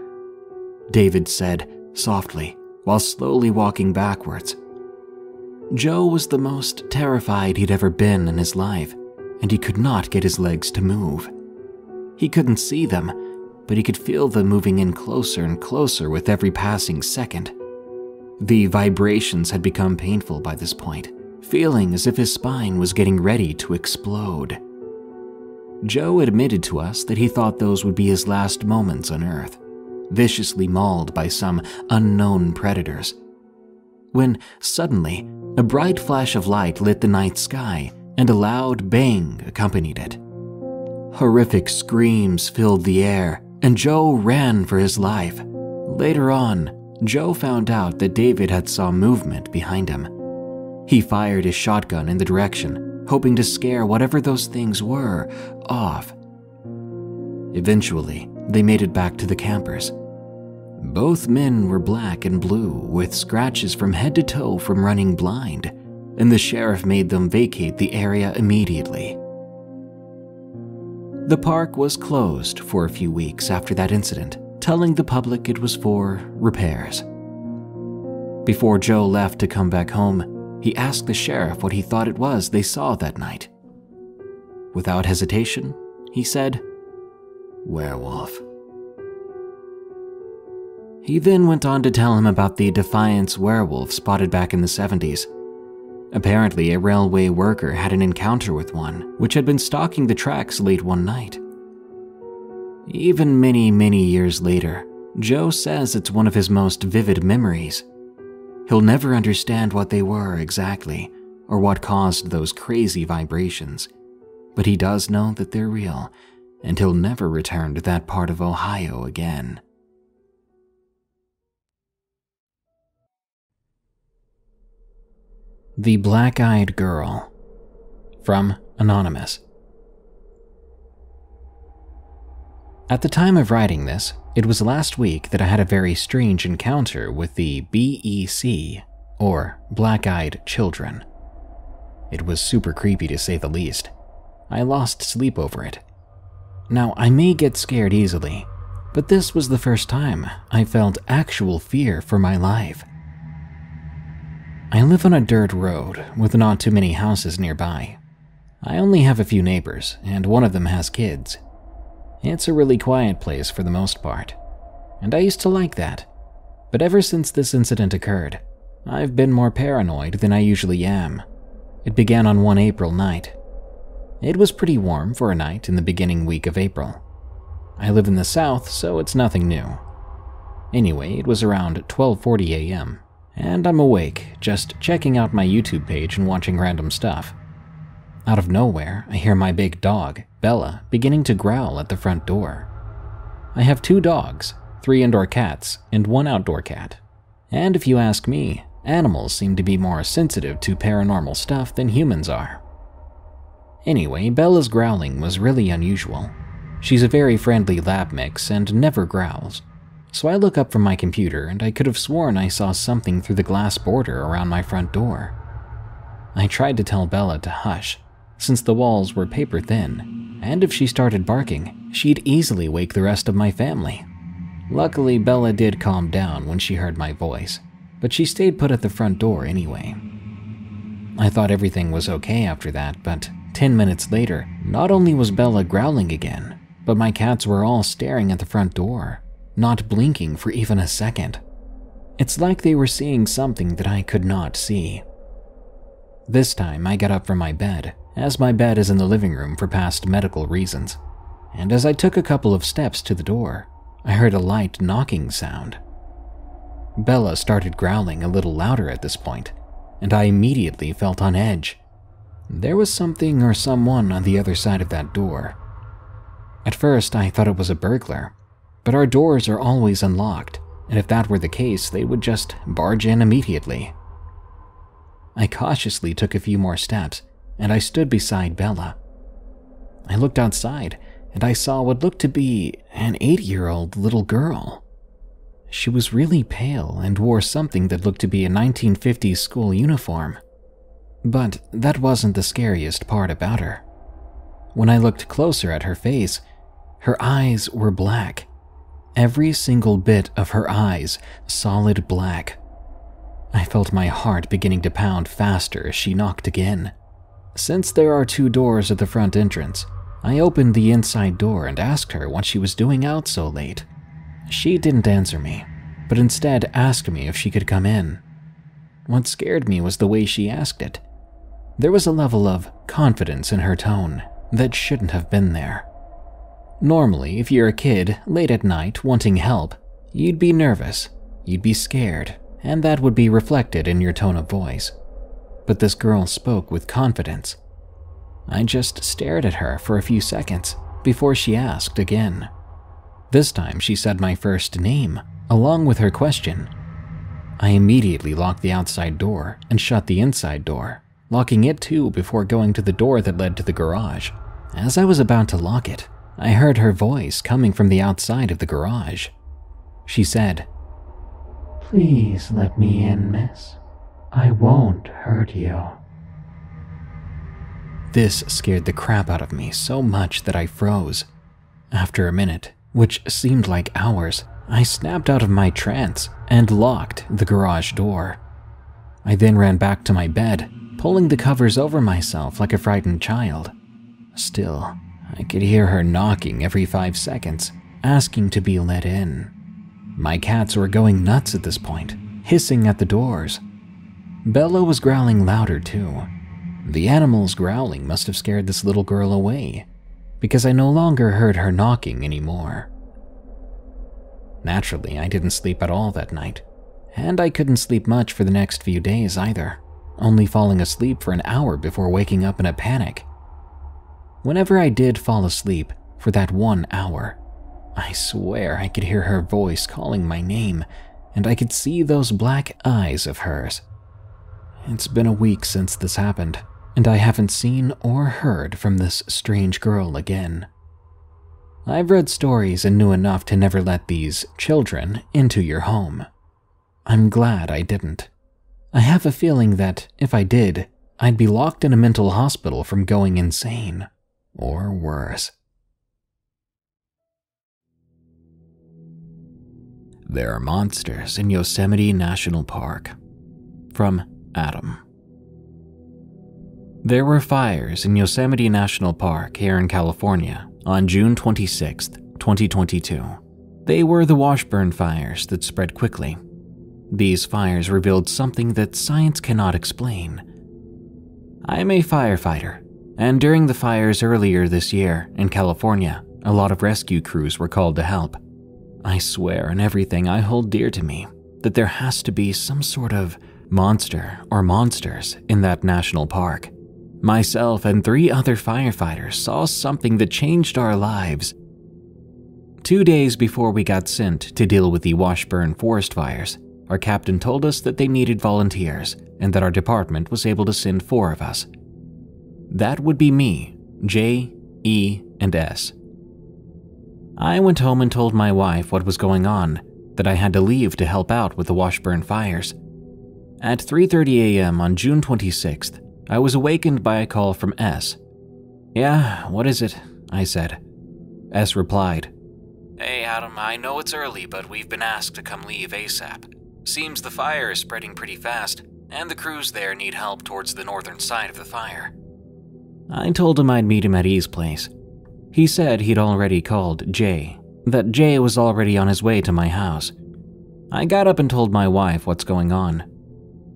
David said softly while slowly walking backwards. Joe was the most terrified he'd ever been in his life, and he could not get his legs to move. He couldn't see them, but he could feel them moving in closer and closer with every passing second. The vibrations had become painful by this point, feeling as if his spine was getting ready to explode. Joe admitted to us that he thought those would be his last moments on Earth, viciously mauled by some unknown predators. When suddenly, a bright flash of light lit the night sky and a loud bang accompanied it. Horrific screams filled the air and Joe ran for his life. Later on, Joe found out that David had saw movement behind him. He fired his shotgun in the direction, hoping to scare whatever those things were off. Eventually, they made it back to the campers. Both men were black and blue, with scratches from head to toe from running blind. and the sheriff made them vacate the area immediately. The park was closed for a few weeks after that incident, telling the public it was for repairs. Before Joe left to come back home, he asked the sheriff what he thought it was they saw that night. Without hesitation, he said, Werewolf. He then went on to tell him about the Defiance werewolf spotted back in the 70s. Apparently, a railway worker had an encounter with one, which had been stalking the tracks late one night. Even many, many years later, Joe says it's one of his most vivid memories. He'll never understand what they were exactly, or what caused those crazy vibrations, but he does know that they're real, and he'll never return to that part of Ohio again. The Black Eyed Girl from Anonymous. At the time of writing this, it was last week that I had a very strange encounter with the BEC, or Black Eyed Children. It was super creepy to say the least. I lost sleep over it. Now, I may get scared easily, but this was the first time I felt actual fear for my life. I live on a dirt road with not too many houses nearby. I only have a few neighbors, and one of them has kids. It's a really quiet place for the most part, and I used to like that. But ever since this incident occurred, I've been more paranoid than I usually am. It began on one April night. It was pretty warm for a night in the beginning week of April. I live in the south, so it's nothing new. Anyway, it was around 12:40 a.m and I'm awake, just checking out my YouTube page and watching random stuff. Out of nowhere, I hear my big dog, Bella, beginning to growl at the front door. I have two dogs, three indoor cats, and one outdoor cat. And if you ask me, animals seem to be more sensitive to paranormal stuff than humans are. Anyway, Bella's growling was really unusual. She's a very friendly lab mix and never growls. So I look up from my computer and I could have sworn I saw something through the glass border around my front door. I tried to tell Bella to hush, since the walls were paper thin, and if she started barking, she'd easily wake the rest of my family. Luckily, Bella did calm down when she heard my voice, but she stayed put at the front door anyway. I thought everything was okay after that, but 10 minutes later, not only was Bella growling again, but my cats were all staring at the front door not blinking for even a second. It's like they were seeing something that I could not see. This time, I got up from my bed, as my bed is in the living room for past medical reasons, and as I took a couple of steps to the door, I heard a light knocking sound. Bella started growling a little louder at this point, and I immediately felt on edge. There was something or someone on the other side of that door. At first, I thought it was a burglar, but our doors are always unlocked, and if that were the case, they would just barge in immediately. I cautiously took a few more steps, and I stood beside Bella. I looked outside, and I saw what looked to be an eight year old little girl. She was really pale and wore something that looked to be a 1950s school uniform. But that wasn't the scariest part about her. When I looked closer at her face, her eyes were black every single bit of her eyes solid black. I felt my heart beginning to pound faster as she knocked again. Since there are two doors at the front entrance, I opened the inside door and asked her what she was doing out so late. She didn't answer me, but instead asked me if she could come in. What scared me was the way she asked it. There was a level of confidence in her tone that shouldn't have been there. Normally, if you're a kid late at night wanting help, you'd be nervous, you'd be scared, and that would be reflected in your tone of voice. But this girl spoke with confidence. I just stared at her for a few seconds before she asked again. This time she said my first name, along with her question. I immediately locked the outside door and shut the inside door, locking it too before going to the door that led to the garage. As I was about to lock it, I heard her voice coming from the outside of the garage. She said, Please let me in, miss. I won't hurt you. This scared the crap out of me so much that I froze. After a minute, which seemed like hours, I snapped out of my trance and locked the garage door. I then ran back to my bed, pulling the covers over myself like a frightened child. Still, I could hear her knocking every five seconds, asking to be let in. My cats were going nuts at this point, hissing at the doors. Bella was growling louder too. The animal's growling must have scared this little girl away, because I no longer heard her knocking anymore. Naturally, I didn't sleep at all that night, and I couldn't sleep much for the next few days either, only falling asleep for an hour before waking up in a panic. Whenever I did fall asleep for that one hour, I swear I could hear her voice calling my name, and I could see those black eyes of hers. It's been a week since this happened, and I haven't seen or heard from this strange girl again. I've read stories and knew enough to never let these children into your home. I'm glad I didn't. I have a feeling that if I did, I'd be locked in a mental hospital from going insane, or worse. There are monsters in Yosemite National Park. From Adam. There were fires in Yosemite National Park here in California on June 26, 2022. They were the Washburn fires that spread quickly. These fires revealed something that science cannot explain. I'm a firefighter, and during the fires earlier this year in California, a lot of rescue crews were called to help. I swear on everything I hold dear to me that there has to be some sort of monster or monsters in that national park. Myself and three other firefighters saw something that changed our lives. Two days before we got sent to deal with the Washburn forest fires, our captain told us that they needed volunteers and that our department was able to send four of us. That would be me, J, E, and S. I went home and told my wife what was going on, that I had to leave to help out with the Washburn fires. At 3:30 a.m. on June 26th, I was awakened by a call from S. Yeah, what is it? I said. S replied, Hey Adam, I know it's early, but we've been asked to come leave ASAP. Seems the fire is spreading pretty fast, and the crews there need help towards the northern side of the fire. I told him I'd meet him at E's place. He said he'd already called Jay, that Jay was already on his way to my house. I got up and told my wife what's going on.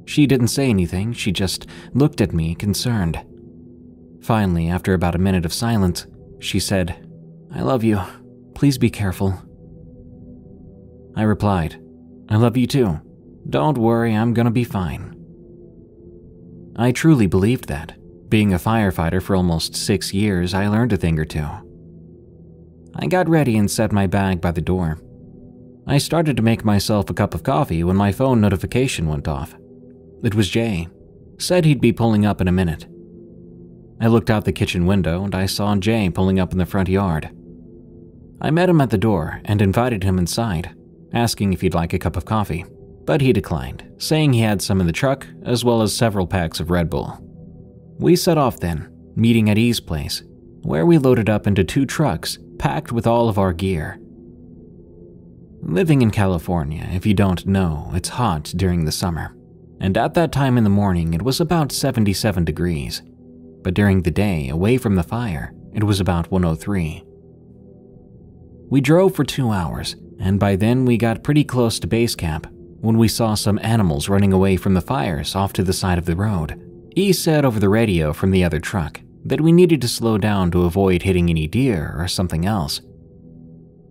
She didn't say anything, she just looked at me, concerned. Finally, after about a minute of silence, she said, I love you. Please be careful. I replied, I love you too. Don't worry, I'm gonna be fine. I truly believed that. Being a firefighter for almost six years, I learned a thing or two. I got ready and set my bag by the door. I started to make myself a cup of coffee when my phone notification went off. It was Jay. Said he'd be pulling up in a minute. I looked out the kitchen window and I saw Jay pulling up in the front yard. I met him at the door and invited him inside, asking if he'd like a cup of coffee, but he declined, saying he had some in the truck as well as several packs of Red Bull. We set off then, meeting at E's place, where we loaded up into two trucks packed with all of our gear. Living in California, if you don't know, it's hot during the summer and at that time in the morning it was about 77 degrees. But during the day, away from the fire, it was about 103. We drove for two hours, and by then we got pretty close to base camp when we saw some animals running away from the fires off to the side of the road. E said over the radio from the other truck that we needed to slow down to avoid hitting any deer or something else.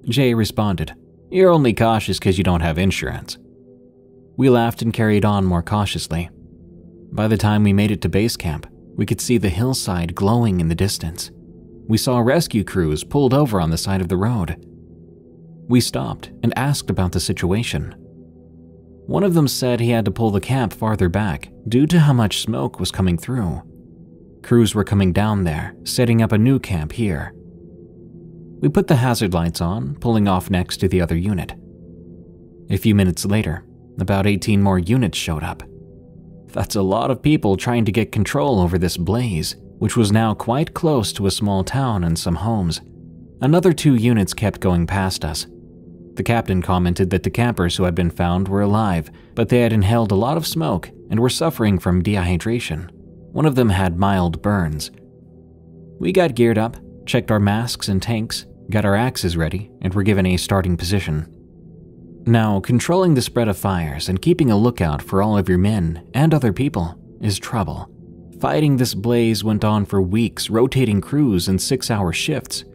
Jay responded, You're only cautious because you don't have insurance. We laughed and carried on more cautiously. By the time we made it to base camp, we could see the hillside glowing in the distance. We saw rescue crews pulled over on the side of the road. We stopped and asked about the situation. One of them said he had to pull the camp farther back due to how much smoke was coming through. Crews were coming down there, setting up a new camp here. We put the hazard lights on, pulling off next to the other unit. A few minutes later, about 18 more units showed up. That's a lot of people trying to get control over this blaze, which was now quite close to a small town and some homes. Another two units kept going past us. The captain commented that the campers who had been found were alive, but they had inhaled a lot of smoke and were suffering from dehydration. One of them had mild burns. We got geared up, checked our masks and tanks, got our axes ready, and were given a starting position. Now, controlling the spread of fires and keeping a lookout for all of your men and other people is trouble. Fighting this blaze went on for weeks, rotating crews in six hour shifts.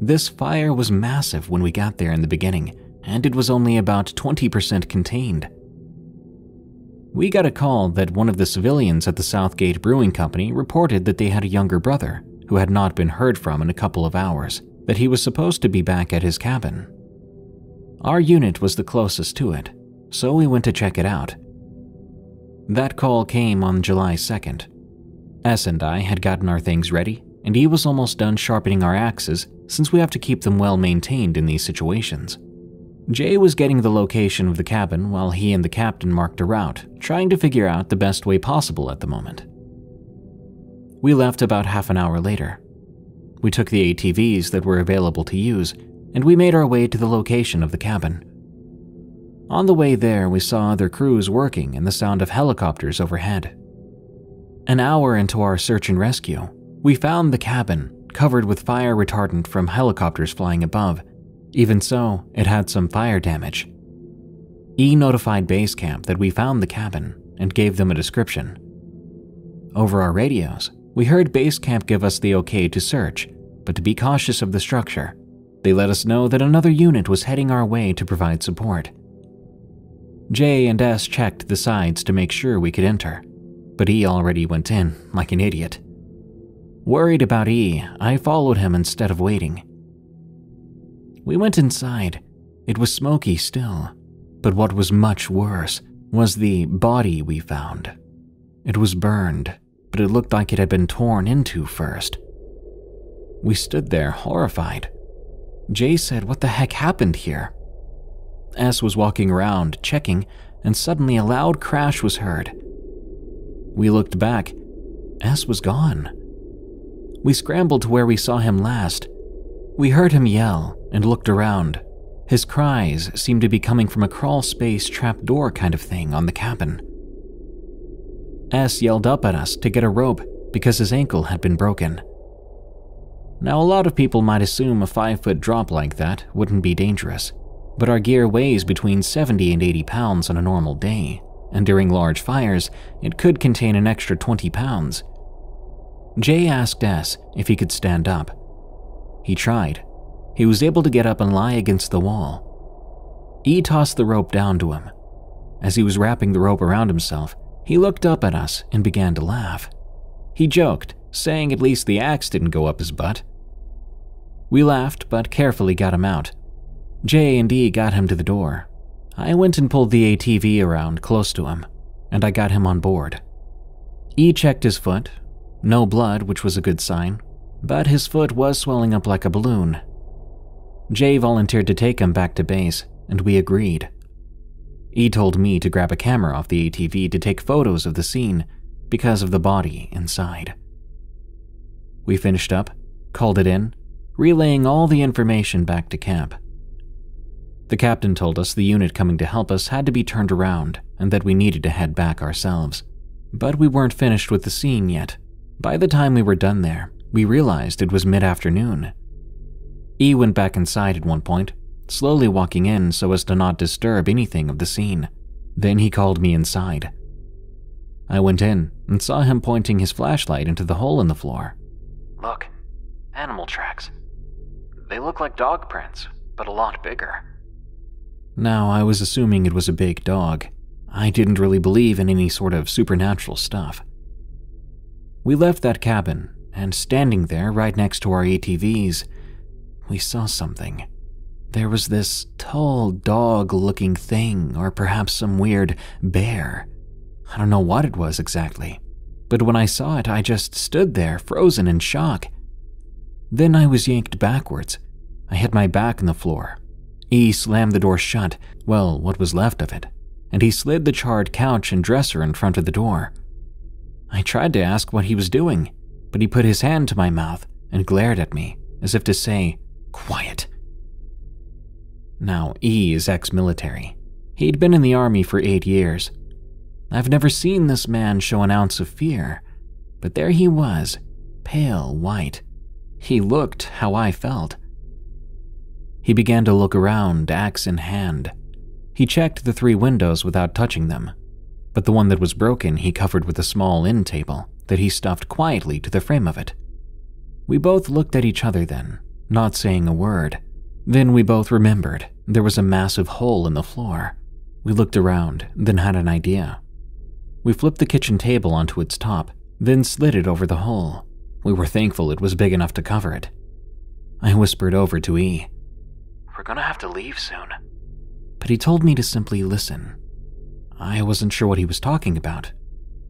This fire was massive when we got there in the beginning, and it was only about 20% contained. We got a call that one of the civilians at the South Gate Brewing Company reported that they had a younger brother who had not been heard from in a couple of hours, that he was supposed to be back at his cabin. Our unit was the closest to it, so we went to check it out. That call came on July 2nd, S and I had gotten our things ready, and E was almost done sharpening our axes since we have to keep them well maintained in these situations. Jay was getting the location of the cabin while he and the captain marked a route, trying to figure out the best way possible at the moment. We left about half an hour later. We took the ATVs that were available to use, and we made our way to the location of the cabin. On the way there, we saw other crews working and the sound of helicopters overhead. An hour into our search and rescue, we found the cabin covered with fire retardant from helicopters flying above. Even so, it had some fire damage. E notified base camp that we found the cabin and gave them a description. Over our radios, we heard base camp give us the okay to search, but to be cautious of the structure. They let us know that another unit was heading our way to provide support. J and S checked the sides to make sure we could enter but E already went in, like an idiot. Worried about E, I followed him instead of waiting. We went inside. It was smoky still, but what was much worse was the body we found. It was burned, but it looked like it had been torn into first. We stood there, horrified. Jay said, What the heck happened here? S was walking around, checking, and suddenly a loud crash was heard. We looked back. S was gone. We scrambled to where we saw him last. We heard him yell and looked around. His cries seemed to be coming from a crawl space trapdoor kind of thing on the cabin. S yelled up at us to get a rope because his ankle had been broken. Now, a lot of people might assume a 5 foot drop like that wouldn't be dangerous, but our gear weighs between 70 and 80 pounds on a normal day and during large fires, it could contain an extra 20 pounds. Jay asked S if he could stand up. He tried. He was able to get up and lie against the wall. E tossed the rope down to him. As he was wrapping the rope around himself, he looked up at us and began to laugh. He joked, saying at least the axe didn't go up his butt. We laughed, but carefully got him out. J and E got him to the door, I went and pulled the ATV around close to him, and I got him on board. E checked his foot. No blood, which was a good sign, but his foot was swelling up like a balloon. Jay volunteered to take him back to base, and we agreed. E told me to grab a camera off the ATV to take photos of the scene because of the body inside. We finished up, called it in, relaying all the information back to camp. The captain told us the unit coming to help us had to be turned around and that we needed to head back ourselves. But we weren't finished with the scene yet. By the time we were done there, we realized it was mid afternoon. E went back inside at one point, slowly walking in so as to not disturb anything of the scene. Then he called me inside. I went in and saw him pointing his flashlight into the hole in the floor. Look, animal tracks. They look like dog prints, but a lot bigger. Now, I was assuming it was a big dog. I didn't really believe in any sort of supernatural stuff. We left that cabin, and standing there right next to our ATVs, we saw something. There was this tall dog looking thing, or perhaps some weird bear. I don't know what it was exactly, but when I saw it, I just stood there, frozen in shock. Then I was yanked backwards. I hit my back on the floor, E slammed the door shut, well, what was left of it, and he slid the charred couch and dresser in front of the door. I tried to ask what he was doing. but he put his hand to my mouth and glared at me as if to say, Quiet. Now, E is ex military. He'd been in the army for eight years. I've never seen this man show an ounce of fear, but there he was, pale white. He looked how I felt. He began to look around, axe in hand. He checked the three windows without touching them, but the one that was broken he covered with a small end table that he stuffed quietly to the frame of it. We both looked at each other then, not saying a word. Then we both remembered there was a massive hole in the floor. We looked around, then had an idea. We flipped the kitchen table onto its top, then slid it over the hole. We were thankful it was big enough to cover it. I whispered over to E. We're gonna have to leave soon. But he told me to simply listen. I wasn't sure what he was talking about.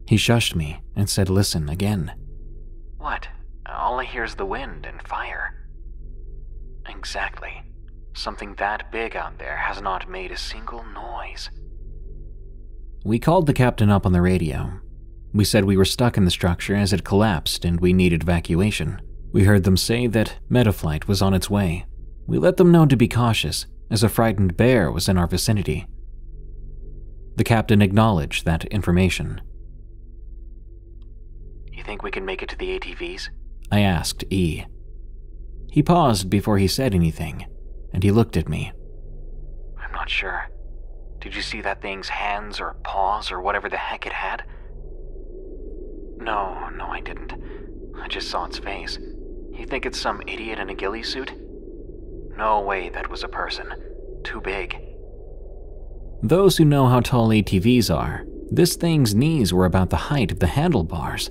He shushed me and said, Listen again. What? All I hear is the wind and fire. Exactly. Something that big out there has not made a single noise. We called the captain up on the radio. We said we were stuck in the structure as it collapsed and we needed evacuation. We heard them say that Metaflight was on its way. We let them know to be cautious, as a frightened bear was in our vicinity. The captain acknowledged that information. You think we can make it to the ATVs? I asked E. He paused before he said anything, and he looked at me. I'm not sure. Did you see that thing's hands or paws or whatever the heck it had? No, no, I didn't. I just saw its face. You think it's some idiot in a ghillie suit? No way that was a person. Too big. Those who know how tall ATVs are, this thing's knees were about the height of the handlebars.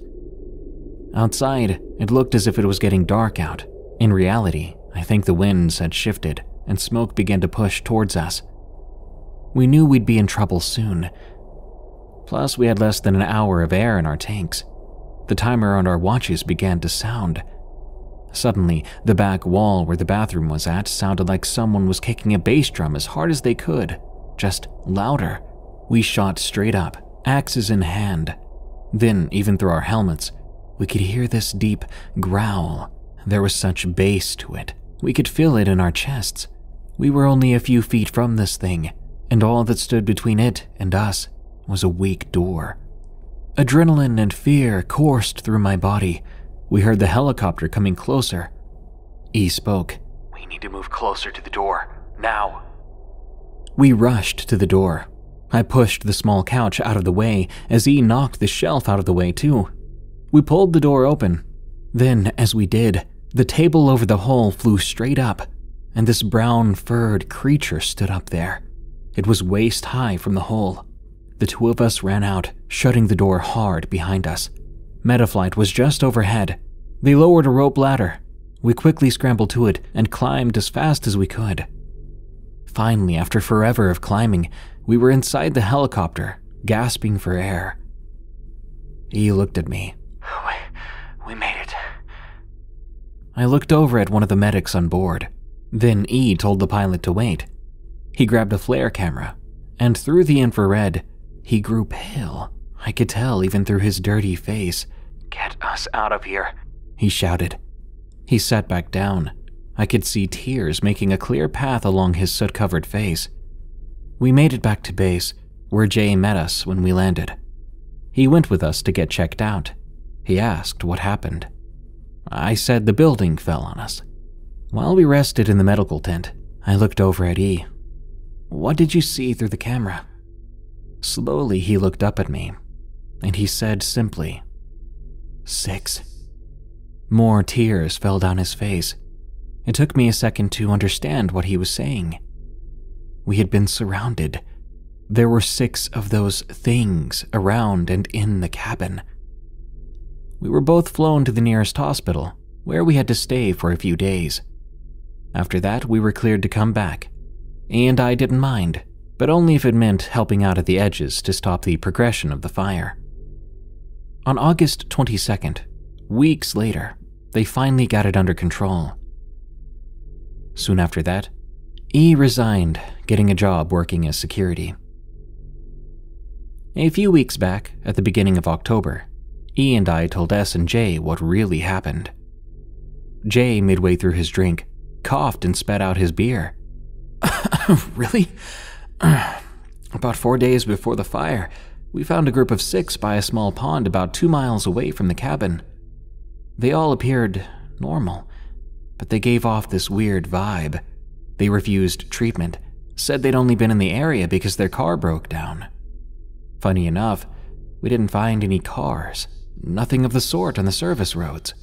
Outside, it looked as if it was getting dark out. In reality, I think the winds had shifted and smoke began to push towards us. We knew we'd be in trouble soon. Plus, we had less than an hour of air in our tanks. The timer on our watches began to sound. Suddenly, the back wall where the bathroom was at sounded like someone was kicking a bass drum as hard as they could, just louder. We shot straight up, axes in hand. Then, even through our helmets, we could hear this deep growl. There was such bass to it. We could feel it in our chests. We were only a few feet from this thing, and all that stood between it and us was a weak door. Adrenaline and fear coursed through my body. We heard the helicopter coming closer. E spoke. We need to move closer to the door. Now. We rushed to the door. I pushed the small couch out of the way as E knocked the shelf out of the way, too. We pulled the door open. Then, as we did, the table over the hole flew straight up, and this brown furred creature stood up there. It was waist high from the hole. The two of us ran out, shutting the door hard behind us. Metaflight was just overhead. They lowered a rope ladder. We quickly scrambled to it and climbed as fast as we could. Finally, after forever of climbing, we were inside the helicopter, gasping for air. He looked at me. We, we made it. I looked over at one of the medics on board. Then E told the pilot to wait. He grabbed a FLIR camera, and through the infrared, he grew pale. I could tell even through his dirty face. Get us out of here, he shouted. He sat back down. I could see tears making a clear path along his soot covered face. We made it back to base, where Jay met us when we landed. He went with us to get checked out. He asked what happened. I said the building fell on us. While we rested in the medical tent, I looked over at E. What did you see through the camera? Slowly, he looked up at me, and he said simply, Six. More tears fell down his face. It took me a second to understand what he was saying. We had been surrounded. There were six of those things around and in the cabin. We were both flown to the nearest hospital, where we had to stay for a few days. After that, we were cleared to come back, and I didn't mind, but only if it meant helping out at the edges to stop the progression of the fire. On August 22nd, weeks later, they finally got it under control. Soon after that, E resigned, getting a job working as security. A few weeks back, at the beginning of October, E and I told S and J what really happened. J, midway through his drink, coughed and spat out his beer. really? about four days before the fire, we found a group of six by a small pond about two miles away from the cabin. They all appeared normal, but they gave off this weird vibe. They refused treatment, said they'd only been in the area because their car broke down. Funny enough, we didn't find any cars, nothing of the sort on the service roads.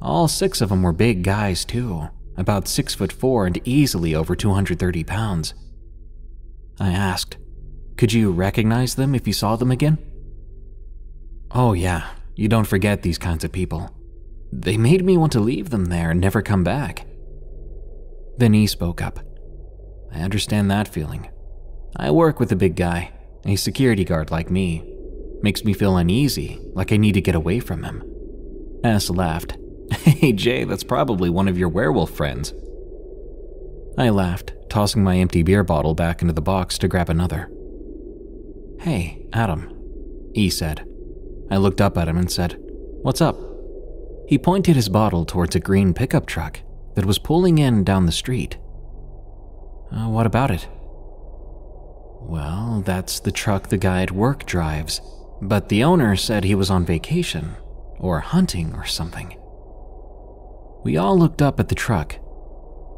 All six of them were big guys, too, about six foot four and easily over 230 pounds. I asked, Could you recognize them if you saw them again? Oh, yeah, you don't forget these kinds of people. They made me want to leave them there and never come back. Then he spoke up. I understand that feeling. I work with a big guy, a security guard like me. Makes me feel uneasy, like I need to get away from him. S laughed. Hey Jay, that's probably one of your werewolf friends. I laughed, tossing my empty beer bottle back into the box to grab another. Hey, Adam, E said. I looked up at him and said, What's up? He pointed his bottle towards a green pickup truck that was pulling in down the street. Uh, what about it? Well, that's the truck the guy at work drives, but the owner said he was on vacation, or hunting, or something. We all looked up at the truck.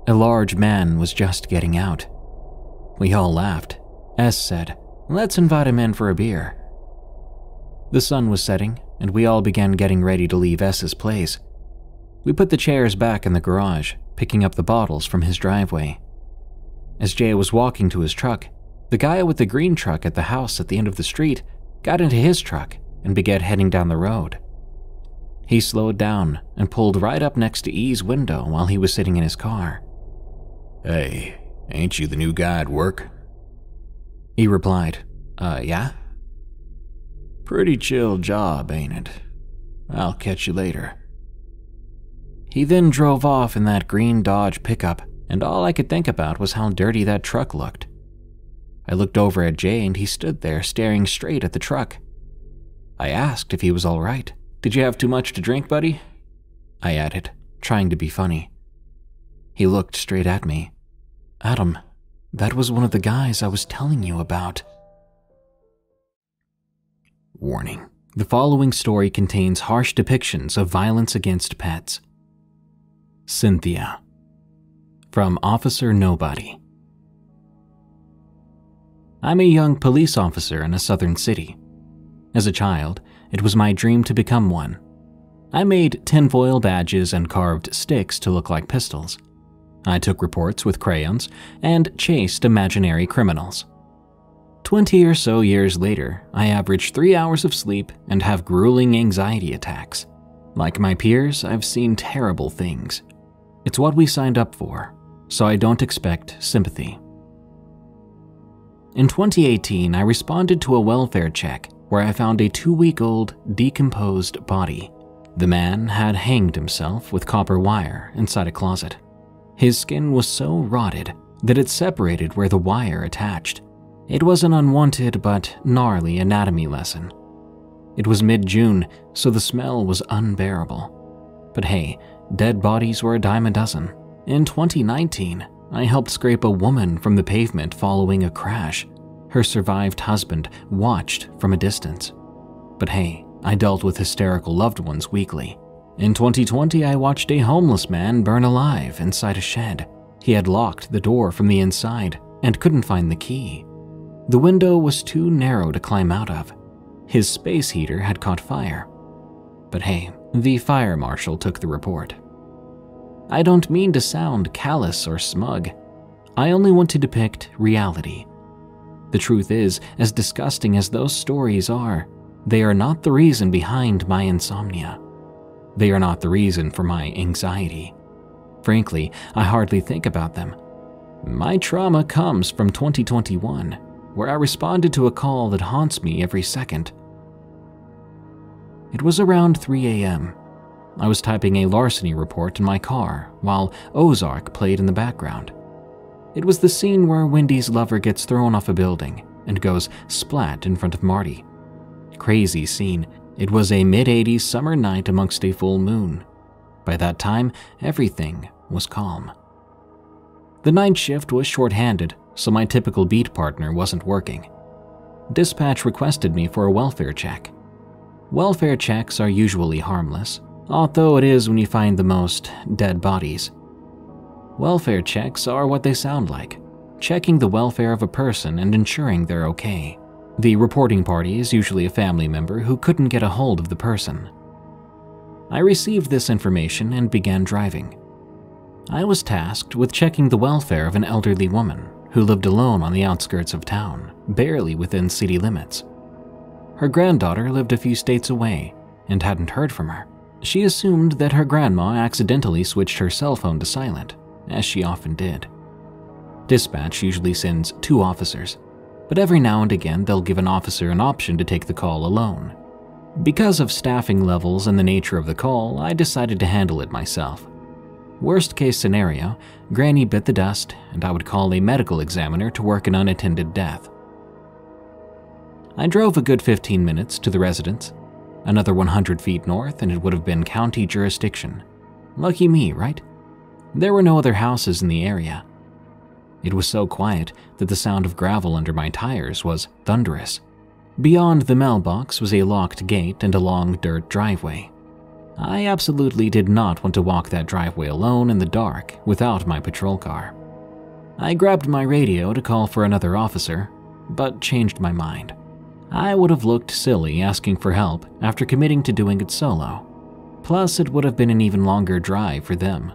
A large man was just getting out. We all laughed. S said, Let's invite him in for a beer. The sun was setting, and we all began getting ready to leave S's place. We put the chairs back in the garage, picking up the bottles from his driveway. As Jay was walking to his truck, the guy with the green truck at the house at the end of the street got into his truck and began heading down the road. He slowed down and pulled right up next to E's window while he was sitting in his car. Hey, ain't you the new guy at work? E replied, Uh, yeah? Pretty chill job, ain't it? I'll catch you later. He then drove off in that green Dodge pickup, and all I could think about was how dirty that truck looked. I looked over at Jay and he stood there staring straight at the truck. I asked if he was all right. Did you have too much to drink, buddy? I added, trying to be funny. He looked straight at me. Adam, that was one of the guys I was telling you about. Warning The following story contains harsh depictions of violence against pets. Cynthia. From Officer Nobody. I'm a young police officer in a southern city. As a child, it was my dream to become one. I made tinfoil badges and carved sticks to look like pistols. I took reports with crayons and chased imaginary criminals. Twenty or so years later, I average three hours of sleep and have grueling anxiety attacks. Like my peers, I've seen terrible things. It's what we signed up for, so I don't expect sympathy. In 2018, I responded to a welfare check where I found a two week old, decomposed body. The man had hanged himself with copper wire inside a closet. His skin was so rotted that it separated where the wire attached. It was an unwanted but gnarly anatomy lesson. It was mid June, so the smell was unbearable. But hey, dead bodies were a dime a dozen. In 2019, I helped scrape a woman from the pavement following a crash. Her survived husband watched from a distance. But hey, I dealt with hysterical loved ones weekly. In 2020, I watched a homeless man burn alive inside a shed. He had locked the door from the inside and couldn't find the key. The window was too narrow to climb out of. His space heater had caught fire. But hey, the fire marshal took the report. I don't mean to sound callous or smug. I only want to depict reality. The truth is, as disgusting as those stories are, they are not the reason behind my insomnia. They are not the reason for my anxiety. Frankly, I hardly think about them. My trauma comes from 2021 where I responded to a call that haunts me every second. It was around 3 a.m. I was typing a larceny report in my car while Ozark played in the background. It was the scene where Wendy's lover gets thrown off a building and goes splat in front of Marty. Crazy scene, It was a mid 80s summer night amongst a full moon. By that time, everything was calm. The night shift was short-handed, so my typical beat partner wasn't working. Dispatch requested me for a welfare check. Welfare checks are usually harmless, although it is when you find the most dead bodies. Welfare checks are what they sound like checking the welfare of a person and ensuring they're okay. The reporting party is usually a family member who couldn't get a hold of the person. I received this information and began driving. I was tasked with checking the welfare of an elderly woman who lived alone on the outskirts of town, barely within city limits. Her granddaughter lived a few states away and hadn't heard from her. She assumed that her grandma accidentally switched her cell phone to silent, as she often did. Dispatch usually sends two officers, but every now and again they'll give an officer an option to take the call alone. Because of staffing levels and the nature of the call, I decided to handle it myself. Worst case scenario, Granny bit the dust, and I would call a medical examiner to work an unattended death. I drove a good 15 minutes to the residence. Another 100 feet north, and it would have been county jurisdiction. Lucky me, right? There were no other houses in the area. It was so quiet that the sound of gravel under my tires was thunderous. Beyond the mailbox was a locked gate and a long dirt driveway. I absolutely did not want to walk that driveway alone in the dark without my patrol car. I grabbed my radio to call for another officer, but changed my mind. I would have looked silly asking for help after committing to doing it solo. Plus, it would have been an even longer drive for them.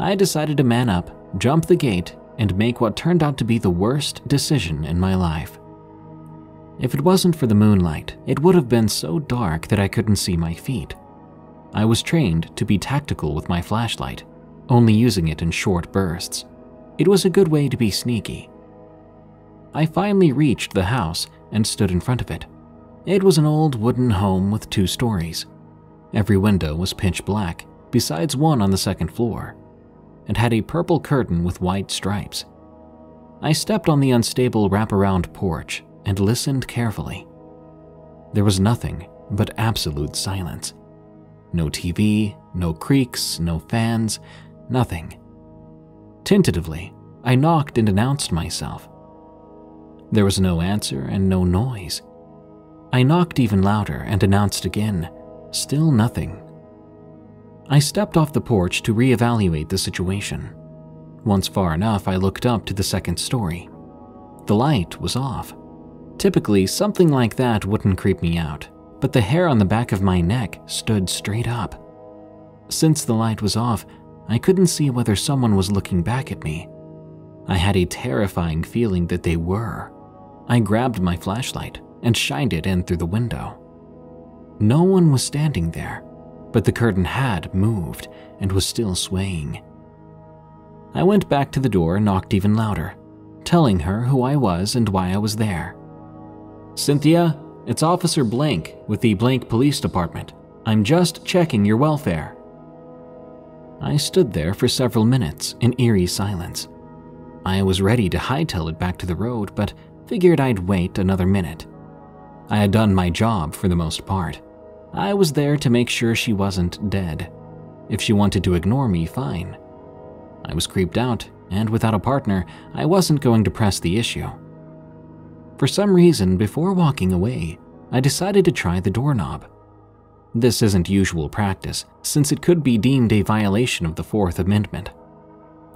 I decided to man up, jump the gate, and make what turned out to be the worst decision in my life. If it wasn't for the moonlight, it would have been so dark that I couldn't see my feet. I was trained to be tactical with my flashlight, only using it in short bursts. It was a good way to be sneaky. I finally reached the house and stood in front of it. It was an old wooden home with two stories. Every window was pitch black, besides one on the second floor, and had a purple curtain with white stripes. I stepped on the unstable wraparound porch and listened carefully. There was nothing but absolute silence. No TV, no creaks, no fans, nothing. Tentatively, I knocked and announced myself. There was no answer and no noise. I knocked even louder and announced again. Still nothing. I stepped off the porch to reevaluate the situation. Once far enough, I looked up to the second story. The light was off. Typically, something like that wouldn't creep me out, but the hair on the back of my neck stood straight up. Since the light was off, I couldn't see whether someone was looking back at me. I had a terrifying feeling that they were. I grabbed my flashlight and shined it in through the window. No one was standing there, but the curtain had moved and was still swaying. I went back to the door and knocked even louder, telling her who I was and why I was there. Cynthia, it's Officer Blank with the Blank Police Department. I'm just checking your welfare. I stood there for several minutes in eerie silence. I was ready to hightail it back to the road, but figured I'd wait another minute. I had done my job for the most part. I was there to make sure she wasn't dead. If she wanted to ignore me, fine. I was creeped out, and without a partner, I wasn't going to press the issue. For some reason, before walking away, I decided to try the doorknob. This isn't usual practice, since it could be deemed a violation of the Fourth Amendment.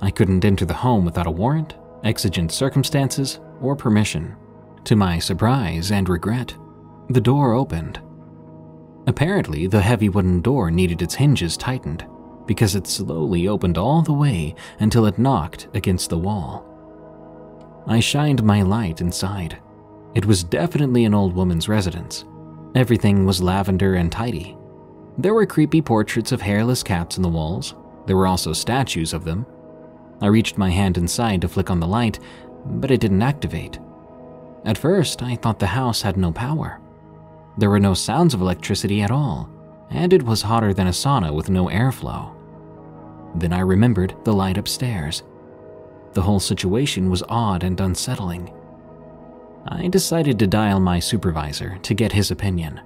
I couldn't enter the home without a warrant, exigent circumstances, or permission. To my surprise and regret, the door opened. Apparently, the heavy wooden door needed its hinges tightened, because it slowly opened all the way until it knocked against the wall. I shined my light inside. It was definitely an old woman's residence. Everything was lavender and tidy. There were creepy portraits of hairless cats on the walls. There were also statues of them. I reached my hand inside to flick on the light, but it didn't activate. At first, I thought the house had no power. There were no sounds of electricity at all, and it was hotter than a sauna with no airflow. Then I remembered the light upstairs. The whole situation was odd and unsettling. I decided to dial my supervisor to get his opinion.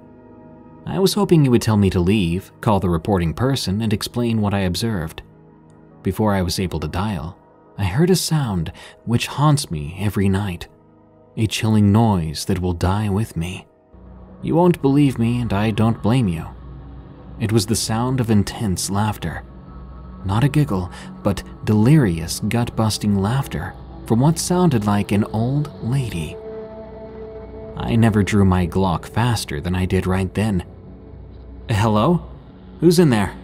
I was hoping he would tell me to leave, call the reporting person, and explain what I observed. Before I was able to dial, I heard a sound which haunts me every night a chilling noise that will die with me. You won't believe me, and I don't blame you. It was the sound of intense laughter. Not a giggle, but delirious, gut busting laughter from what sounded like an old lady. I never drew my Glock faster than I did right then. Hello? Who's in there?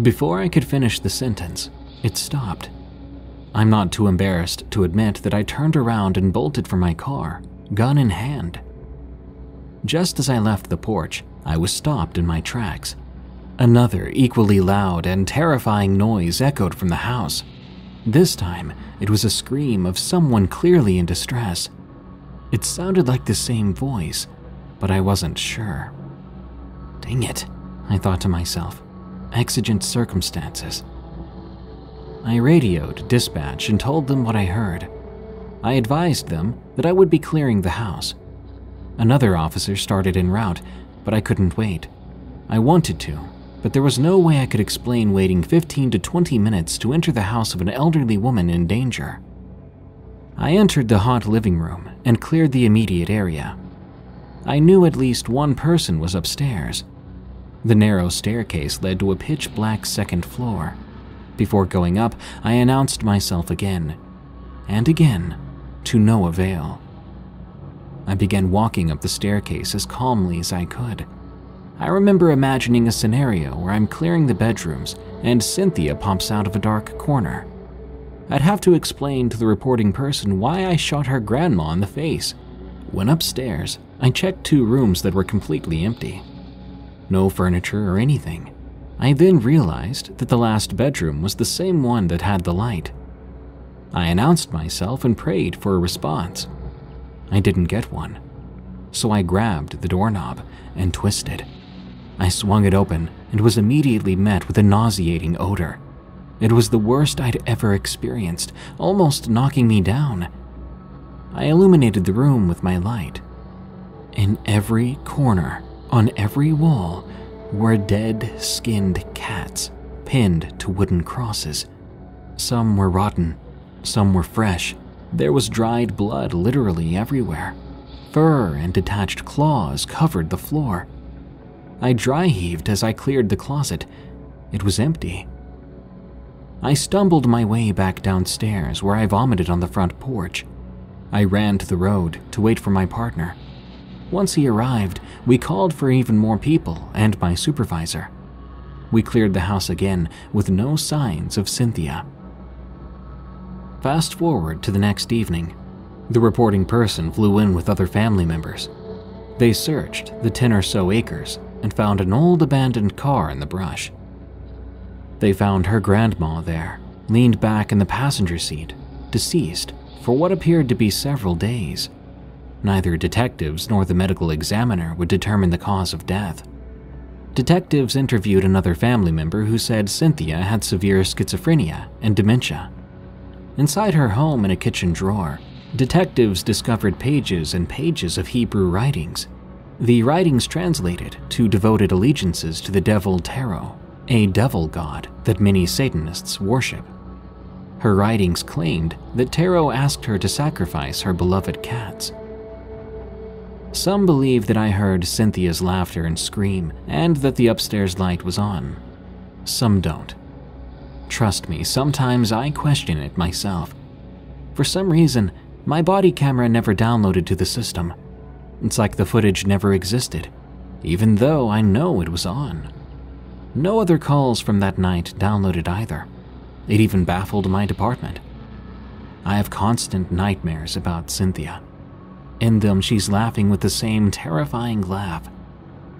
Before I could finish the sentence, it stopped. I'm not too embarrassed to admit that I turned around and bolted for my car, gun in hand. Just as I left the porch, I was stopped in my tracks. Another equally loud and terrifying noise echoed from the house. This time, it was a scream of someone clearly in distress. It sounded like the same voice, but I wasn't sure. Dang it, I thought to myself. Exigent circumstances. I radioed dispatch and told them what I heard. I advised them that I would be clearing the house. Another officer started en route, but I couldn't wait. I wanted to, but there was no way I could explain waiting 15 to 20 minutes to enter the house of an elderly woman in danger. I entered the hot living room and cleared the immediate area. I knew at least one person was upstairs. The narrow staircase led to a pitch black second floor. Before going up, I announced myself again, and again, to no avail. I began walking up the staircase as calmly as I could. I remember imagining a scenario where I'm clearing the bedrooms and Cynthia pops out of a dark corner. I'd have to explain to the reporting person why I shot her grandma in the face. When upstairs, I checked two rooms that were completely empty. No furniture or anything. I then realized that the last bedroom was the same one that had the light. I announced myself and prayed for a response. I didn't get one, so I grabbed the doorknob and twisted. I swung it open and was immediately met with a nauseating odor. It was the worst I'd ever experienced, almost knocking me down. I illuminated the room with my light. In every corner, on every wall, were dead skinned cats pinned to wooden crosses. Some were rotten, some were fresh. There was dried blood literally everywhere. Fur and detached claws covered the floor. I dry heaved as I cleared the closet. It was empty. I stumbled my way back downstairs where I vomited on the front porch. I ran to the road to wait for my partner. Once he arrived, we called for even more people and my supervisor. We cleared the house again with no signs of Cynthia. Fast forward to the next evening. The reporting person flew in with other family members. They searched the 10 or so acres and found an old abandoned car in the brush. They found her grandma there, leaned back in the passenger seat, deceased for what appeared to be several days. Neither detectives nor the medical examiner would determine the cause of death. Detectives interviewed another family member who said Cynthia had severe schizophrenia and dementia. Inside her home in a kitchen drawer, detectives discovered pages and pages of Hebrew writings. The writings translated to devoted allegiances to the devil Tarot, a devil god that many Satanists worship. Her writings claimed that Tarot asked her to sacrifice her beloved cats. Some believe that I heard Cynthia's laughter and scream, and that the upstairs light was on. Some don't. Trust me, sometimes I question it myself. For some reason, my body camera never downloaded to the system. It's like the footage never existed, even though I know it was on. No other calls from that night downloaded either. It even baffled my department. I have constant nightmares about Cynthia. In them, she's laughing with the same terrifying laugh.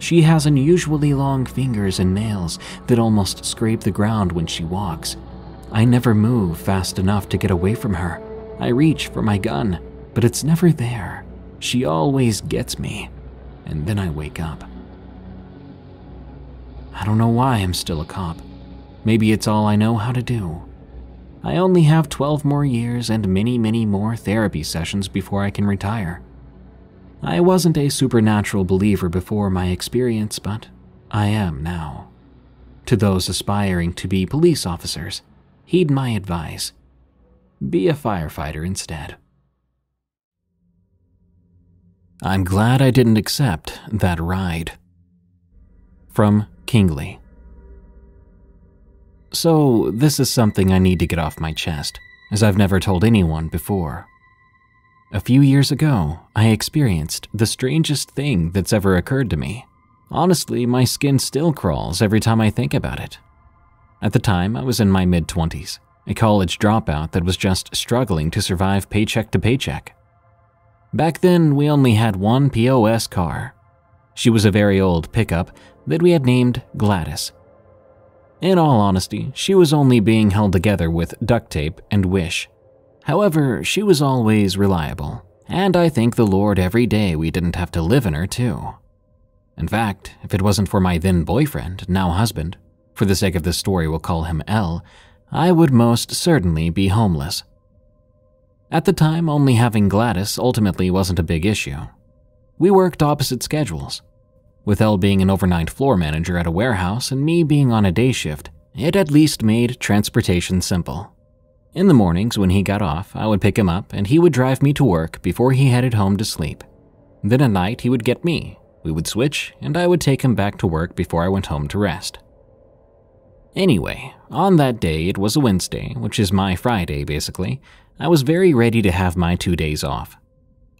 She has unusually long fingers and nails that almost scrape the ground when she walks. I never move fast enough to get away from her. I reach for my gun, but it's never there. She always gets me, and then I wake up. I don't know why I'm still a cop. Maybe it's all I know how to do. I only have 12 more years and many, many more therapy sessions before I can retire. I wasn't a supernatural believer before my experience, but I am now. To those aspiring to be police officers, heed my advice. Be a firefighter instead. I'm glad I didn't accept that ride. From Kingly. So, this is something I need to get off my chest, as I've never told anyone before. A few years ago, I experienced the strangest thing that's ever occurred to me. Honestly, my skin still crawls every time I think about it. At the time, I was in my mid 20s, a college dropout that was just struggling to survive paycheck to paycheck. Back then, we only had one POS car. She was a very old pickup that we had named Gladys. In all honesty, she was only being held together with duct tape and wish. However, she was always reliable, and I thank the Lord every day we didn't have to live in her, too. In fact, if it wasn't for my then boyfriend, now husband, for the sake of this story we'll call him L, I would most certainly be homeless. At the time, only having Gladys ultimately wasn't a big issue. We worked opposite schedules. With L being an overnight floor manager at a warehouse and me being on a day shift, it at least made transportation simple. In the mornings when he got off, I would pick him up and he would drive me to work before he headed home to sleep. Then at night, he would get me we would switch, and I would take him back to work before I went home to rest. Anyway, on that day, it was a Wednesday, which is my Friday basically, I was very ready to have my two days off.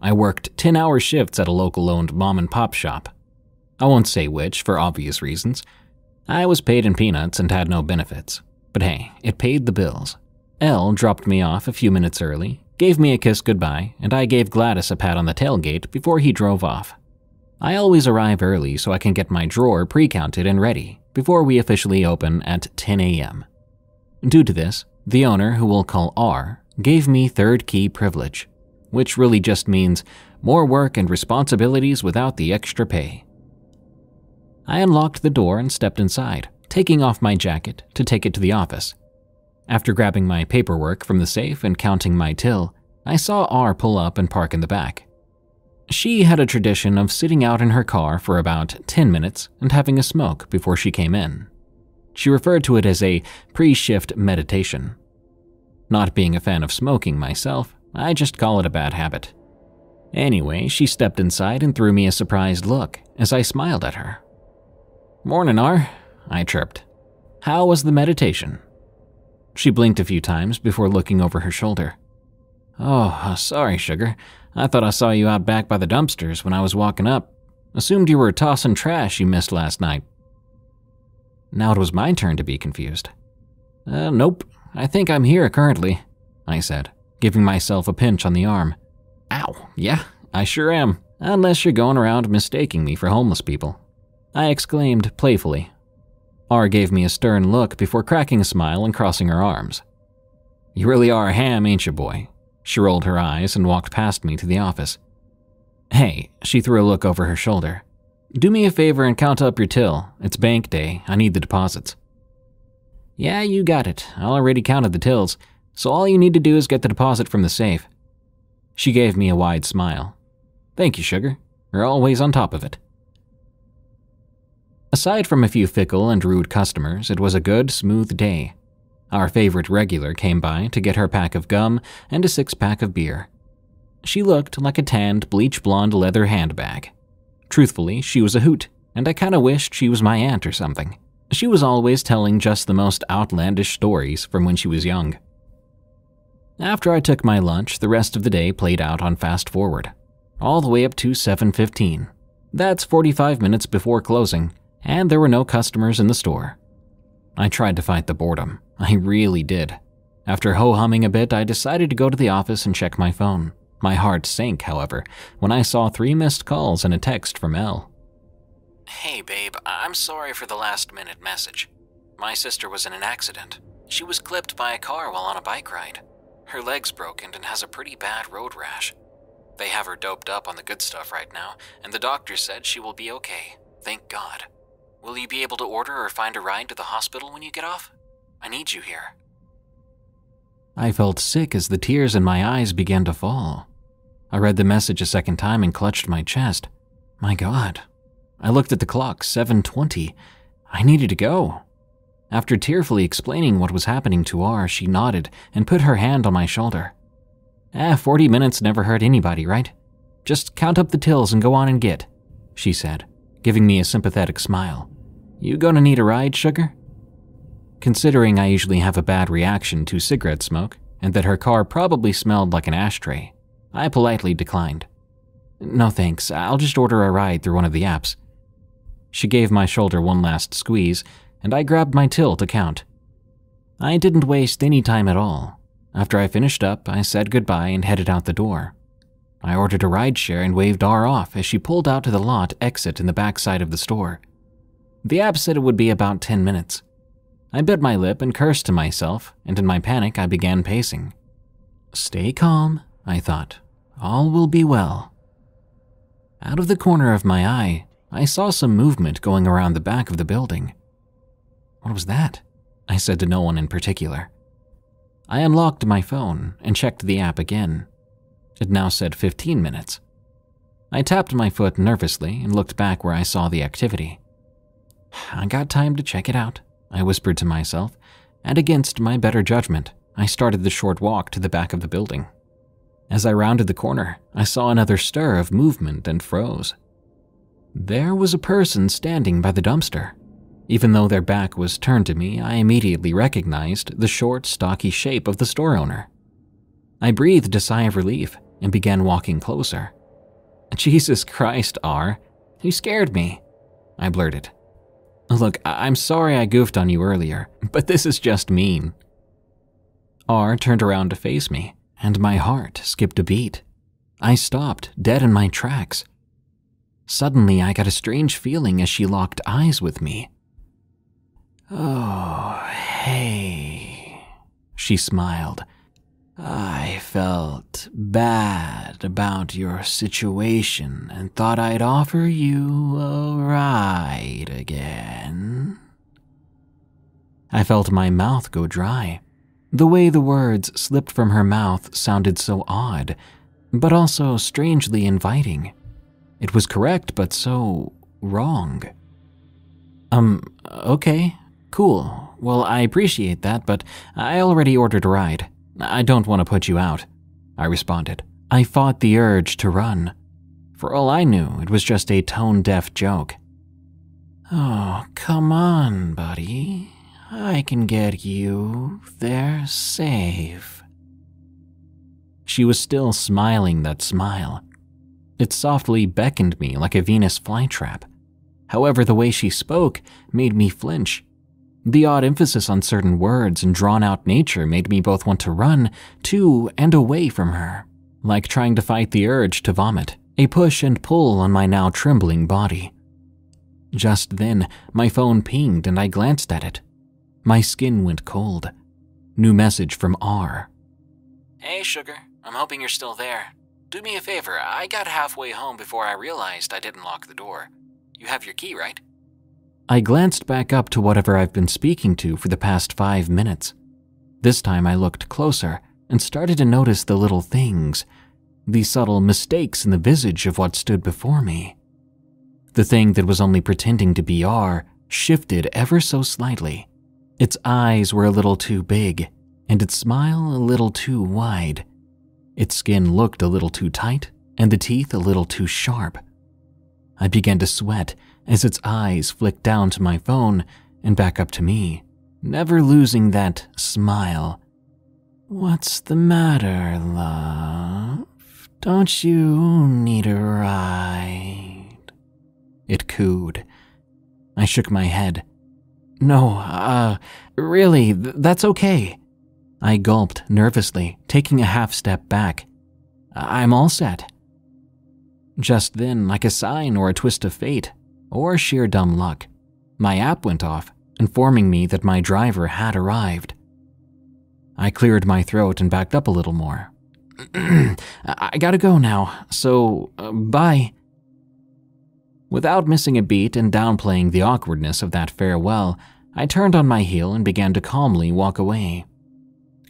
I worked 10 hour shifts at a local owned mom and pop shop. I won't say which, for obvious reasons. I was paid in peanuts and had no benefits. But hey, it paid the bills. L dropped me off a few minutes early, gave me a kiss goodbye, and I gave Gladys a pat on the tailgate before he drove off. I always arrive early so I can get my drawer pre counted and ready before we officially open at 10 a.m. Due to this, the owner, who we'll call R, gave me third key privilege, which really just means more work and responsibilities without the extra pay. I unlocked the door and stepped inside, taking off my jacket to take it to the office. After grabbing my paperwork from the safe and counting my till, I saw R pull up and park in the back. She had a tradition of sitting out in her car for about 10 minutes and having a smoke before she came in. She referred to it as a pre shift meditation. Not being a fan of smoking myself, I just call it a bad habit. Anyway, she stepped inside and threw me a surprised look as I smiled at her. Morning, R, I chirped. How was the meditation? She blinked a few times before looking over her shoulder. Oh, sorry, sugar. I thought I saw you out back by the dumpsters when I was walking up. Assumed you were tossing trash you missed last night. Now it was my turn to be confused. Uh, nope, I think I'm here currently, I said, giving myself a pinch on the arm. Ow, yeah, I sure am, unless you're going around mistaking me for homeless people. I exclaimed playfully. R gave me a stern look before cracking a smile and crossing her arms. You really are a ham, ain't you, boy? She rolled her eyes and walked past me to the office. Hey, she threw a look over her shoulder. Do me a favor and count up your till. It's bank day. I need the deposits. Yeah, you got it. I already counted the tills, so all you need to do is get the deposit from the safe. She gave me a wide smile. Thank you, sugar. You're always on top of it. Aside from a few fickle and rude customers, it was a good, smooth day. Our favorite regular came by to get her pack of gum and a six pack of beer. She looked like a tanned, bleach blonde leather handbag. Truthfully, she was a hoot, and I kinda wished she was my aunt or something. She was always telling just the most outlandish stories from when she was young. After I took my lunch, the rest of the day played out on fast forward, all the way up to 7:15. That's 45 minutes before closing, and there were no customers in the store. I tried to fight the boredom. I really did. After ho humming a bit, I decided to go to the office and check my phone. My heart sank, however, when I saw three missed calls and a text from L. Hey, babe, I'm sorry for the last minute message. My sister was in an accident. She was clipped by a car while on a bike ride. Her leg's broken and has a pretty bad road rash. They have her doped up on the good stuff right now, and the doctor said she will be okay. Thank God. Will you be able to order or find a ride to the hospital when you get off? I need you here. I felt sick as the tears in my eyes began to fall. I read the message a second time and clutched my chest. My god. I looked at the clock, 7:20. I needed to go. After tearfully explaining what was happening to R, she nodded and put her hand on my shoulder. Ah, 40 minutes never hurt anybody, right? Just count up the tills and go on and get, she said, giving me a sympathetic smile. You gonna need a ride, sugar? Considering I usually have a bad reaction to cigarette smoke, and that her car probably smelled like an ashtray, I politely declined. No thanks, I'll just order a ride through one of the apps. She gave my shoulder one last squeeze, and I grabbed my till to count. I didn't waste any time at all. After I finished up, I said goodbye and headed out the door. I ordered a rideshare and waved R off as she pulled out to the lot exit in the backside of the store. The app said it would be about 10 minutes. I bit my lip and cursed to myself, and in my panic, I began pacing. Stay calm, I thought. All will be well. Out of the corner of my eye, I saw some movement going around the back of the building. What was that? I said to no one in particular. I unlocked my phone and checked the app again. It now said 15 minutes. I tapped my foot nervously and looked back where I saw the activity. I got time to check it out, I whispered to myself, and against my better judgment, I started the short walk to the back of the building. As I rounded the corner, I saw another stir of movement and froze. There was a person standing by the dumpster. Even though their back was turned to me, I immediately recognized the short, stocky shape of the store owner. I breathed a sigh of relief and began walking closer. Jesus Christ, R, you scared me, I blurted. Look, I'm sorry I goofed on you earlier, but this is just mean. R turned around to face me, and my heart skipped a beat. I stopped, dead in my tracks. Suddenly, I got a strange feeling as she locked eyes with me. Oh, hey, she smiled. I felt bad about your situation and thought I'd offer you a ride again. I felt my mouth go dry. The way the words slipped from her mouth sounded so odd, but also strangely inviting. It was correct, but so wrong. Um, okay, cool. Well, I appreciate that, but I already ordered a ride. I don't want to put you out, I responded. I fought the urge to run. For all I knew, it was just a tone deaf joke. Oh, come on, buddy. I can get you there safe. She was still smiling that smile. It softly beckoned me like a Venus flytrap. However, the way she spoke made me flinch. The odd emphasis on certain words and drawn out nature made me both want to run to and away from her, like trying to fight the urge to vomit, a push and pull on my now trembling body. Just then, my phone pinged and I glanced at it. My skin went cold. New message from R. Hey, sugar. I'm hoping you're still there. Do me a favor, I got halfway home before I realized I didn't lock the door. You have your key, right? I glanced back up to whatever I've been speaking to for the past five minutes. This time I looked closer and started to notice the little things, the subtle mistakes in the visage of what stood before me. The thing that was only pretending to be R shifted ever so slightly. Its eyes were a little too big, and its smile a little too wide. Its skin looked a little too tight, and the teeth a little too sharp. I began to sweat as its eyes flicked down to my phone and back up to me, never losing that smile. What's the matter, love? Don't you need a ride? It cooed. I shook my head. No, uh, really, th- that's okay. I gulped nervously, taking a half step back. I'm all set. Just then, like a sign or a twist of fate, or sheer dumb luck, my app went off, informing me that my driver had arrived. I cleared my throat and backed up a little more. I gotta go now, so uh, bye. Without missing a beat and downplaying the awkwardness of that farewell, I turned on my heel and began to calmly walk away.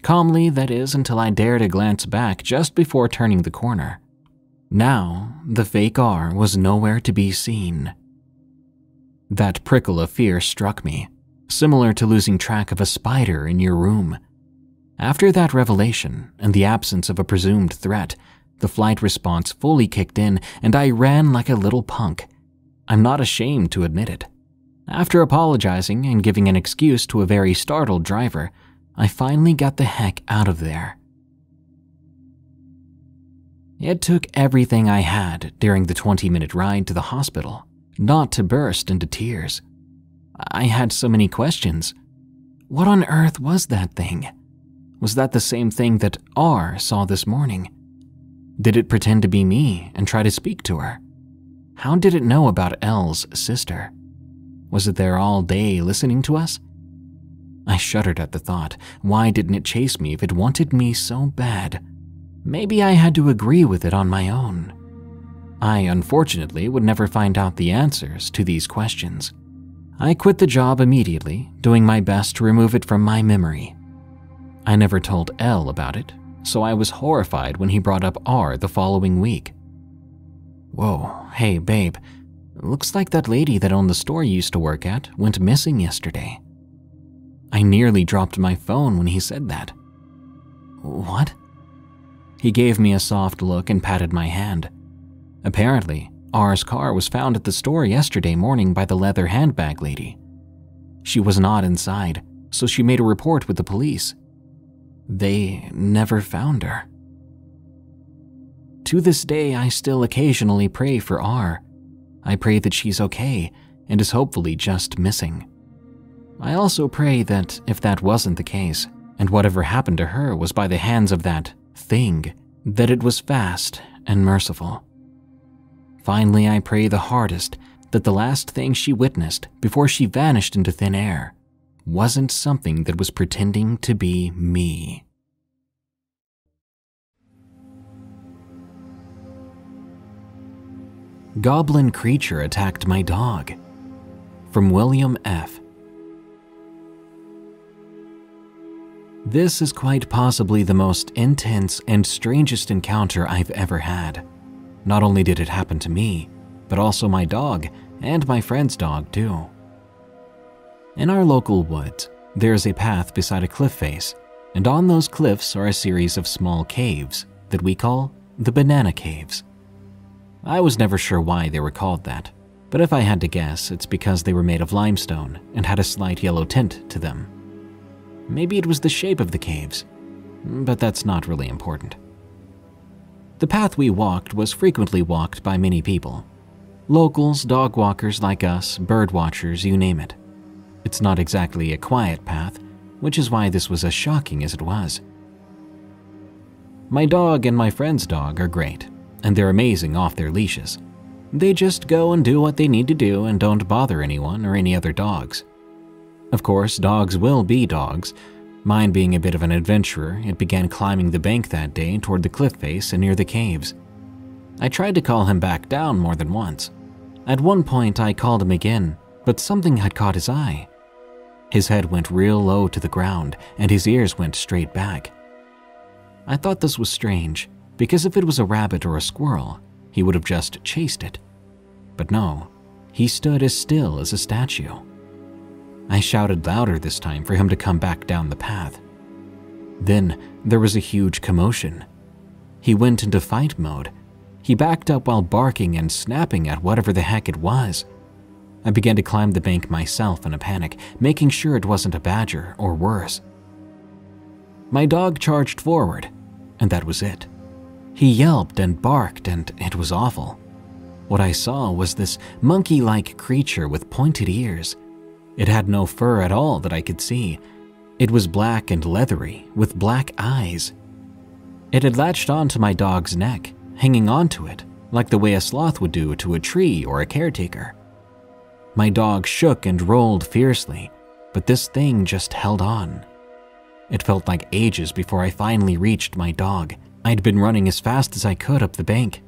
Calmly, that is, until I dared a glance back just before turning the corner. Now, the fake R was nowhere to be seen. That prickle of fear struck me, similar to losing track of a spider in your room. After that revelation and the absence of a presumed threat, the flight response fully kicked in and I ran like a little punk. I'm not ashamed to admit it. After apologizing and giving an excuse to a very startled driver, I finally got the heck out of there. It took everything I had during the 20 minute ride to the hospital not to burst into tears. I had so many questions. What on earth was that thing? Was that the same thing that R saw this morning? Did it pretend to be me and try to speak to her? How did it know about L's sister? Was it there all day listening to us? I shuddered at the thought. Why didn't it chase me if it wanted me so bad? Maybe I had to agree with it on my own. I, unfortunately, would never find out the answers to these questions. I quit the job immediately, doing my best to remove it from my memory. I never told L about it, so I was horrified when he brought up R the following week. Whoa, hey babe, looks like that lady that owned the store you used to work at went missing yesterday. I nearly dropped my phone when he said that. What? He gave me a soft look and patted my hand. Apparently, R's car was found at the store yesterday morning by the leather handbag lady. She was not inside, so she made a report with the police. They never found her. To this day, I still occasionally pray for R. I pray that she's okay and is hopefully just missing. I also pray that if that wasn't the case, and whatever happened to her was by the hands of that thing, that it was fast and merciful. Finally, I pray the hardest that the last thing she witnessed before she vanished into thin air wasn't something that was pretending to be me. Goblin creature attacked my dog. From William F. This is quite possibly the most intense and strangest encounter I've ever had. Not only did it happen to me, but also my dog and my friend's dog, too. In our local woods, there is a path beside a cliff face, and on those cliffs are a series of small caves that we call the Banana Caves. I was never sure why they were called that, but if I had to guess, it's because they were made of limestone and had a slight yellow tint to them. Maybe it was the shape of the caves, but that's not really important. The path we walked was frequently walked by many people. Locals, dog walkers like us, bird watchers, you name it. It's not exactly a quiet path, which is why this was as shocking as it was. My dog and my friend's dog are great, and they're amazing off their leashes. They just go and do what they need to do and don't bother anyone or any other dogs. Of course, dogs will be dogs. Mine being a bit of an adventurer, it began climbing the bank that day toward the cliff face and near the caves. I tried to call him back down more than once. At one point, I called him again, but something had caught his eye. His head went real low to the ground, and his ears went straight back. I thought this was strange, because if it was a rabbit or a squirrel, he would have just chased it. But no, he stood as still as a statue. I shouted louder this time for him to come back down the path. Then there was a huge commotion. He went into fight mode. He backed up while barking and snapping at whatever the heck it was. I began to climb the bank myself in a panic, making sure it wasn't a badger or worse. My dog charged forward, and that was it. He yelped and barked, and it was awful. What I saw was this monkey like creature with pointed ears. It had no fur at all that I could see. It was black and leathery, with black eyes. It had latched onto my dog's neck, hanging onto it, like the way a sloth would do to a tree or a caretaker. My dog shook and rolled fiercely, but this thing just held on. It felt like ages before I finally reached my dog. I'd been running as fast as I could up the bank.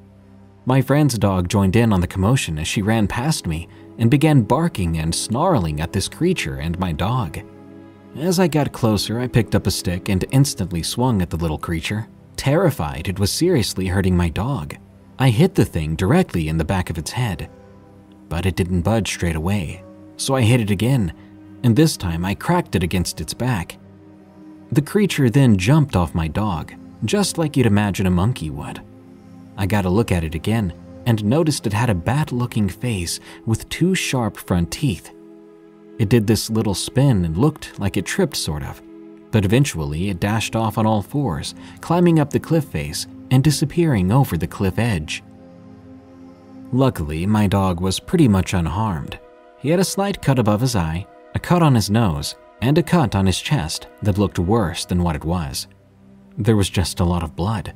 My friend's dog joined in on the commotion as she ran past me and began barking and snarling at this creature and my dog. As I got closer, I picked up a stick and instantly swung at the little creature, terrified it was seriously hurting my dog. I hit the thing directly in the back of its head. But it didn't budge straight away, so I hit it again, and this time I cracked it against its back. The creature then jumped off my dog, just like you'd imagine a monkey would. I got a look at it again and noticed it had a bat looking face with two sharp front teeth. It did this little spin and looked like it tripped, sort of, but eventually it dashed off on all fours, climbing up the cliff face and disappearing over the cliff edge. Luckily, my dog was pretty much unharmed. He had a slight cut above his eye, a cut on his nose, and a cut on his chest that looked worse than what it was. There was just a lot of blood.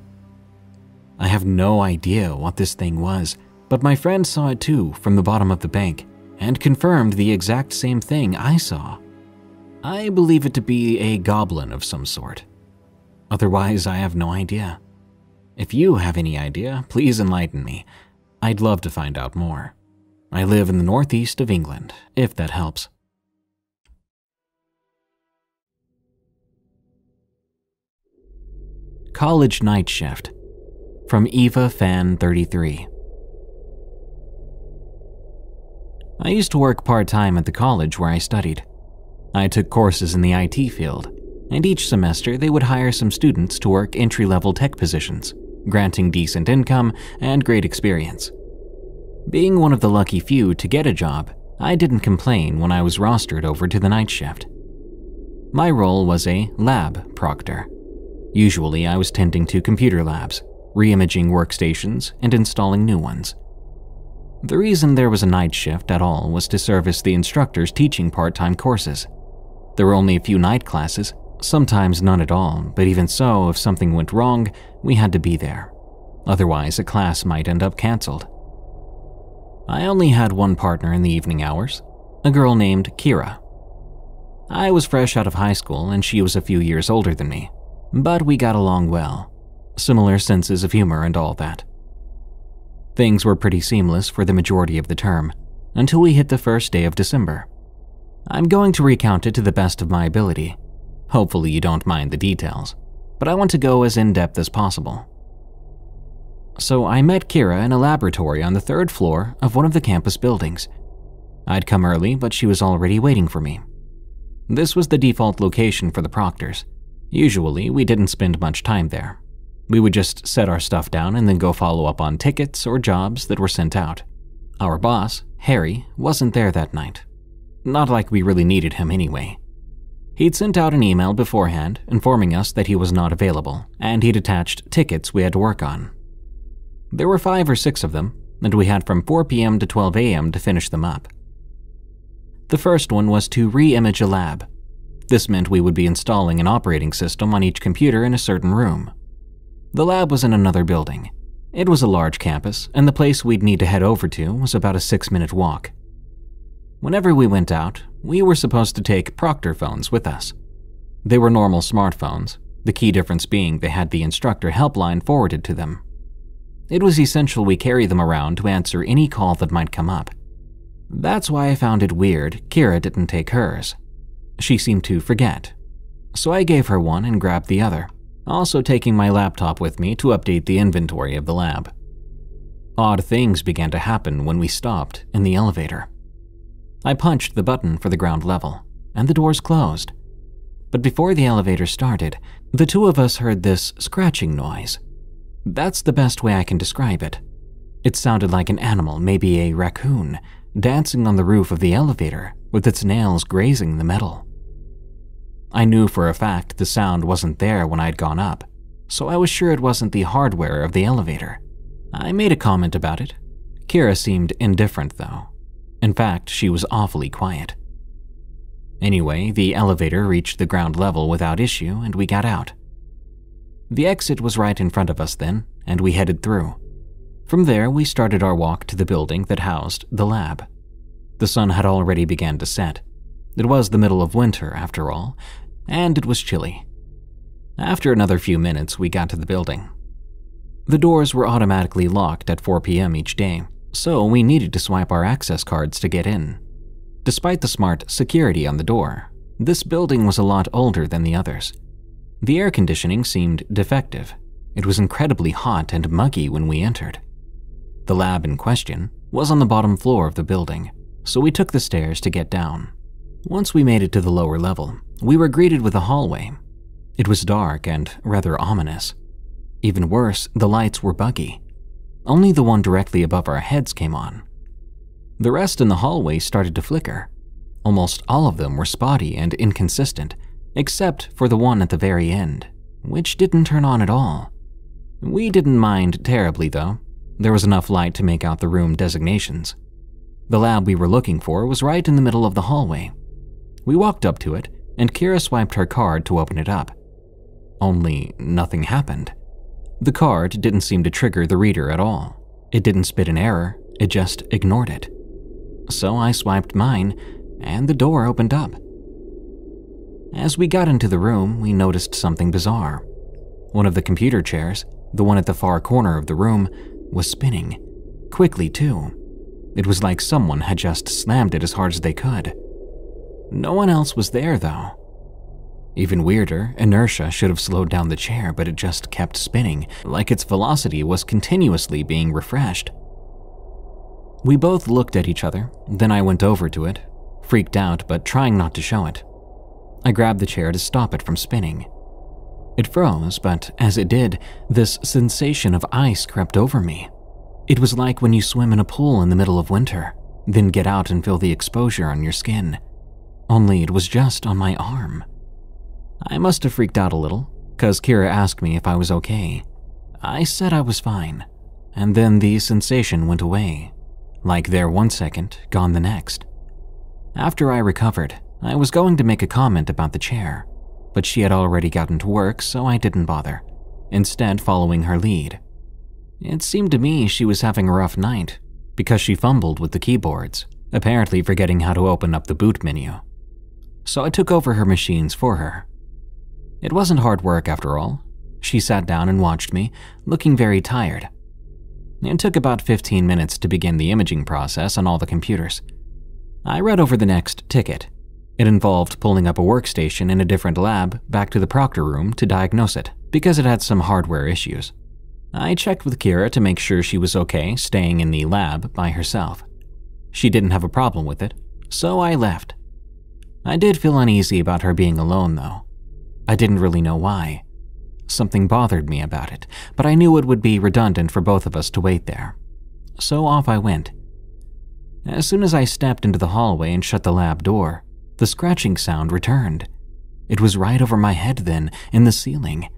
I have no idea what this thing was, but my friend saw it too from the bottom of the bank and confirmed the exact same thing I saw. I believe it to be a goblin of some sort. Otherwise, I have no idea. If you have any idea, please enlighten me. I'd love to find out more. I live in the northeast of England, if that helps. College Night Shift from Eva Fan 33. I used to work part time at the college where I studied. I took courses in the IT field, and each semester they would hire some students to work entry level tech positions, granting decent income and great experience. Being one of the lucky few to get a job, I didn't complain when I was rostered over to the night shift. My role was a lab proctor. Usually, I was tending to computer labs, re-imaging workstations, and installing new ones. The reason there was a night shift at all was to service the instructors teaching part-time courses. There were only a few night classes, sometimes none at all, but even so, if something went wrong, we had to be there. Otherwise, a class might end up cancelled. I only had one partner in the evening hours, a girl named Kira. I was fresh out of high school and she was a few years older than me, but we got along well. Similar senses of humor and all that. Things were pretty seamless for the majority of the term, until we hit the first day of December. I'm going to recount it to the best of my ability. Hopefully, you don't mind the details, but I want to go as in depth as possible. So I met Kira in a laboratory on the third floor of one of the campus buildings. I'd come early, but she was already waiting for me. This was the default location for the proctors. Usually, we didn't spend much time there. We would just set our stuff down and then go follow up on tickets or jobs that were sent out. Our boss, Harry, wasn't there that night. Not like we really needed him anyway. He'd sent out an email beforehand informing us that he was not available, and he'd attached tickets we had to work on. There were five or six of them, and we had from 4 p.m. to 12 a.m. to finish them up. The first one was to re image a lab. This meant we would be installing an operating system on each computer in a certain room. The lab was in another building. It was a large campus, and the place we'd need to head over to was about a six minute walk. Whenever we went out, we were supposed to take Proctor phones with us. They were normal smartphones, the key difference being they had the instructor helpline forwarded to them it was essential we carry them around to answer any call that might come up. That's why I found it weird Kira didn't take hers. She seemed to forget. So I gave her one and grabbed the other, also taking my laptop with me to update the inventory of the lab. Odd things began to happen when we stopped in the elevator. I punched the button for the ground level, and the doors closed. But before the elevator started, the two of us heard this scratching noise. That's the best way I can describe it. It sounded like an animal, maybe a raccoon, dancing on the roof of the elevator with its nails grazing the metal. I knew for a fact the sound wasn't there when I'd gone up, so I was sure it wasn't the hardware of the elevator. I made a comment about it. Kira seemed indifferent, though. In fact, she was awfully quiet. Anyway, the elevator reached the ground level without issue, and we got out. The exit was right in front of us then, and we headed through. From there, we started our walk to the building that housed the lab. The sun had already begun to set. It was the middle of winter, after all, and it was chilly. After another few minutes, we got to the building. The doors were automatically locked at 4 p.m. each day, so we needed to swipe our access cards to get in. Despite the smart security on the door, this building was a lot older than the others. The air conditioning seemed defective. It was incredibly hot and muggy when we entered. The lab in question was on the bottom floor of the building, so we took the stairs to get down. Once we made it to the lower level, we were greeted with a hallway. It was dark and rather ominous. Even worse, the lights were buggy. Only the one directly above our heads came on. The rest in the hallway started to flicker. Almost all of them were spotty and inconsistent, except for the one at the very end, which didn't turn on at all. We didn't mind terribly, though. There was enough light to make out the room designations. The lab we were looking for was right in the middle of the hallway. We walked up to it, and Kira swiped her card to open it up. Only nothing happened. The card didn't seem to trigger the reader at all. It didn't spit an error, it just ignored it. So I swiped mine, and the door opened up. As we got into the room, we noticed something bizarre. One of the computer chairs, the one at the far corner of the room, was spinning. Quickly, too. It was like someone had just slammed it as hard as they could. No one else was there, though. Even weirder, inertia should have slowed down the chair, but it just kept spinning, like its velocity was continuously being refreshed. We both looked at each other, then I went over to it, freaked out but trying not to show it. I grabbed the chair to stop it from spinning. It froze, but as it did, this sensation of ice crept over me. It was like when you swim in a pool in the middle of winter, then get out and feel the exposure on your skin. Only it was just on my arm. I must have freaked out a little, because Kira asked me if I was okay. I said I was fine, and then the sensation went away. Like there one second, gone the next. After I recovered, I was going to make a comment about the chair, but she had already gotten to work, so I didn't bother, instead, following her lead. It seemed to me she was having a rough night because she fumbled with the keyboards, apparently forgetting how to open up the boot menu. So I took over her machines for her. It wasn't hard work after all. She sat down and watched me, looking very tired. It took about 15 minutes to begin the imaging process on all the computers. I read over the next ticket. It involved pulling up a workstation in a different lab back to the proctor room to diagnose it, because it had some hardware issues. I checked with Kira to make sure she was okay staying in the lab by herself. She didn't have a problem with it, so I left. I did feel uneasy about her being alone, though. I didn't really know why. Something bothered me about it, but I knew it would be redundant for both of us to wait there. So off I went. As soon as I stepped into the hallway and shut the lab door, the scratching sound returned. It was right over my head then, in the ceiling.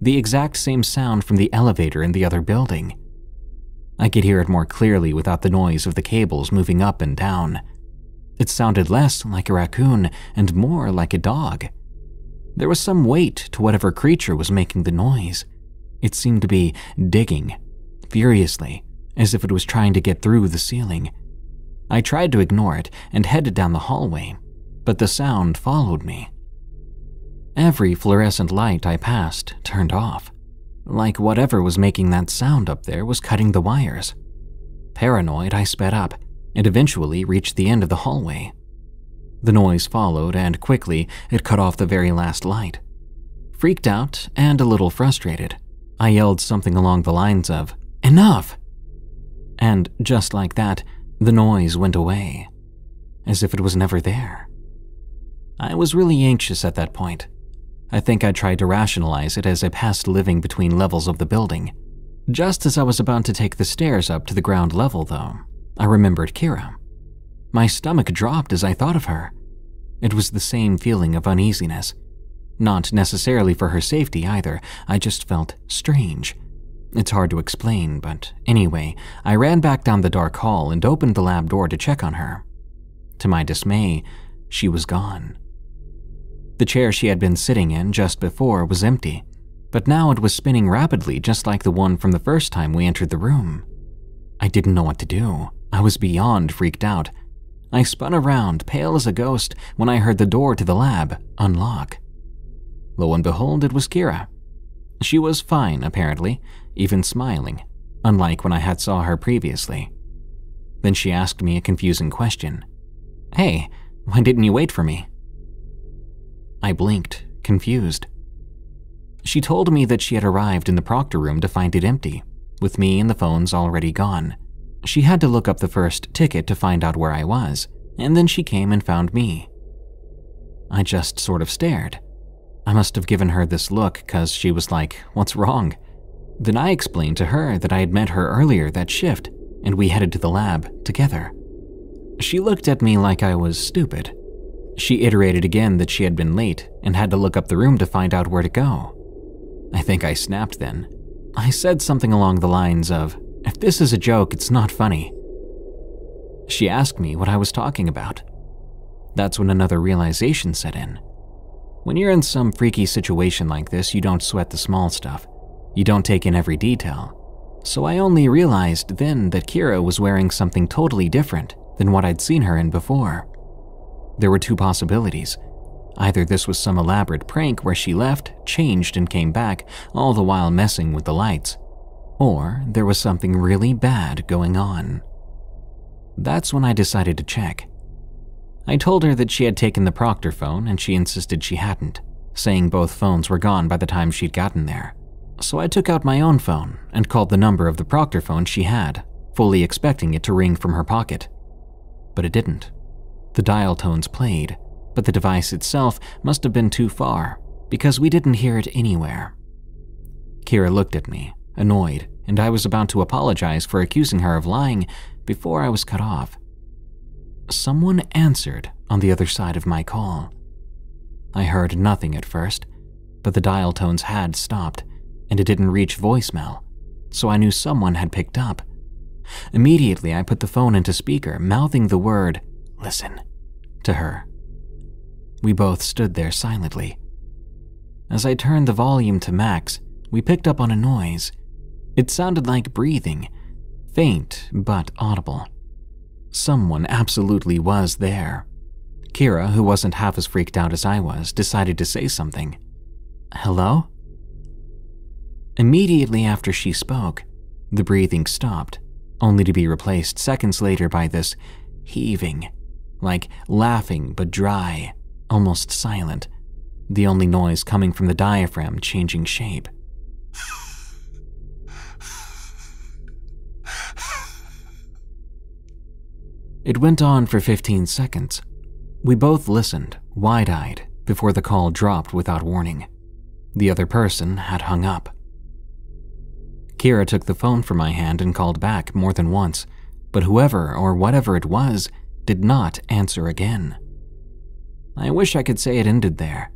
The exact same sound from the elevator in the other building. I could hear it more clearly without the noise of the cables moving up and down. It sounded less like a raccoon and more like a dog. There was some weight to whatever creature was making the noise. It seemed to be digging, furiously, as if it was trying to get through the ceiling. I tried to ignore it and headed down the hallway, but the sound followed me. Every fluorescent light I passed turned off, like whatever was making that sound up there was cutting the wires. Paranoid, I sped up and eventually reached the end of the hallway. The noise followed, and quickly it cut off the very last light. Freaked out and a little frustrated, I yelled something along the lines of, Enough! And just like that, the noise went away, as if it was never there. I was really anxious at that point. I think I tried to rationalize it as I passed living between levels of the building. Just as I was about to take the stairs up to the ground level, though, I remembered Kira. My stomach dropped as I thought of her. It was the same feeling of uneasiness. Not necessarily for her safety either, I just felt strange. It's hard to explain, but anyway, I ran back down the dark hall and opened the lab door to check on her. To my dismay, she was gone. The chair she had been sitting in just before was empty, but now it was spinning rapidly just like the one from the first time we entered the room. I didn't know what to do. I was beyond freaked out. I spun around, pale as a ghost, when I heard the door to the lab unlock. Lo and behold, it was Kira. She was fine, apparently, even smiling, unlike when I had saw her previously. Then she asked me a confusing question. Hey, why didn't you wait for me? I blinked, confused. She told me that she had arrived in the proctor room to find it empty, with me and the phones already gone. She had to look up the first ticket to find out where I was, and then she came and found me. I just sort of stared. I must have given her this look because she was like, What's wrong? Then I explained to her that I had met her earlier that shift, and we headed to the lab together. She looked at me like I was stupid. She iterated again that she had been late and had to look up the room to find out where to go. I think I snapped then. I said something along the lines of, If this is a joke, it's not funny. She asked me what I was talking about. That's when another realization set in. When you're in some freaky situation like this, you don't sweat the small stuff. You don't take in every detail. So I only realized then that Kira was wearing something totally different than what I'd seen her in before. There were two possibilities. Either this was some elaborate prank where she left, changed, and came back, all the while messing with the lights. Or there was something really bad going on. That's when I decided to check. I told her that she had taken the Proctor phone and she insisted she hadn't, saying both phones were gone by the time she'd gotten there. So I took out my own phone and called the number of the Proctor phone she had, fully expecting it to ring from her pocket. But it didn't. The dial tones played, but the device itself must have been too far because we didn't hear it anywhere. Kira looked at me, annoyed, and I was about to apologize for accusing her of lying before I was cut off. Someone answered on the other side of my call. I heard nothing at first, but the dial tones had stopped, and it didn't reach voicemail, so I knew someone had picked up. Immediately, I put the phone into speaker, mouthing the word, listen, to her. We both stood there silently. As I turned the volume to max, we picked up on a noise. It sounded like breathing, faint but audible. Someone absolutely was there. Kira, who wasn't half as freaked out as I was, decided to say something. Hello? Immediately after she spoke, the breathing stopped, only to be replaced seconds later by this heaving, like laughing but dry, almost silent, the only noise coming from the diaphragm changing shape. It went on for 15 seconds. We both listened, wide eyed, before the call dropped without warning. The other person had hung up. Kira took the phone from my hand and called back more than once, but whoever or whatever it was did not answer again. I wish I could say it ended there.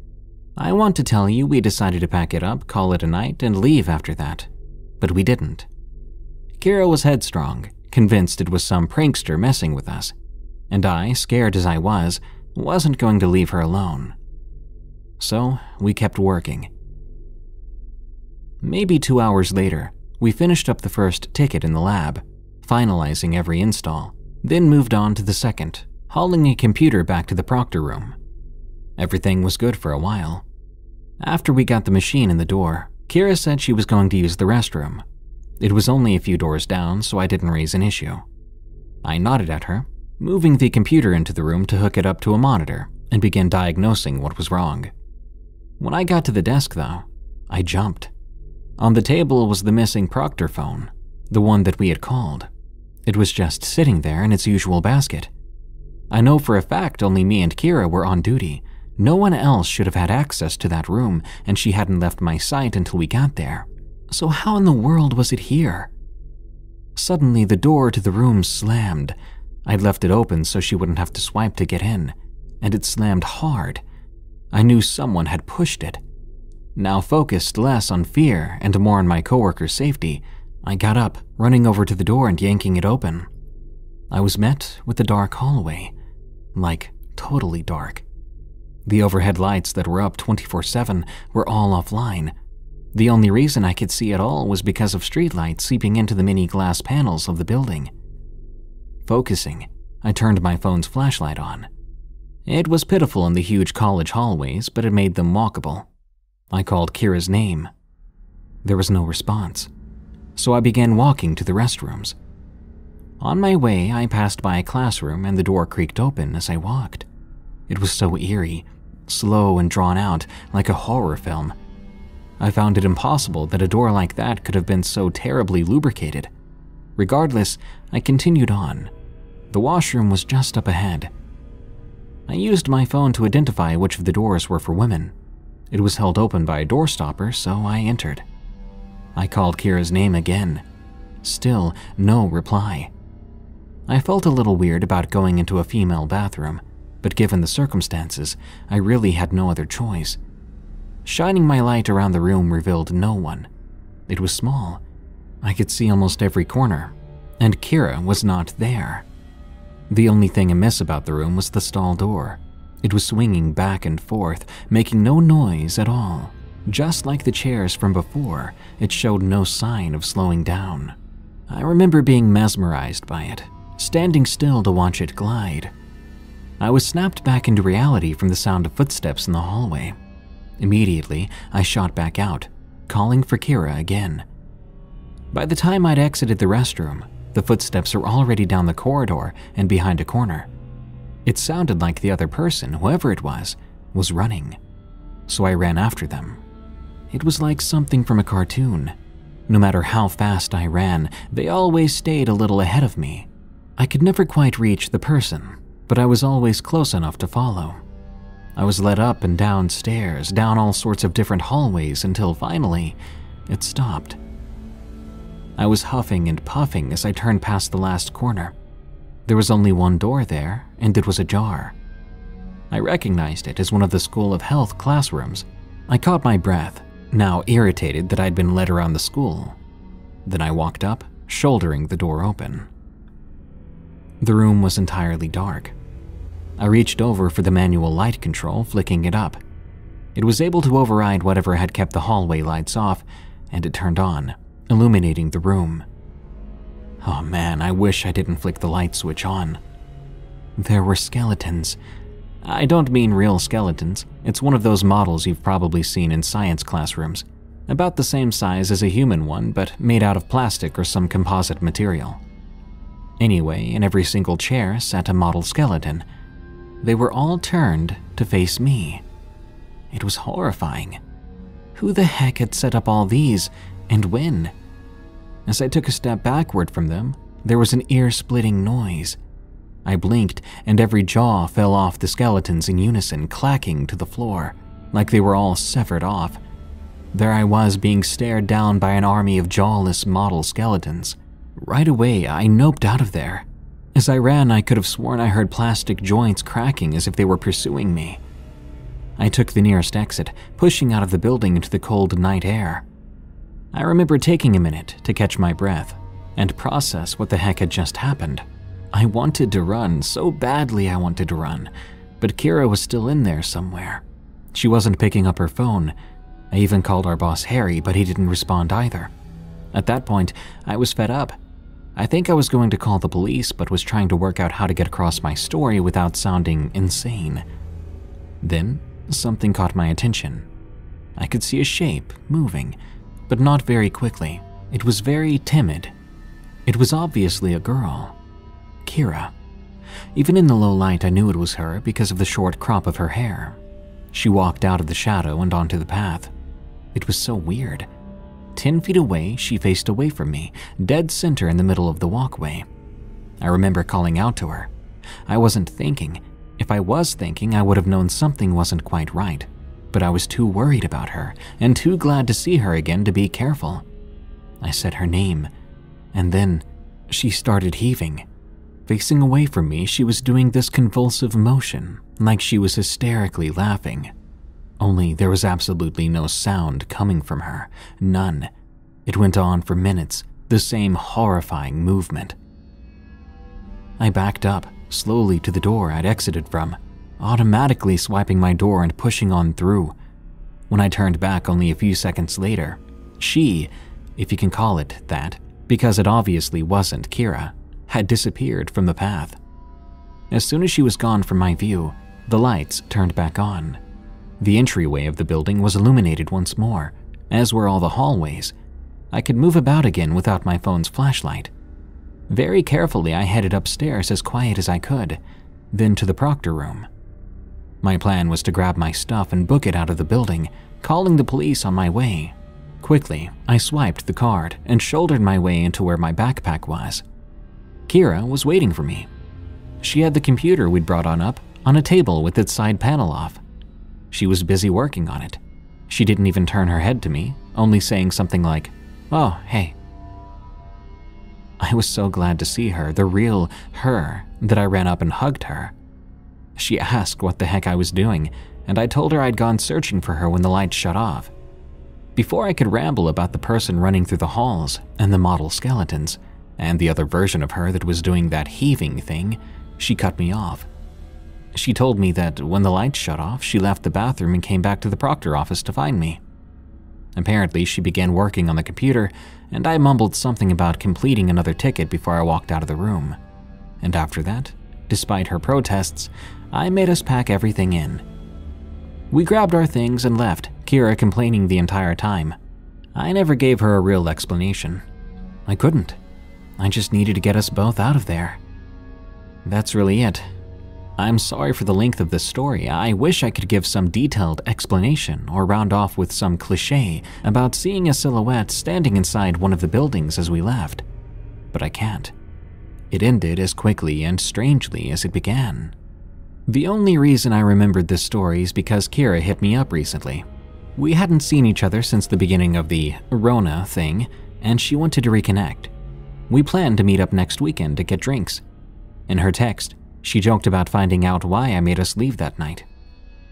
I want to tell you we decided to pack it up, call it a night, and leave after that. But we didn't. Kira was headstrong, convinced it was some prankster messing with us. And I, scared as I was, wasn't going to leave her alone. So we kept working. Maybe two hours later, we finished up the first ticket in the lab, finalizing every install, then moved on to the second, hauling a computer back to the proctor room. Everything was good for a while. After we got the machine in the door, Kira said she was going to use the restroom. It was only a few doors down, so I didn't raise an issue. I nodded at her, moving the computer into the room to hook it up to a monitor and began diagnosing what was wrong. When I got to the desk, though, I jumped. On the table was the missing Proctor phone, the one that we had called. It was just sitting there in its usual basket. I know for a fact only me and Kira were on duty, no one else should have had access to that room, and she hadn't left my sight until we got there. So, how in the world was it here? Suddenly, the door to the room slammed. I'd left it open so she wouldn't have to swipe to get in, and it slammed hard. I knew someone had pushed it. Now focused less on fear and more on my coworker's safety, I got up, running over to the door and yanking it open. I was met with a dark hallway, like totally dark. The overhead lights that were up 24 7 were all offline. The only reason I could see at all was because of streetlights seeping into the many glass panels of the building. Focusing, I turned my phone's flashlight on. It was pitiful in the huge college hallways, but it made them walkable. I called Kira's name. There was no response, so I began walking to the restrooms. On my way, I passed by a classroom and the door creaked open as I walked. It was so eerie, slow and drawn out, like a horror film. I found it impossible that a door like that could have been so terribly lubricated. Regardless, I continued on. The washroom was just up ahead. I used my phone to identify which of the doors were for women. It was held open by a door stopper, so I entered. I called Kira's name again. Still, no reply. I felt a little weird about going into a female bathroom, but given the circumstances, I really had no other choice. Shining my light around the room revealed no one. It was small. I could see almost every corner, and Kira was not there. The only thing amiss about the room was the stall door. It was swinging back and forth, making no noise at all. Just like the chairs from before, it showed no sign of slowing down. I remember being mesmerized by it, standing still to watch it glide. I was snapped back into reality from the sound of footsteps in the hallway. Immediately, I shot back out, calling for Kira again. By the time I'd exited the restroom, the footsteps were already down the corridor and behind a corner. It sounded like the other person, whoever it was, was running. So I ran after them. It was like something from a cartoon. No matter how fast I ran, they always stayed a little ahead of me. I could never quite reach the person, but I was always close enough to follow. I was led up and down stairs, down all sorts of different hallways until finally, it stopped. I was huffing and puffing as I turned past the last corner. There was only one door there, and it was ajar. I recognized it as one of the School of Health classrooms. I caught my breath, now irritated that I'd been led around the school. Then I walked up, shouldering the door open. The room was entirely dark. I reached over for the manual light control, flicking it up. It was able to override whatever had kept the hallway lights off, and it turned on, illuminating the room. Oh man, I wish I didn't flick the light switch on. There were skeletons. I don't mean real skeletons, it's one of those models you've probably seen in science classrooms. About the same size as a human one, but made out of plastic or some composite material. Anyway, in every single chair sat a model skeleton, they were all turned to face me. It was horrifying. Who the heck had set up all these, and when? As I took a step backward from them, there was an ear splitting noise. I blinked, and every jaw fell off the skeletons in unison, clacking to the floor, like they were all severed off. There I was being stared down by an army of jawless model skeletons. Right away, I noped out of there. As I ran, I could have sworn I heard plastic joints cracking as if they were pursuing me. I took the nearest exit, pushing out of the building into the cold night air. I remember taking a minute to catch my breath and process what the heck had just happened. I wanted to run, so badly I wanted to run, but Kira was still in there somewhere. She wasn't picking up her phone. I even called our boss Harry, but he didn't respond either. At that point, I was fed up I think I was going to call the police, but was trying to work out how to get across my story without sounding insane. Then, something caught my attention. I could see a shape moving, but not very quickly. It was very timid. It was obviously a girl. Kira. Even in the low light, I knew it was her because of the short crop of her hair. She walked out of the shadow and onto the path. It was so weird. Ten feet away, she faced away from me, dead center in the middle of the walkway. I remember calling out to her. I wasn't thinking. If I was thinking, I would have known something wasn't quite right. But I was too worried about her and too glad to see her again to be careful. I said her name, and then she started heaving. Facing away from me, she was doing this convulsive motion, like she was hysterically laughing. Only there was absolutely no sound coming from her. None. It went on for minutes, the same horrifying movement. I backed up, slowly to the door I'd exited from, automatically swiping my door and pushing on through. When I turned back only a few seconds later, she, if you can call it that, because it obviously wasn't Kira, had disappeared from the path. As soon as she was gone from my view, the lights turned back on. The entryway of the building was illuminated once more, as were all the hallways. I could move about again without my phone's flashlight. Very carefully, I headed upstairs as quiet as I could, then to the proctor room. My plan was to grab my stuff and book it out of the building, calling the police on my way. Quickly, I swiped the card and shouldered my way into where my backpack was. Kira was waiting for me. She had the computer we'd brought on up on a table with its side panel off. She was busy working on it. She didn't even turn her head to me, only saying something like, Oh, hey. I was so glad to see her, the real her, that I ran up and hugged her. She asked what the heck I was doing, and I told her I'd gone searching for her when the lights shut off. Before I could ramble about the person running through the halls and the model skeletons, and the other version of her that was doing that heaving thing, she cut me off. She told me that when the lights shut off, she left the bathroom and came back to the proctor office to find me. Apparently, she began working on the computer, and I mumbled something about completing another ticket before I walked out of the room. And after that, despite her protests, I made us pack everything in. We grabbed our things and left, Kira complaining the entire time. I never gave her a real explanation. I couldn't. I just needed to get us both out of there. That's really it. I'm sorry for the length of this story. I wish I could give some detailed explanation or round off with some cliche about seeing a silhouette standing inside one of the buildings as we left. But I can't. It ended as quickly and strangely as it began. The only reason I remembered this story is because Kira hit me up recently. We hadn't seen each other since the beginning of the Rona thing, and she wanted to reconnect. We planned to meet up next weekend to get drinks. In her text, she joked about finding out why I made us leave that night.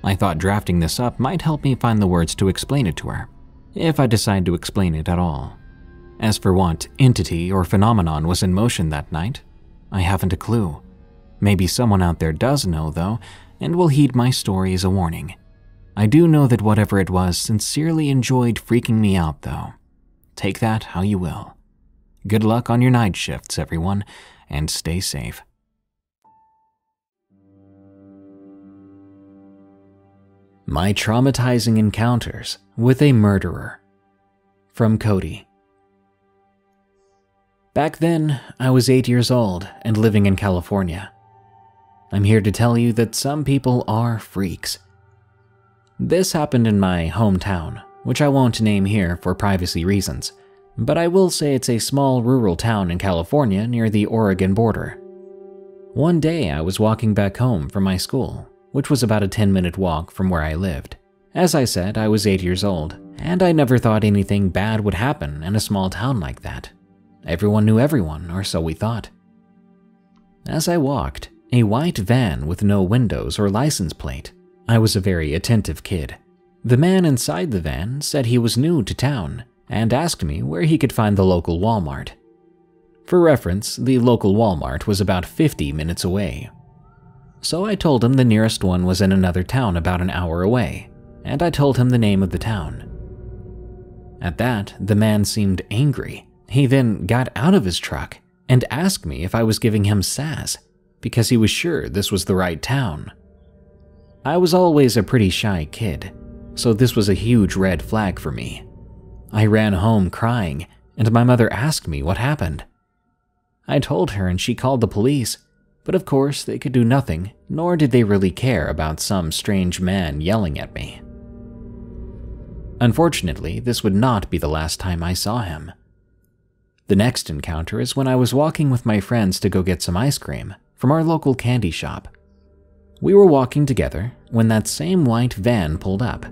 I thought drafting this up might help me find the words to explain it to her, if I decide to explain it at all. As for what entity or phenomenon was in motion that night, I haven't a clue. Maybe someone out there does know, though, and will heed my story as a warning. I do know that whatever it was sincerely enjoyed freaking me out, though. Take that how you will. Good luck on your night shifts, everyone, and stay safe. My traumatizing encounters with a murderer. From Cody. Back then, I was eight years old and living in California. I'm here to tell you that some people are freaks. This happened in my hometown, which I won't name here for privacy reasons, but I will say it's a small rural town in California near the Oregon border. One day I was walking back home from my school which was about a 10 minute walk from where I lived. As I said, I was 8 years old, and I never thought anything bad would happen in a small town like that. Everyone knew everyone, or so we thought. As I walked, a white van with no windows or license plate. I was a very attentive kid. The man inside the van said he was new to town and asked me where he could find the local Walmart. For reference, the local Walmart was about 50 minutes away, so I told him the nearest one was in another town about an hour away, and I told him the name of the town. At that, the man seemed angry. He then got out of his truck and asked me if I was giving him sass, because he was sure this was the right town. I was always a pretty shy kid, so this was a huge red flag for me. I ran home crying, and my mother asked me what happened. I told her, and she called the police, but of course, they could do nothing, nor did they really care about some strange man yelling at me. Unfortunately, this would not be the last time I saw him. The next encounter is when I was walking with my friends to go get some ice cream from our local candy shop. We were walking together when that same white van pulled up.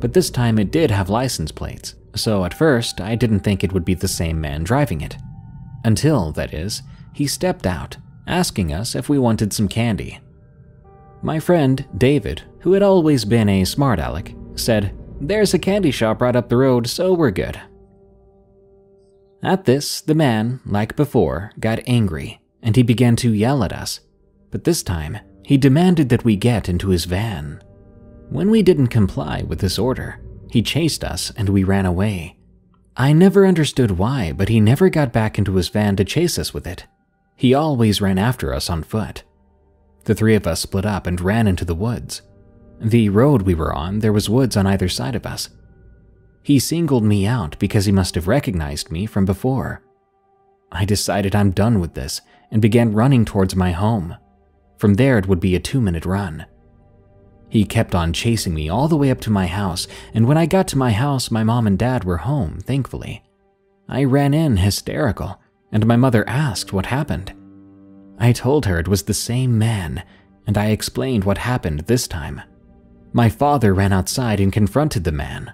But this time it did have license plates, so at first I didn't think it would be the same man driving it. Until, that is, he stepped out asking us if we wanted some candy. My friend, David, who had always been a smart aleck, said, There's a candy shop right up the road, so we're good. At this, the man, like before, got angry and he began to yell at us. But this time, he demanded that we get into his van. When we didn't comply with this order, he chased us and we ran away. I never understood why, but he never got back into his van to chase us with it. He always ran after us on foot. The three of us split up and ran into the woods. The road we were on, there was woods on either side of us. He singled me out because he must have recognized me from before. I decided I'm done with this and began running towards my home. From there, it would be a two minute run. He kept on chasing me all the way up to my house, and when I got to my house, my mom and dad were home, thankfully. I ran in hysterical, and my mother asked what happened. I told her it was the same man, and I explained what happened this time. My father ran outside and confronted the man.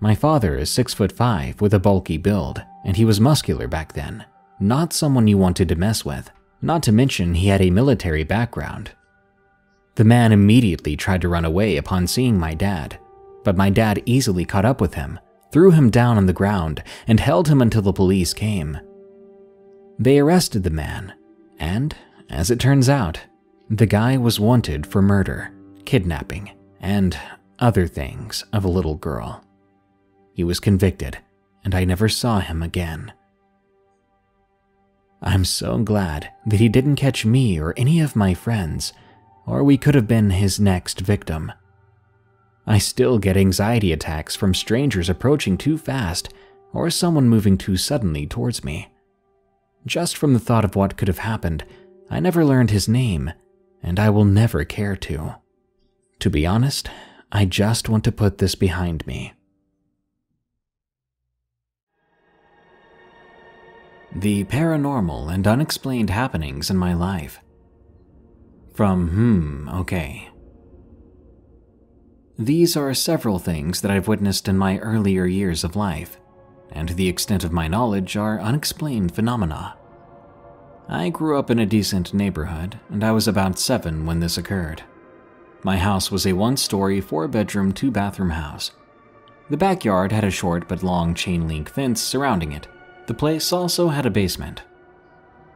My father is six foot five with a bulky build, and he was muscular back then, not someone you wanted to mess with, not to mention he had a military background. The man immediately tried to run away upon seeing my dad, but my dad easily caught up with him, threw him down on the ground, and held him until the police came. They arrested the man, and, as it turns out, the guy was wanted for murder, kidnapping, and other things of a little girl. He was convicted, and I never saw him again. I'm so glad that he didn't catch me or any of my friends, or we could have been his next victim. I still get anxiety attacks from strangers approaching too fast or someone moving too suddenly towards me. Just from the thought of what could have happened, I never learned his name, and I will never care to. To be honest, I just want to put this behind me. The paranormal and unexplained happenings in my life. From hmm, okay. These are several things that I've witnessed in my earlier years of life, and to the extent of my knowledge are unexplained phenomena. I grew up in a decent neighborhood, and I was about seven when this occurred. My house was a one story, four bedroom, two bathroom house. The backyard had a short but long chain link fence surrounding it. The place also had a basement.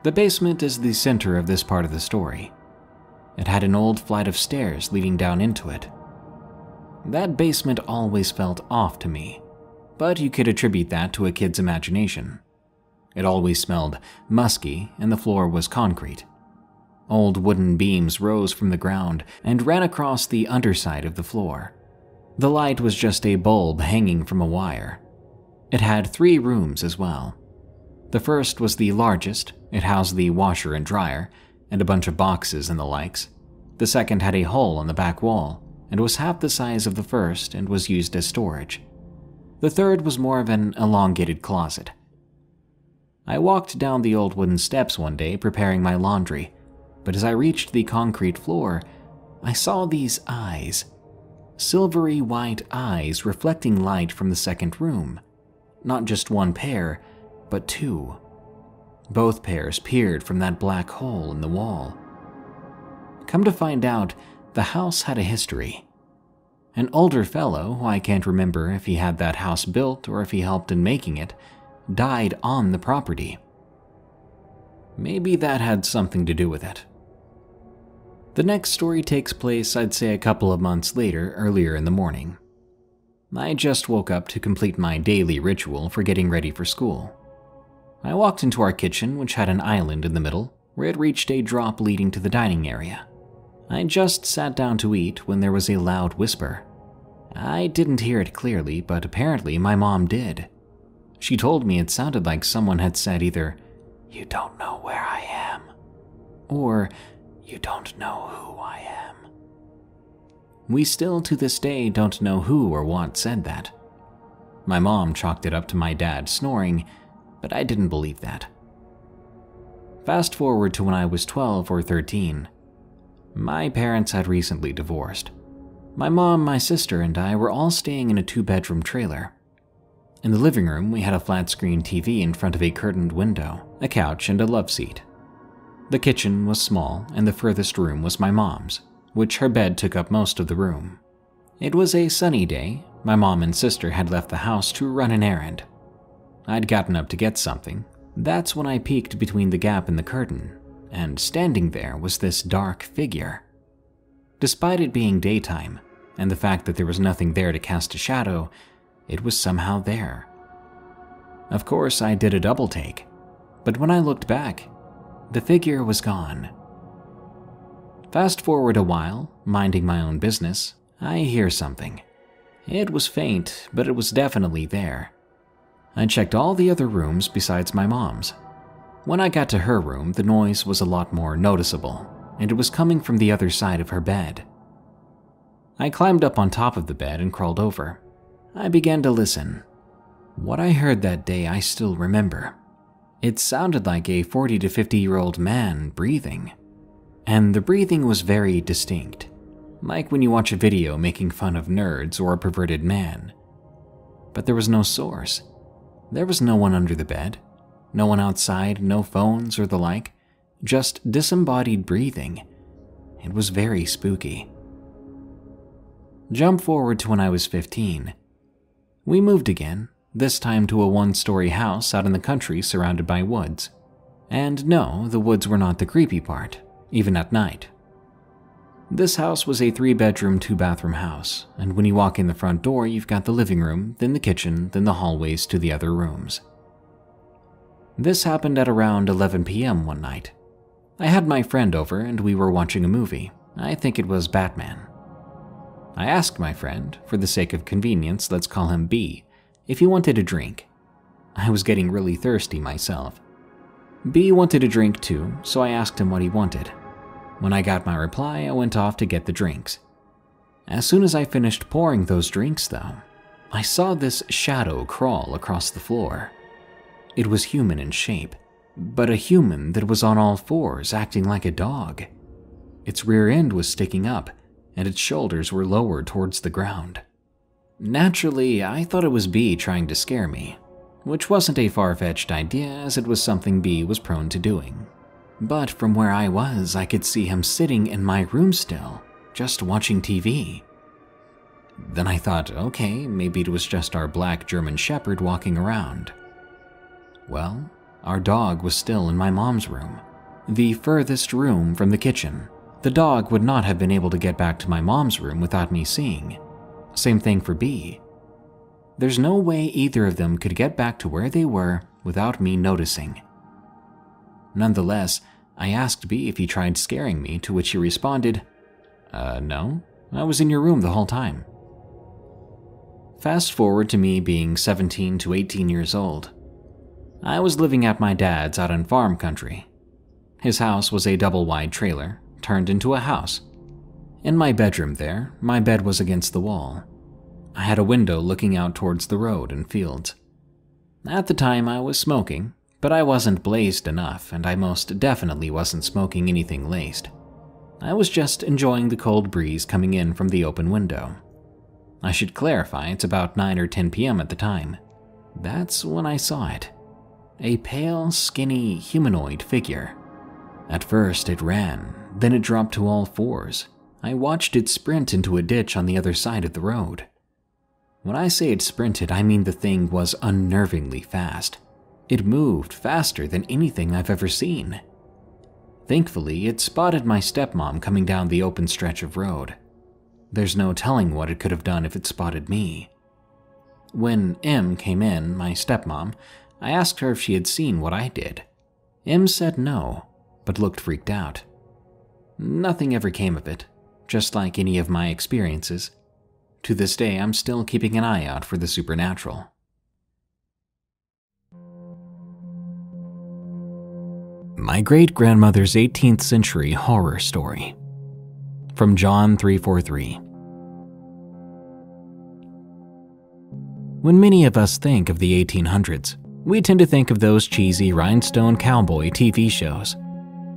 The basement is the center of this part of the story. It had an old flight of stairs leading down into it. That basement always felt off to me, but you could attribute that to a kid's imagination. It always smelled musky, and the floor was concrete. Old wooden beams rose from the ground and ran across the underside of the floor. The light was just a bulb hanging from a wire. It had three rooms as well. The first was the largest, it housed the washer and dryer, and a bunch of boxes and the likes. The second had a hole in the back wall, and was half the size of the first and was used as storage. The third was more of an elongated closet. I walked down the old wooden steps one day preparing my laundry, but as I reached the concrete floor, I saw these eyes. Silvery white eyes reflecting light from the second room. Not just one pair, but two. Both pairs peered from that black hole in the wall. Come to find out, the house had a history. An older fellow, I can't remember if he had that house built or if he helped in making it, died on the property. Maybe that had something to do with it. The next story takes place, I'd say, a couple of months later, earlier in the morning. I just woke up to complete my daily ritual for getting ready for school. I walked into our kitchen, which had an island in the middle, where it reached a drop leading to the dining area. I just sat down to eat when there was a loud whisper. I didn't hear it clearly, but apparently my mom did. She told me it sounded like someone had said either, You don't know where I am, or You don't know who I am. We still to this day don't know who or what said that. My mom chalked it up to my dad snoring, but I didn't believe that. Fast forward to when I was 12 or 13. My parents had recently divorced. My mom, my sister, and I were all staying in a two bedroom trailer. In the living room, we had a flat screen TV in front of a curtained window, a couch, and a love seat. The kitchen was small, and the furthest room was my mom's, which her bed took up most of the room. It was a sunny day. My mom and sister had left the house to run an errand. I'd gotten up to get something. That's when I peeked between the gap in the curtain, and standing there was this dark figure. Despite it being daytime, and the fact that there was nothing there to cast a shadow, it was somehow there. Of course, I did a double take, but when I looked back, the figure was gone. Fast forward a while, minding my own business, I hear something. It was faint, but it was definitely there. I checked all the other rooms besides my mom's. When I got to her room, the noise was a lot more noticeable, and it was coming from the other side of her bed. I climbed up on top of the bed and crawled over. I began to listen. What I heard that day I still remember. It sounded like a 40 to 50 year old man breathing. And the breathing was very distinct, like when you watch a video making fun of nerds or a perverted man. But there was no source. There was no one under the bed, no one outside, no phones or the like, just disembodied breathing. It was very spooky. Jump forward to when I was 15. We moved again, this time to a one story house out in the country surrounded by woods. And no, the woods were not the creepy part, even at night. This house was a three bedroom, two bathroom house, and when you walk in the front door, you've got the living room, then the kitchen, then the hallways to the other rooms. This happened at around 11 p.m. one night. I had my friend over and we were watching a movie. I think it was Batman. I asked my friend, for the sake of convenience, let's call him B, if he wanted a drink. I was getting really thirsty myself. B wanted a drink too, so I asked him what he wanted. When I got my reply, I went off to get the drinks. As soon as I finished pouring those drinks, though, I saw this shadow crawl across the floor. It was human in shape, but a human that was on all fours, acting like a dog. Its rear end was sticking up, and its shoulders were lowered towards the ground. Naturally, I thought it was B trying to scare me, which wasn't a far fetched idea as it was something B was prone to doing. But from where I was, I could see him sitting in my room still, just watching TV. Then I thought, okay, maybe it was just our black German Shepherd walking around. Well, our dog was still in my mom's room, the furthest room from the kitchen. The dog would not have been able to get back to my mom's room without me seeing. Same thing for B. There's no way either of them could get back to where they were without me noticing. Nonetheless, I asked B if he tried scaring me, to which he responded, Uh, no, I was in your room the whole time. Fast forward to me being 17 to 18 years old. I was living at my dad's out in farm country. His house was a double wide trailer, turned into a house. In my bedroom there, my bed was against the wall. I had a window looking out towards the road and fields. At the time, I was smoking, but I wasn't blazed enough, and I most definitely wasn't smoking anything laced. I was just enjoying the cold breeze coming in from the open window. I should clarify it's about 9 or 10 p.m. at the time. That's when I saw it. A pale, skinny, humanoid figure. At first, it ran, then it dropped to all fours. I watched it sprint into a ditch on the other side of the road. When I say it sprinted, I mean the thing was unnervingly fast. It moved faster than anything I've ever seen. Thankfully, it spotted my stepmom coming down the open stretch of road. There's no telling what it could have done if it spotted me. When M came in, my stepmom, I asked her if she had seen what I did. M said no, but looked freaked out. Nothing ever came of it, just like any of my experiences. To this day, I'm still keeping an eye out for the supernatural. My great grandmother's 18th century horror story. From John 343. When many of us think of the 1800s, we tend to think of those cheesy rhinestone cowboy TV shows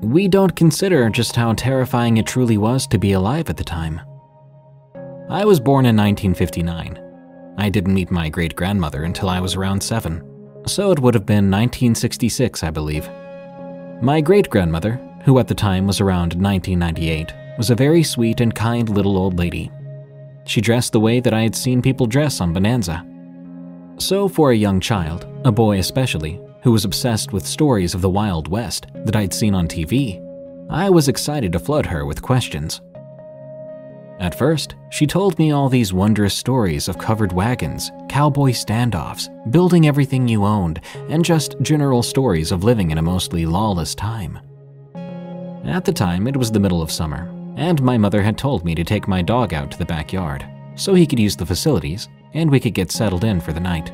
we don't consider just how terrifying it truly was to be alive at the time. I was born in 1959. I didn't meet my great grandmother until I was around seven, so it would have been 1966, I believe. My great grandmother, who at the time was around 1998, was a very sweet and kind little old lady. She dressed the way that I had seen people dress on Bonanza. So, for a young child, a boy especially, who was obsessed with stories of the Wild West that I'd seen on TV, I was excited to flood her with questions. At first, she told me all these wondrous stories of covered wagons, cowboy standoffs, building everything you owned, and just general stories of living in a mostly lawless time. At the time, it was the middle of summer, and my mother had told me to take my dog out to the backyard so he could use the facilities and we could get settled in for the night.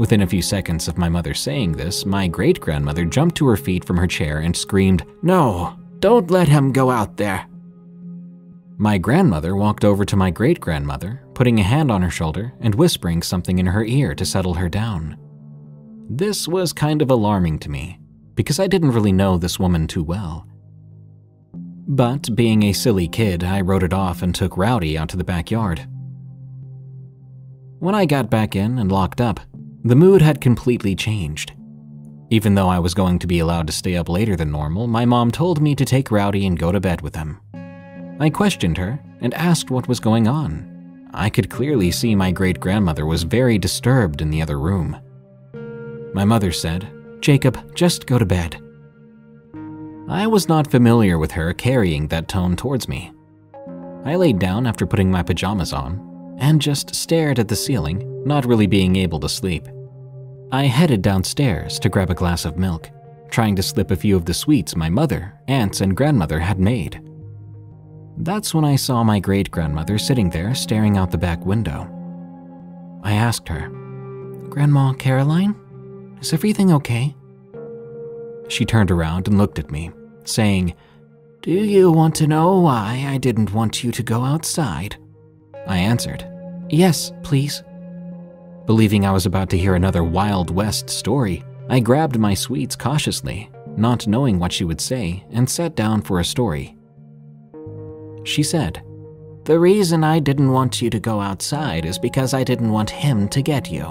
Within a few seconds of my mother saying this, my great grandmother jumped to her feet from her chair and screamed, No, don't let him go out there. My grandmother walked over to my great grandmother, putting a hand on her shoulder and whispering something in her ear to settle her down. This was kind of alarming to me, because I didn't really know this woman too well. But being a silly kid, I wrote it off and took Rowdy out to the backyard. When I got back in and locked up, the mood had completely changed. Even though I was going to be allowed to stay up later than normal, my mom told me to take Rowdy and go to bed with him. I questioned her and asked what was going on. I could clearly see my great grandmother was very disturbed in the other room. My mother said, Jacob, just go to bed. I was not familiar with her carrying that tone towards me. I laid down after putting my pajamas on and just stared at the ceiling, not really being able to sleep. I headed downstairs to grab a glass of milk, trying to slip a few of the sweets my mother, aunts, and grandmother had made. That's when I saw my great grandmother sitting there staring out the back window. I asked her, Grandma Caroline, is everything okay? She turned around and looked at me, saying, Do you want to know why I didn't want you to go outside? I answered, Yes, please. Believing I was about to hear another Wild West story, I grabbed my sweets cautiously, not knowing what she would say, and sat down for a story. She said, The reason I didn't want you to go outside is because I didn't want him to get you.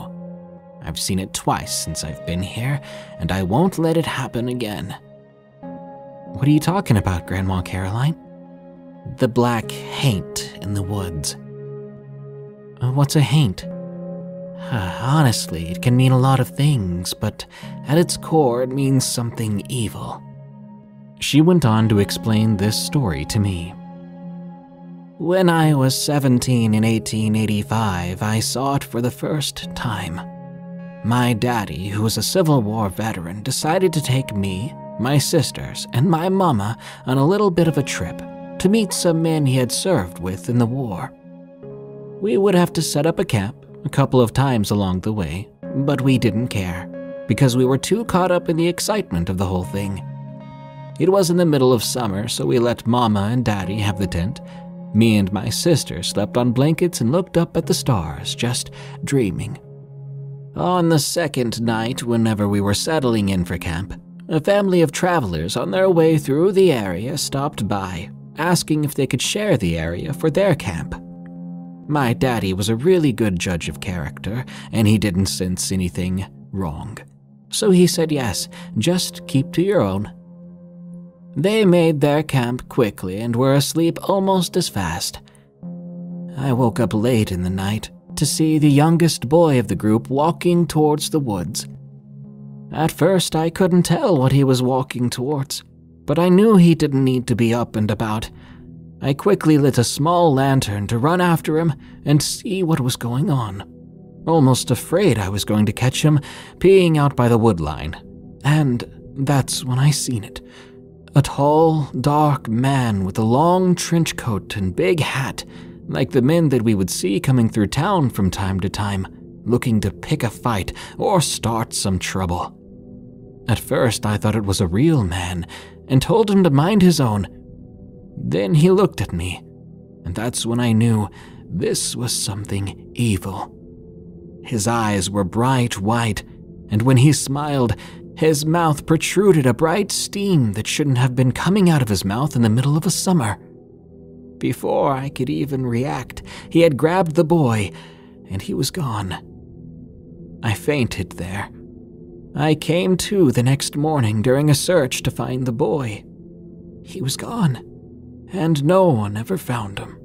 I've seen it twice since I've been here, and I won't let it happen again. What are you talking about, Grandma Caroline? The black haint in the woods. Uh, what's a haint? Honestly, it can mean a lot of things, but at its core, it means something evil. She went on to explain this story to me. When I was 17 in 1885, I saw it for the first time. My daddy, who was a Civil War veteran, decided to take me, my sisters, and my mama on a little bit of a trip to meet some men he had served with in the war. We would have to set up a camp a couple of times along the way, but we didn't care because we were too caught up in the excitement of the whole thing. It was in the middle of summer, so we let Mama and Daddy have the tent. Me and my sister slept on blankets and looked up at the stars, just dreaming. On the second night, whenever we were settling in for camp, a family of travelers on their way through the area stopped by, asking if they could share the area for their camp. My daddy was a really good judge of character, and he didn't sense anything wrong. So he said yes, just keep to your own. They made their camp quickly and were asleep almost as fast. I woke up late in the night to see the youngest boy of the group walking towards the woods. At first, I couldn't tell what he was walking towards, but I knew he didn't need to be up and about I quickly lit a small lantern to run after him and see what was going on. Almost afraid I was going to catch him peeing out by the wood line. And that's when I seen it. A tall, dark man with a long trench coat and big hat, like the men that we would see coming through town from time to time, looking to pick a fight or start some trouble. At first, I thought it was a real man and told him to mind his own then he looked at me, and that's when I knew this was something evil. His eyes were bright white, and when he smiled, his mouth protruded a bright steam that shouldn't have been coming out of his mouth in the middle of a summer. Before I could even react, he had grabbed the boy, and he was gone. I fainted there. I came to the next morning during a search to find the boy. He was gone and no one ever found him.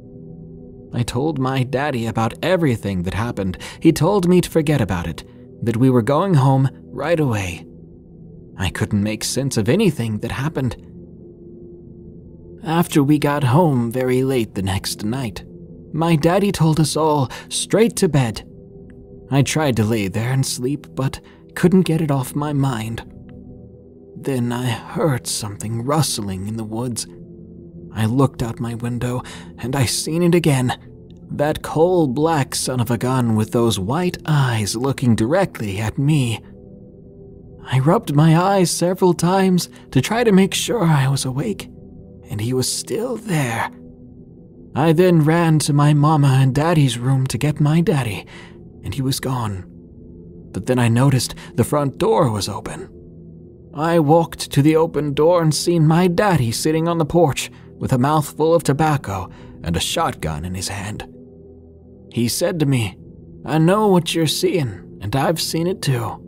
I told my daddy about everything that happened. He told me to forget about it, that we were going home right away. I couldn't make sense of anything that happened. After we got home very late the next night, my daddy told us all straight to bed. I tried to lay there and sleep, but couldn't get it off my mind. Then I heard something rustling in the woods I looked out my window, and I seen it again. That coal black son of a gun with those white eyes looking directly at me. I rubbed my eyes several times to try to make sure I was awake, and he was still there. I then ran to my mama and daddy's room to get my daddy, and he was gone. But then I noticed the front door was open. I walked to the open door and seen my daddy sitting on the porch with a mouthful of tobacco and a shotgun in his hand. He said to me, I know what you're seeing, and I've seen it too.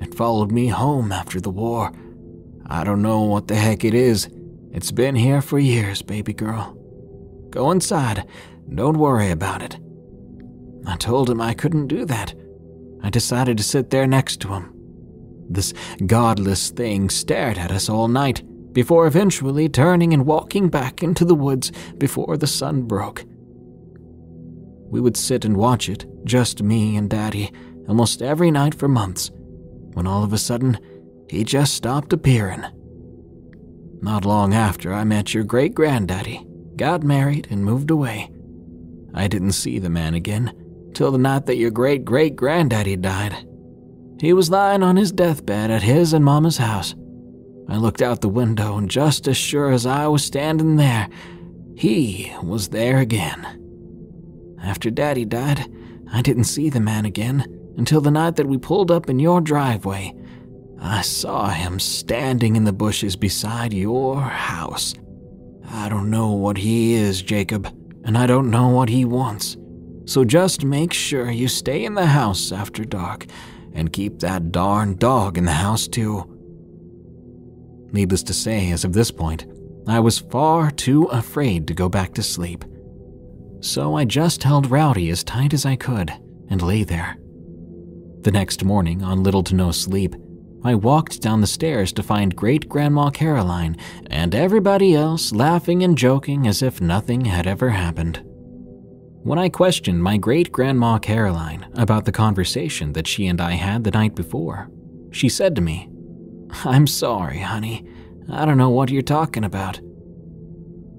It followed me home after the war. I don't know what the heck it is. It's been here for years, baby girl. Go inside. Don't worry about it. I told him I couldn't do that. I decided to sit there next to him. This godless thing stared at us all night before eventually turning and walking back into the woods before the sun broke. We would sit and watch it, just me and Daddy, almost every night for months, when all of a sudden, he just stopped appearing. Not long after, I met your great granddaddy, got married, and moved away. I didn't see the man again till the night that your great great granddaddy died. He was lying on his deathbed at his and Mama's house. I looked out the window, and just as sure as I was standing there, he was there again. After Daddy died, I didn't see the man again until the night that we pulled up in your driveway. I saw him standing in the bushes beside your house. I don't know what he is, Jacob, and I don't know what he wants. So just make sure you stay in the house after dark and keep that darn dog in the house too. Needless to say, as of this point, I was far too afraid to go back to sleep. So I just held Rowdy as tight as I could and lay there. The next morning, on little to no sleep, I walked down the stairs to find great Grandma Caroline and everybody else laughing and joking as if nothing had ever happened. When I questioned my great Grandma Caroline about the conversation that she and I had the night before, she said to me, I'm sorry, honey. I don't know what you're talking about.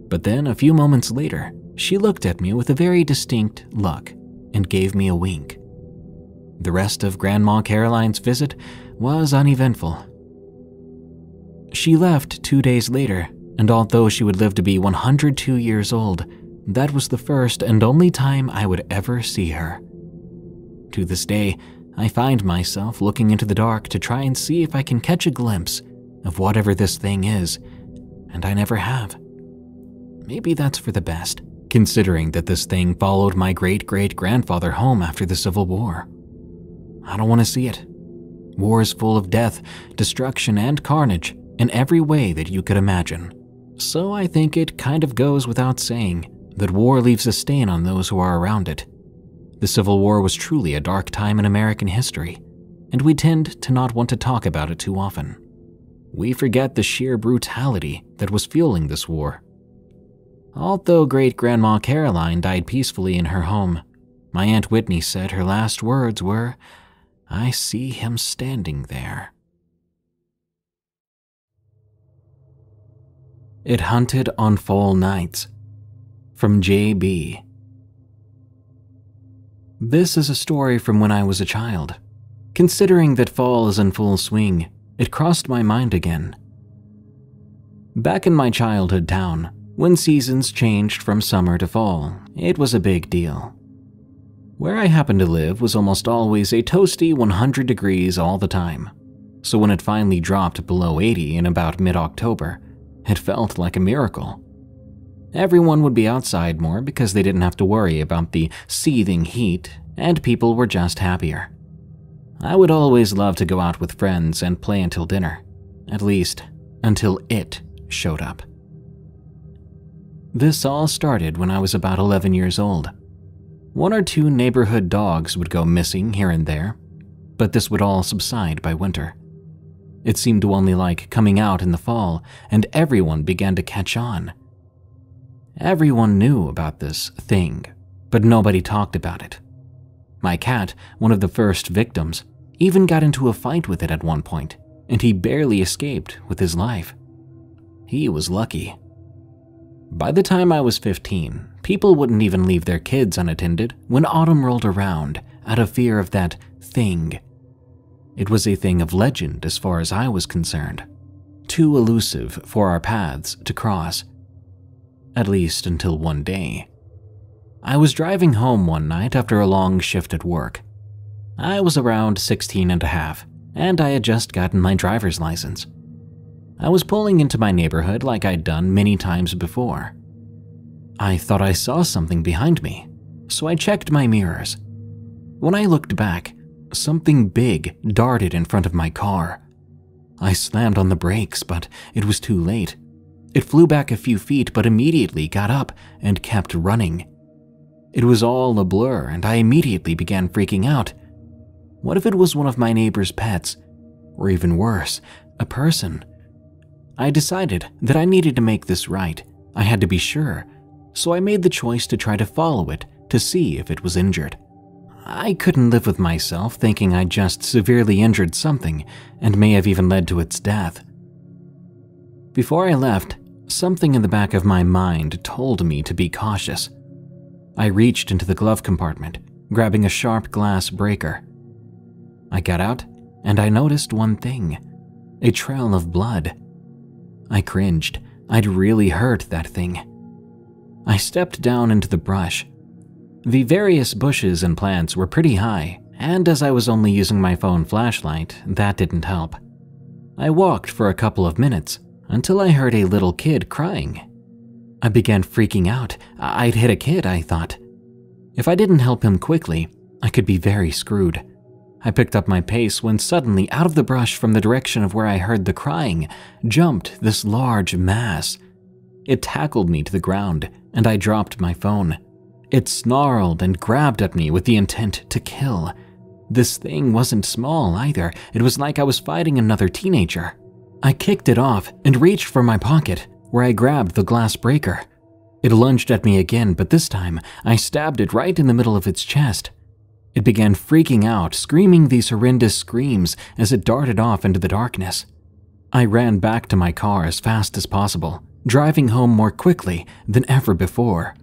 But then, a few moments later, she looked at me with a very distinct look and gave me a wink. The rest of Grandma Caroline's visit was uneventful. She left two days later, and although she would live to be 102 years old, that was the first and only time I would ever see her. To this day, I find myself looking into the dark to try and see if I can catch a glimpse of whatever this thing is, and I never have. Maybe that's for the best considering that this thing followed my great great grandfather home after the Civil War. I don't want to see it. War is full of death, destruction, and carnage in every way that you could imagine. So I think it kind of goes without saying that war leaves a stain on those who are around it. The Civil War was truly a dark time in American history, and we tend to not want to talk about it too often. We forget the sheer brutality that was fueling this war Although great grandma Caroline died peacefully in her home, my Aunt Whitney said her last words were, I see him standing there. It hunted on fall nights. From J.B. This is a story from when I was a child. Considering that fall is in full swing, it crossed my mind again. Back in my childhood town, when seasons changed from summer to fall, it was a big deal. Where I happened to live was almost always a toasty 100 degrees all the time, so when it finally dropped below 80 in about mid October, it felt like a miracle. Everyone would be outside more because they didn't have to worry about the seething heat, and people were just happier. I would always love to go out with friends and play until dinner, at least until it showed up. This all started when I was about 11 years old. One or two neighborhood dogs would go missing here and there, but this would all subside by winter. It seemed to only like coming out in the fall, and everyone began to catch on. Everyone knew about this thing, but nobody talked about it. My cat, one of the first victims, even got into a fight with it at one point, and he barely escaped with his life. He was lucky. By the time I was 15, people wouldn't even leave their kids unattended when autumn rolled around out of fear of that thing. It was a thing of legend as far as I was concerned, too elusive for our paths to cross. At least until one day. I was driving home one night after a long shift at work. I was around 16 and a half, and I had just gotten my driver's license. I was pulling into my neighborhood like I'd done many times before. I thought I saw something behind me, so I checked my mirrors. When I looked back, something big darted in front of my car. I slammed on the brakes, but it was too late. It flew back a few feet, but immediately got up and kept running. It was all a blur, and I immediately began freaking out. What if it was one of my neighbor's pets? Or even worse, a person? I decided that I needed to make this right. I had to be sure. So I made the choice to try to follow it to see if it was injured. I couldn't live with myself thinking I just severely injured something and may have even led to its death. Before I left, something in the back of my mind told me to be cautious. I reached into the glove compartment, grabbing a sharp glass breaker. I got out and I noticed one thing a trail of blood. I cringed. I'd really hurt that thing. I stepped down into the brush. The various bushes and plants were pretty high, and as I was only using my phone flashlight, that didn't help. I walked for a couple of minutes until I heard a little kid crying. I began freaking out. I'd hit a kid, I thought. If I didn't help him quickly, I could be very screwed. I picked up my pace when suddenly, out of the brush from the direction of where I heard the crying, jumped this large mass. It tackled me to the ground, and I dropped my phone. It snarled and grabbed at me with the intent to kill. This thing wasn't small either, it was like I was fighting another teenager. I kicked it off and reached for my pocket, where I grabbed the glass breaker. It lunged at me again, but this time I stabbed it right in the middle of its chest. It began freaking out, screaming these horrendous screams as it darted off into the darkness. I ran back to my car as fast as possible, driving home more quickly than ever before.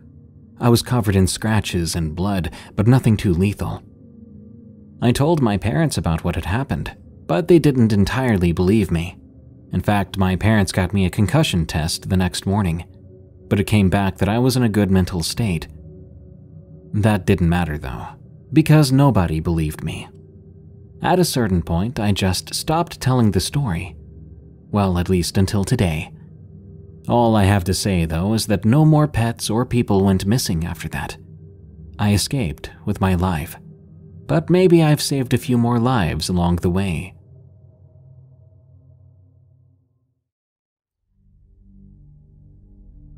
I was covered in scratches and blood, but nothing too lethal. I told my parents about what had happened, but they didn't entirely believe me. In fact, my parents got me a concussion test the next morning, but it came back that I was in a good mental state. That didn't matter though because nobody believed me. At a certain point, I just stopped telling the story. Well, at least until today. All I have to say, though, is that no more pets or people went missing after that. I escaped with my life, but maybe I've saved a few more lives along the way.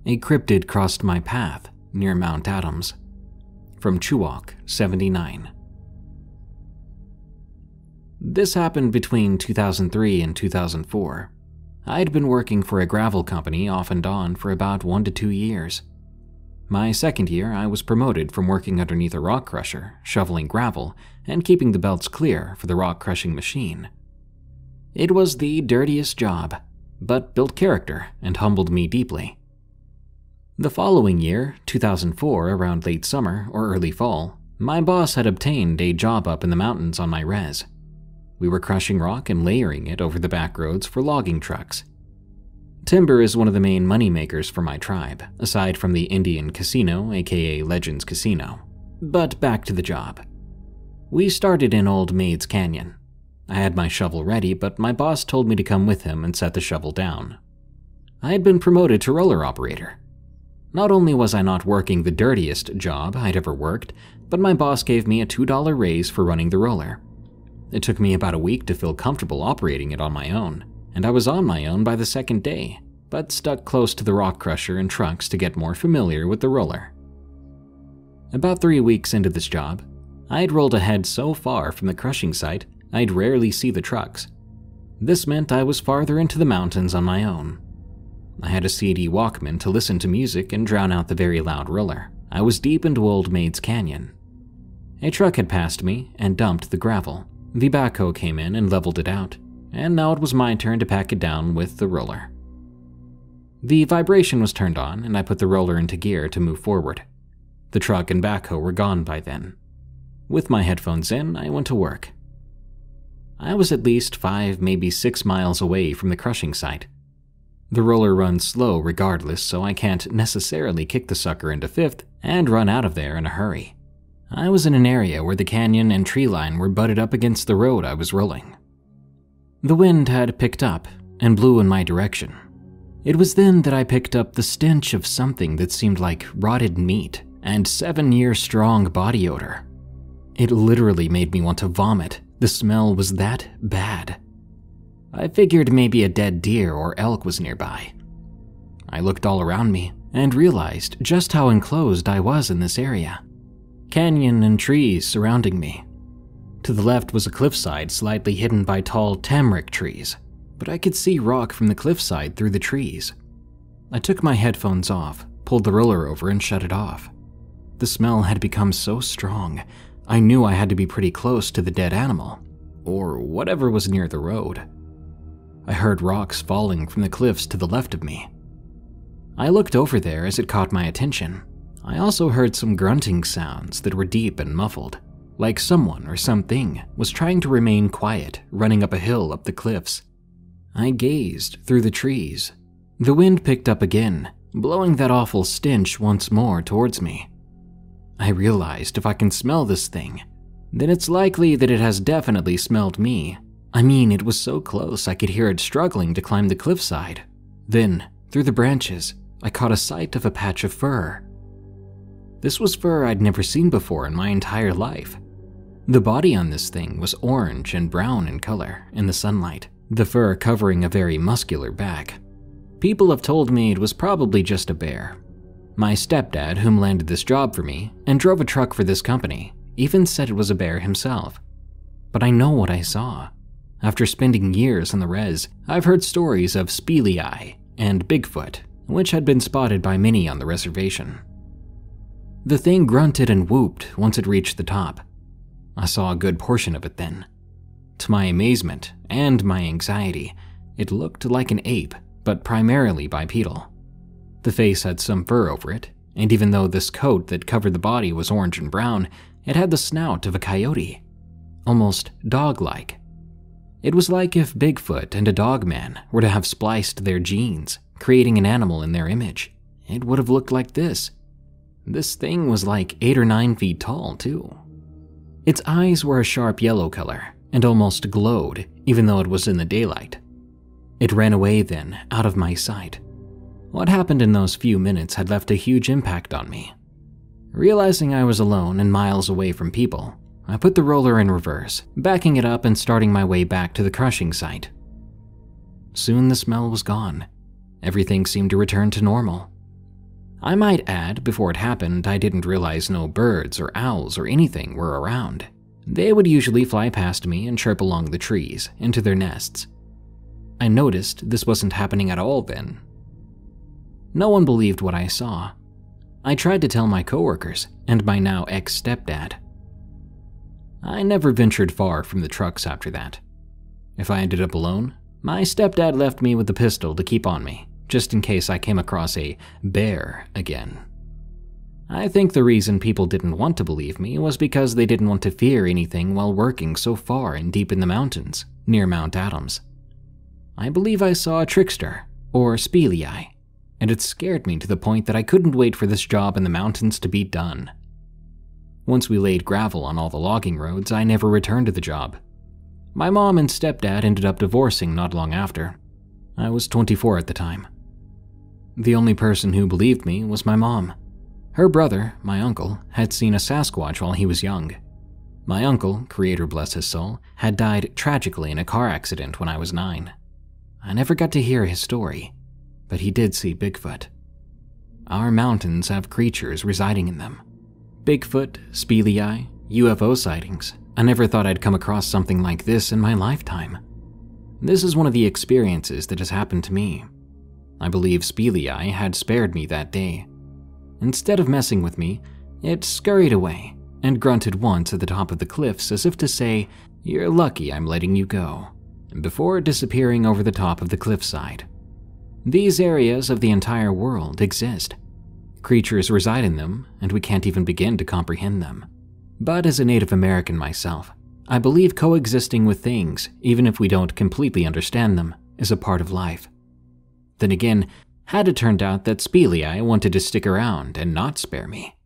A cryptid crossed my path near Mount Adams from Chewok, 79. This happened between 2003 and 2004. I'd been working for a gravel company off and on for about one to two years. My second year, I was promoted from working underneath a rock crusher, shoveling gravel, and keeping the belts clear for the rock crushing machine. It was the dirtiest job, but built character and humbled me deeply. The following year, 2004, around late summer or early fall, my boss had obtained a job up in the mountains on my res. We were crushing rock and layering it over the back roads for logging trucks. Timber is one of the main moneymakers for my tribe, aside from the Indian Casino, aka Legends Casino. But back to the job. We started in Old Maids Canyon. I had my shovel ready, but my boss told me to come with him and set the shovel down. I had been promoted to roller operator, not only was I not working the dirtiest job I'd ever worked, but my boss gave me a $2 raise for running the roller. It took me about a week to feel comfortable operating it on my own, and I was on my own by the second day, but stuck close to the rock crusher and trucks to get more familiar with the roller. About three weeks into this job, I'd rolled ahead so far from the crushing site I'd rarely see the trucks. This meant I was farther into the mountains on my own, I had a CD Walkman to listen to music and drown out the very loud roller. I was deep into Old Maids Canyon. A truck had passed me and dumped the gravel. The backhoe came in and leveled it out, and now it was my turn to pack it down with the roller. The vibration was turned on, and I put the roller into gear to move forward. The truck and backhoe were gone by then. With my headphones in, I went to work. I was at least five, maybe six miles away from the crushing site. The roller runs slow regardless, so I can't necessarily kick the sucker into fifth and run out of there in a hurry. I was in an area where the canyon and tree line were butted up against the road I was rolling. The wind had picked up and blew in my direction. It was then that I picked up the stench of something that seemed like rotted meat and seven year strong body odor. It literally made me want to vomit. The smell was that bad. I figured maybe a dead deer or elk was nearby. I looked all around me and realized just how enclosed I was in this area. Canyon and trees surrounding me. To the left was a cliffside slightly hidden by tall tamarisk trees, but I could see rock from the cliffside through the trees. I took my headphones off, pulled the roller over, and shut it off. The smell had become so strong, I knew I had to be pretty close to the dead animal, or whatever was near the road. I heard rocks falling from the cliffs to the left of me. I looked over there as it caught my attention. I also heard some grunting sounds that were deep and muffled, like someone or something was trying to remain quiet running up a hill up the cliffs. I gazed through the trees. The wind picked up again, blowing that awful stench once more towards me. I realized if I can smell this thing, then it's likely that it has definitely smelled me. I mean, it was so close I could hear it struggling to climb the cliffside. Then, through the branches, I caught a sight of a patch of fur. This was fur I'd never seen before in my entire life. The body on this thing was orange and brown in color in the sunlight, the fur covering a very muscular back. People have told me it was probably just a bear, my stepdad, whom landed this job for me and drove a truck for this company, even said it was a bear himself. But I know what I saw. After spending years on the res, I've heard stories of Speleai and Bigfoot, which had been spotted by many on the reservation. The thing grunted and whooped once it reached the top. I saw a good portion of it then. To my amazement and my anxiety, it looked like an ape, but primarily bipedal. The face had some fur over it, and even though this coat that covered the body was orange and brown, it had the snout of a coyote, almost dog like. It was like if Bigfoot and a dogman were to have spliced their genes, creating an animal in their image. It would have looked like this. This thing was like 8 or 9 feet tall, too. Its eyes were a sharp yellow color and almost glowed, even though it was in the daylight. It ran away then, out of my sight, what happened in those few minutes had left a huge impact on me. Realizing I was alone and miles away from people, I put the roller in reverse, backing it up and starting my way back to the crushing site. Soon the smell was gone. Everything seemed to return to normal. I might add, before it happened, I didn't realize no birds or owls or anything were around. They would usually fly past me and chirp along the trees, into their nests. I noticed this wasn't happening at all then, no one believed what I saw. I tried to tell my coworkers and my now ex stepdad. I never ventured far from the trucks after that. If I ended up alone, my stepdad left me with a pistol to keep on me, just in case I came across a bear again. I think the reason people didn't want to believe me was because they didn't want to fear anything while working so far and deep in the mountains, near Mount Adams. I believe I saw a trickster, or Speleai, and it scared me to the point that I couldn't wait for this job in the mountains to be done. Once we laid gravel on all the logging roads, I never returned to the job. My mom and stepdad ended up divorcing not long after. I was 24 at the time. The only person who believed me was my mom. Her brother, my uncle, had seen a Sasquatch while he was young. My uncle, creator bless his soul, had died tragically in a car accident when I was nine. I never got to hear his story, but he did see Bigfoot. Our mountains have creatures residing in them. Bigfoot, Speleai, UFO sightings. I never thought I'd come across something like this in my lifetime. This is one of the experiences that has happened to me. I believe Speleai had spared me that day. Instead of messing with me, it scurried away and grunted once at the top of the cliffs as if to say, You're lucky I'm letting you go, before disappearing over the top of the cliffside. These areas of the entire world exist. Creatures reside in them, and we can't even begin to comprehend them. But as a Native American myself, I believe coexisting with things, even if we don't completely understand them, is a part of life. Then again, had it turned out that Spelii wanted to stick around and not spare me,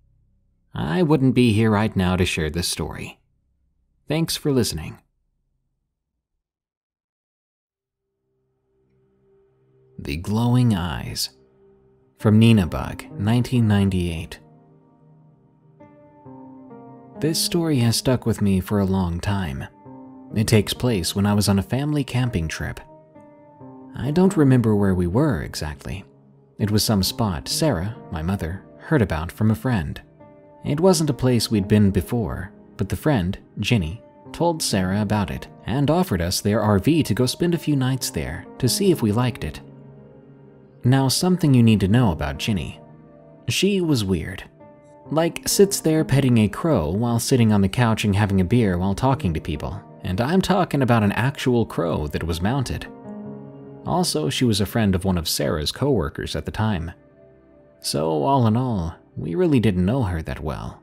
I wouldn't be here right now to share this story. Thanks for listening. The Glowing Eyes from Nina Bug, 1998. This story has stuck with me for a long time. It takes place when I was on a family camping trip. I don't remember where we were exactly. It was some spot Sarah, my mother, heard about from a friend. It wasn't a place we'd been before, but the friend, Ginny, told Sarah about it and offered us their RV to go spend a few nights there to see if we liked it. Now, something you need to know about Ginny. She was weird. Like, sits there petting a crow while sitting on the couch and having a beer while talking to people. And I'm talking about an actual crow that was mounted. Also, she was a friend of one of Sarah's coworkers at the time. So, all in all, we really didn't know her that well.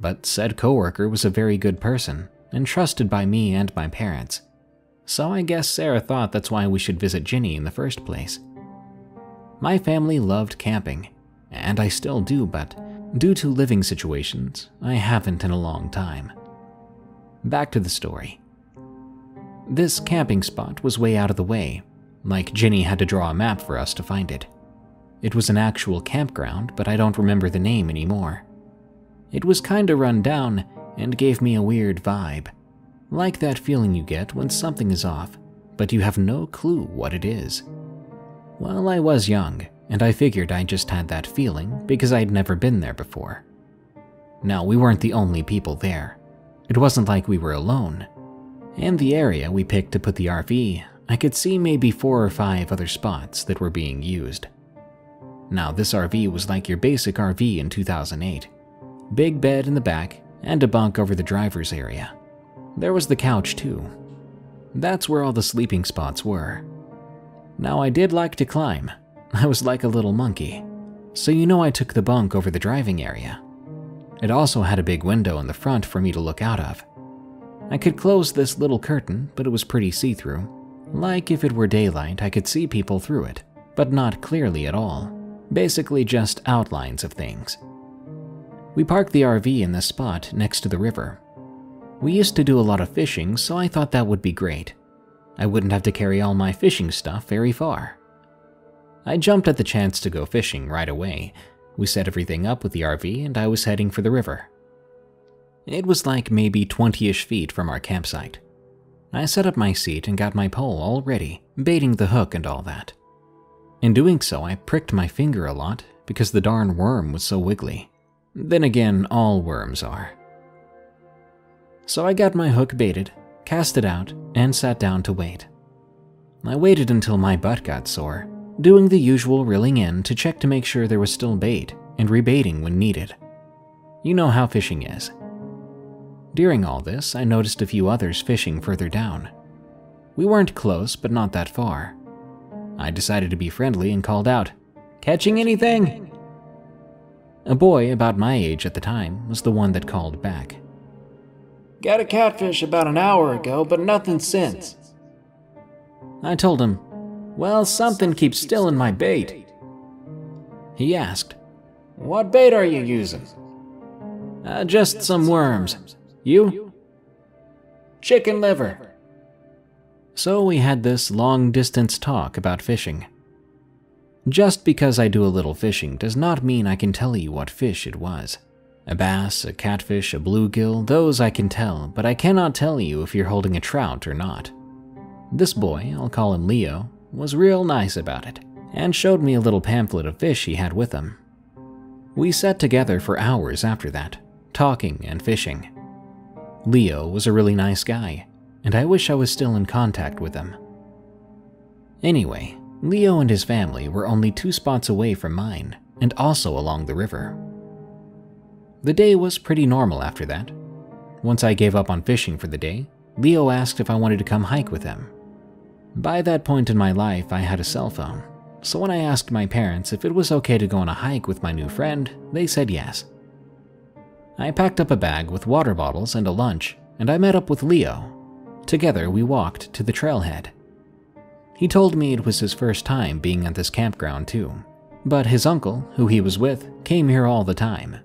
But said coworker was a very good person and trusted by me and my parents. So I guess Sarah thought that's why we should visit Ginny in the first place. My family loved camping, and I still do, but due to living situations, I haven't in a long time. Back to the story. This camping spot was way out of the way, like Ginny had to draw a map for us to find it. It was an actual campground, but I don't remember the name anymore. It was kinda run down and gave me a weird vibe, like that feeling you get when something is off, but you have no clue what it is. Well, I was young, and I figured I just had that feeling because I'd never been there before. Now, we weren't the only people there. It wasn't like we were alone. And the area we picked to put the RV, I could see maybe four or five other spots that were being used. Now, this RV was like your basic RV in 2008 big bed in the back, and a bunk over the driver's area. There was the couch, too. That's where all the sleeping spots were. Now, I did like to climb. I was like a little monkey. So, you know, I took the bunk over the driving area. It also had a big window in the front for me to look out of. I could close this little curtain, but it was pretty see through. Like if it were daylight, I could see people through it, but not clearly at all. Basically, just outlines of things. We parked the RV in this spot next to the river. We used to do a lot of fishing, so I thought that would be great. I wouldn't have to carry all my fishing stuff very far. I jumped at the chance to go fishing right away. We set everything up with the RV, and I was heading for the river. It was like maybe 20 ish feet from our campsite. I set up my seat and got my pole all ready, baiting the hook and all that. In doing so, I pricked my finger a lot because the darn worm was so wiggly. Then again, all worms are. So I got my hook baited, cast it out, and sat down to wait. I waited until my butt got sore, doing the usual reeling in to check to make sure there was still bait and rebaiting when needed. You know how fishing is. During all this, I noticed a few others fishing further down. We weren't close, but not that far. I decided to be friendly and called out, Catching anything? A boy about my age at the time was the one that called back. Got a catfish about an hour ago, but nothing since. I told him, Well, something keeps stealing my bait. He asked, What bait are you using? uh, Just some worms. You? Chicken liver. So we had this long distance talk about fishing. Just because I do a little fishing does not mean I can tell you what fish it was. A bass, a catfish, a bluegill, those I can tell, but I cannot tell you if you're holding a trout or not. This boy, I'll call him Leo, was real nice about it, and showed me a little pamphlet of fish he had with him. We sat together for hours after that, talking and fishing. Leo was a really nice guy, and I wish I was still in contact with him. Anyway, Leo and his family were only two spots away from mine, and also along the river. The day was pretty normal after that. Once I gave up on fishing for the day, Leo asked if I wanted to come hike with him. By that point in my life, I had a cell phone, so when I asked my parents if it was okay to go on a hike with my new friend, they said yes. I packed up a bag with water bottles and a lunch, and I met up with Leo. Together, we walked to the trailhead. He told me it was his first time being at this campground, too. But his uncle, who he was with, came here all the time.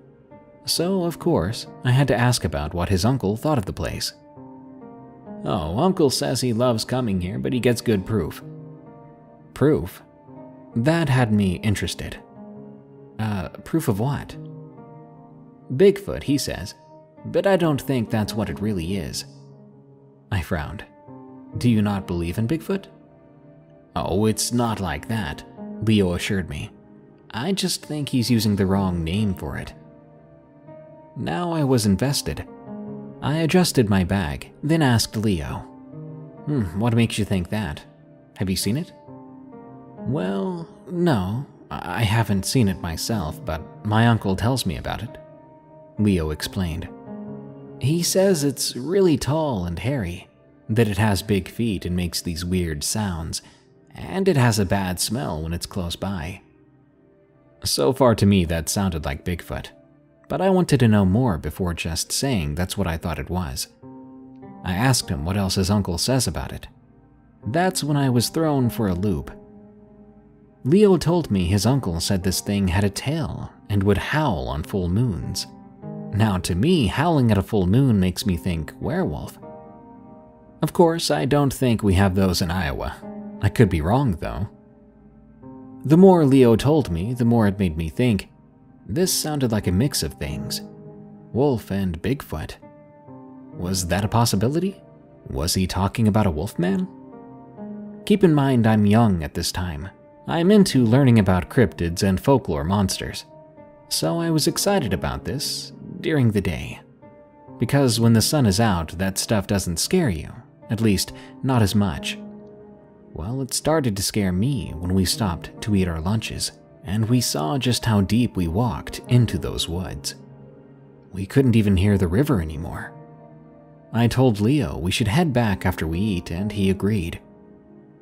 So, of course, I had to ask about what his uncle thought of the place. Oh, Uncle says he loves coming here, but he gets good proof. Proof? That had me interested. Uh, proof of what? Bigfoot, he says, but I don't think that's what it really is. I frowned. Do you not believe in Bigfoot? Oh, it's not like that, Leo assured me. I just think he's using the wrong name for it. Now I was invested. I adjusted my bag, then asked Leo, Hmm, what makes you think that? Have you seen it? Well, no, I haven't seen it myself, but my uncle tells me about it. Leo explained. He says it's really tall and hairy, that it has big feet and makes these weird sounds, and it has a bad smell when it's close by. So far to me, that sounded like Bigfoot, but I wanted to know more before just saying that's what I thought it was. I asked him what else his uncle says about it. That's when I was thrown for a loop. Leo told me his uncle said this thing had a tail and would howl on full moons. Now, to me, howling at a full moon makes me think werewolf. Of course, I don't think we have those in Iowa. I could be wrong, though. The more Leo told me, the more it made me think this sounded like a mix of things wolf and Bigfoot. Was that a possibility? Was he talking about a wolfman? Keep in mind, I'm young at this time. I'm into learning about cryptids and folklore monsters. So I was excited about this during the day. Because when the sun is out, that stuff doesn't scare you, at least, not as much. Well, it started to scare me when we stopped to eat our lunches, and we saw just how deep we walked into those woods. We couldn't even hear the river anymore. I told Leo we should head back after we eat, and he agreed.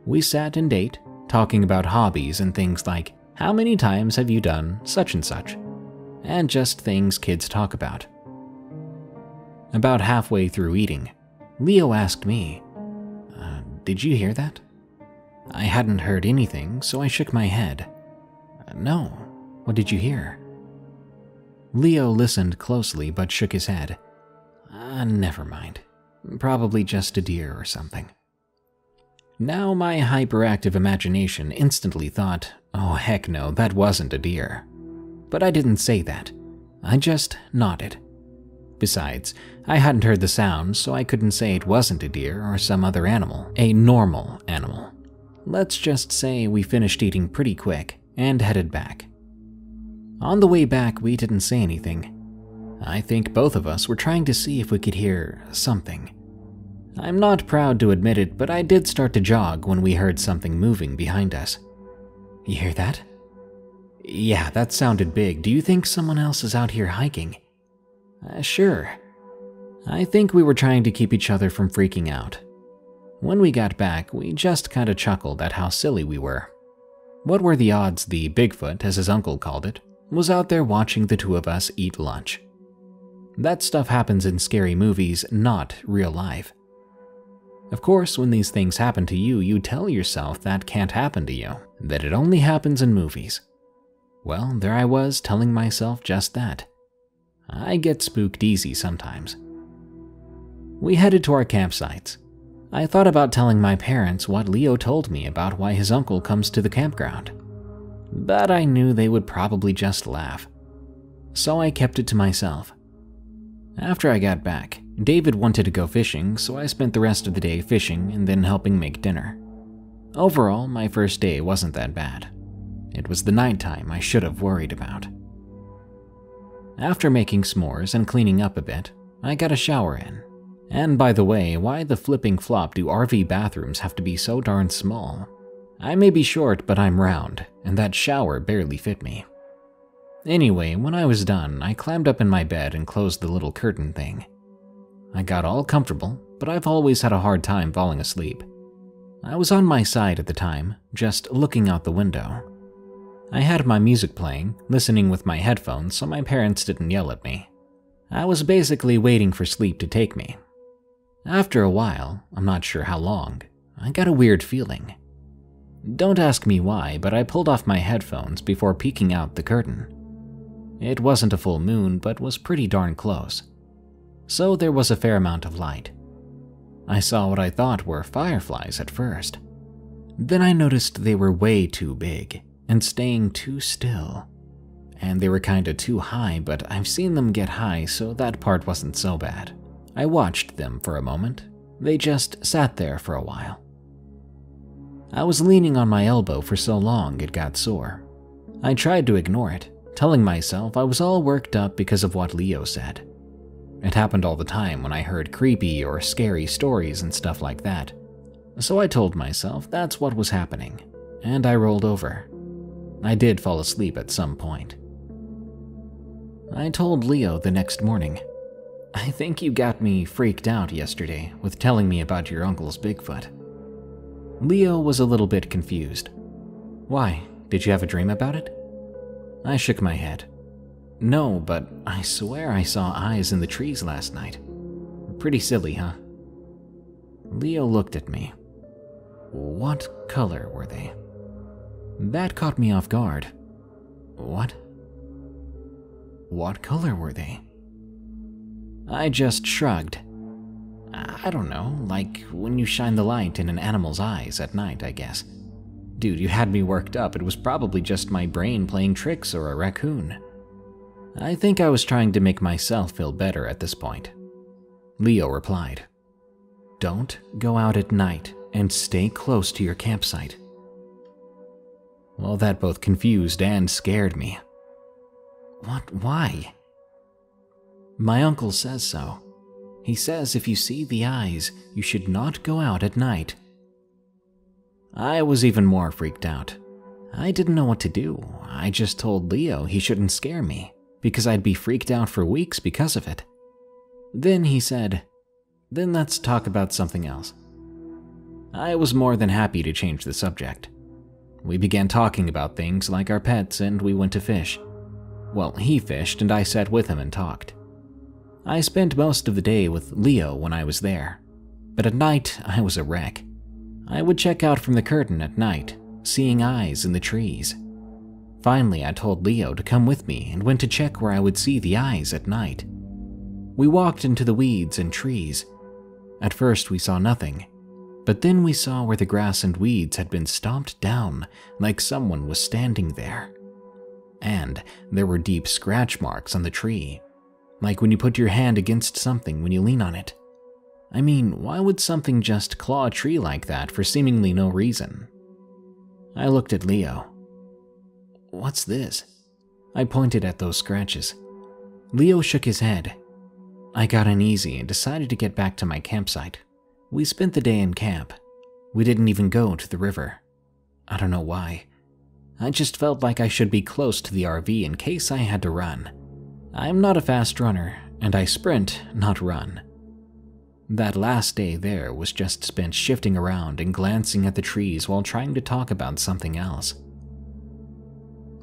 We sat and ate, talking about hobbies and things like, How many times have you done such and such? And just things kids talk about. About halfway through eating, Leo asked me, uh, Did you hear that? I hadn't heard anything, so I shook my head. No, what did you hear? Leo listened closely but shook his head. Uh, never mind. Probably just a deer or something. Now my hyperactive imagination instantly thought, oh heck no, that wasn't a deer. But I didn't say that. I just nodded. Besides, I hadn't heard the sound, so I couldn't say it wasn't a deer or some other animal, a normal animal. Let's just say we finished eating pretty quick and headed back. On the way back, we didn't say anything. I think both of us were trying to see if we could hear something. I'm not proud to admit it, but I did start to jog when we heard something moving behind us. You hear that? Yeah, that sounded big. Do you think someone else is out here hiking? Uh, sure. I think we were trying to keep each other from freaking out. When we got back, we just kinda chuckled at how silly we were. What were the odds the Bigfoot, as his uncle called it, was out there watching the two of us eat lunch? That stuff happens in scary movies, not real life. Of course, when these things happen to you, you tell yourself that can't happen to you, that it only happens in movies. Well, there I was telling myself just that. I get spooked easy sometimes. We headed to our campsites. I thought about telling my parents what Leo told me about why his uncle comes to the campground. But I knew they would probably just laugh. So I kept it to myself. After I got back, David wanted to go fishing, so I spent the rest of the day fishing and then helping make dinner. Overall, my first day wasn't that bad. It was the nighttime I should have worried about. After making s'mores and cleaning up a bit, I got a shower in and by the way, why the flipping flop do RV bathrooms have to be so darn small? I may be short, but I'm round, and that shower barely fit me. Anyway, when I was done, I climbed up in my bed and closed the little curtain thing. I got all comfortable, but I've always had a hard time falling asleep. I was on my side at the time, just looking out the window. I had my music playing, listening with my headphones so my parents didn't yell at me. I was basically waiting for sleep to take me, after a while, I'm not sure how long, I got a weird feeling. Don't ask me why, but I pulled off my headphones before peeking out the curtain. It wasn't a full moon, but was pretty darn close. So there was a fair amount of light. I saw what I thought were fireflies at first. Then I noticed they were way too big and staying too still. And they were kinda too high, but I've seen them get high, so that part wasn't so bad. I watched them for a moment. They just sat there for a while. I was leaning on my elbow for so long it got sore. I tried to ignore it, telling myself I was all worked up because of what Leo said. It happened all the time when I heard creepy or scary stories and stuff like that. So I told myself that's what was happening, and I rolled over. I did fall asleep at some point. I told Leo the next morning, I think you got me freaked out yesterday with telling me about your uncle's Bigfoot. Leo was a little bit confused. Why? Did you have a dream about it? I shook my head. No, but I swear I saw eyes in the trees last night. Pretty silly, huh? Leo looked at me. What color were they? That caught me off guard. What? What color were they? I just shrugged. I don't know, like when you shine the light in an animal's eyes at night, I guess. Dude, you had me worked up. It was probably just my brain playing tricks or a raccoon. I think I was trying to make myself feel better at this point. Leo replied, Don't go out at night and stay close to your campsite. Well, that both confused and scared me. What? Why? My uncle says so. He says if you see the eyes, you should not go out at night. I was even more freaked out. I didn't know what to do. I just told Leo he shouldn't scare me because I'd be freaked out for weeks because of it. Then he said, Then let's talk about something else. I was more than happy to change the subject. We began talking about things like our pets and we went to fish. Well, he fished and I sat with him and talked. I spent most of the day with Leo when I was there, but at night I was a wreck. I would check out from the curtain at night, seeing eyes in the trees. Finally, I told Leo to come with me and went to check where I would see the eyes at night. We walked into the weeds and trees. At first, we saw nothing, but then we saw where the grass and weeds had been stomped down like someone was standing there. And there were deep scratch marks on the tree, like when you put your hand against something when you lean on it. I mean, why would something just claw a tree like that for seemingly no reason? I looked at Leo. What's this? I pointed at those scratches. Leo shook his head. I got uneasy and decided to get back to my campsite. We spent the day in camp. We didn't even go to the river. I don't know why. I just felt like I should be close to the RV in case I had to run. I'm not a fast runner, and I sprint, not run. That last day there was just spent shifting around and glancing at the trees while trying to talk about something else.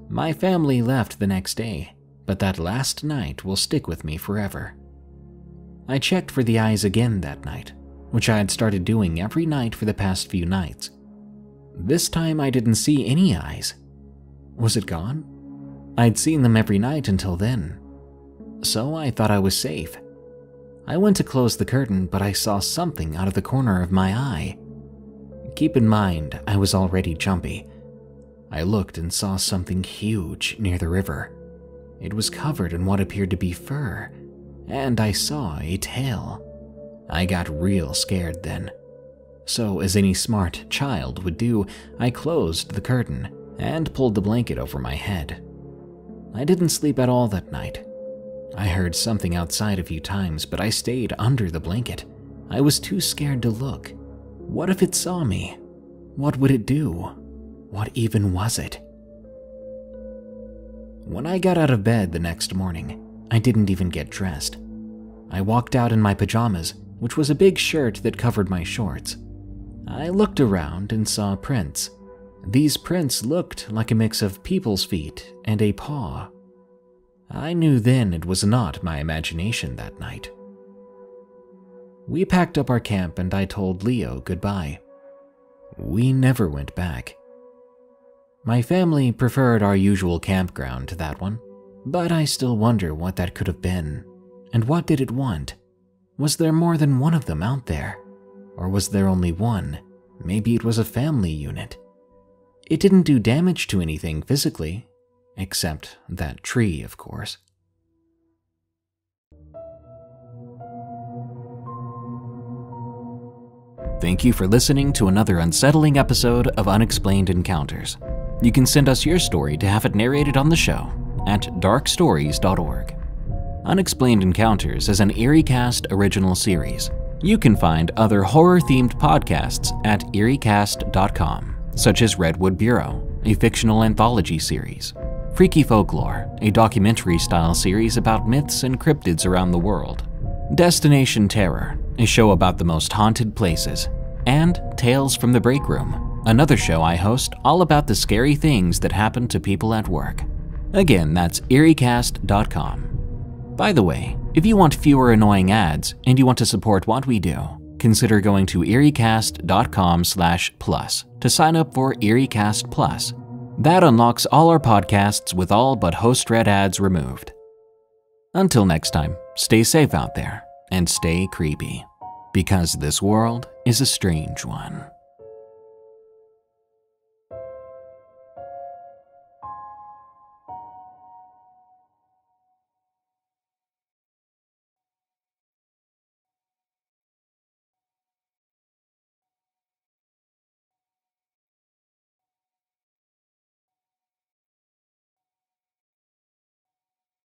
My family left the next day, but that last night will stick with me forever. I checked for the eyes again that night, which I had started doing every night for the past few nights. This time I didn't see any eyes. Was it gone? I'd seen them every night until then. So I thought I was safe. I went to close the curtain, but I saw something out of the corner of my eye. Keep in mind, I was already jumpy. I looked and saw something huge near the river. It was covered in what appeared to be fur, and I saw a tail. I got real scared then. So, as any smart child would do, I closed the curtain and pulled the blanket over my head. I didn't sleep at all that night. I heard something outside a few times, but I stayed under the blanket. I was too scared to look. What if it saw me? What would it do? What even was it? When I got out of bed the next morning, I didn't even get dressed. I walked out in my pajamas, which was a big shirt that covered my shorts. I looked around and saw prints. These prints looked like a mix of people's feet and a paw I knew then it was not my imagination that night. We packed up our camp and I told Leo goodbye. We never went back. My family preferred our usual campground to that one, but I still wonder what that could have been. And what did it want? Was there more than one of them out there? Or was there only one? Maybe it was a family unit. It didn't do damage to anything physically, except that tree, of course. Thank you for listening to another unsettling episode of Unexplained Encounters. You can send us your story to have it narrated on the show at darkstories.org. Unexplained Encounters is an EerieCast original series. You can find other horror themed podcasts at eeriecast.com, such as Redwood Bureau, a fictional anthology series, Freaky Folklore, a documentary style series about myths and cryptids around the world, Destination Terror, a show about the most haunted places, and Tales from the Break Room, another show I host all about the scary things that happen to people at work. Again, that's eeriecast.com. By the way, if you want fewer annoying ads and you want to support what we do, consider going to eeriecast.com slash plus to sign up for EerieCast Plus. That unlocks all our podcasts with all but host read ads removed. Until next time, stay safe out there and stay creepy, because this world is a strange one.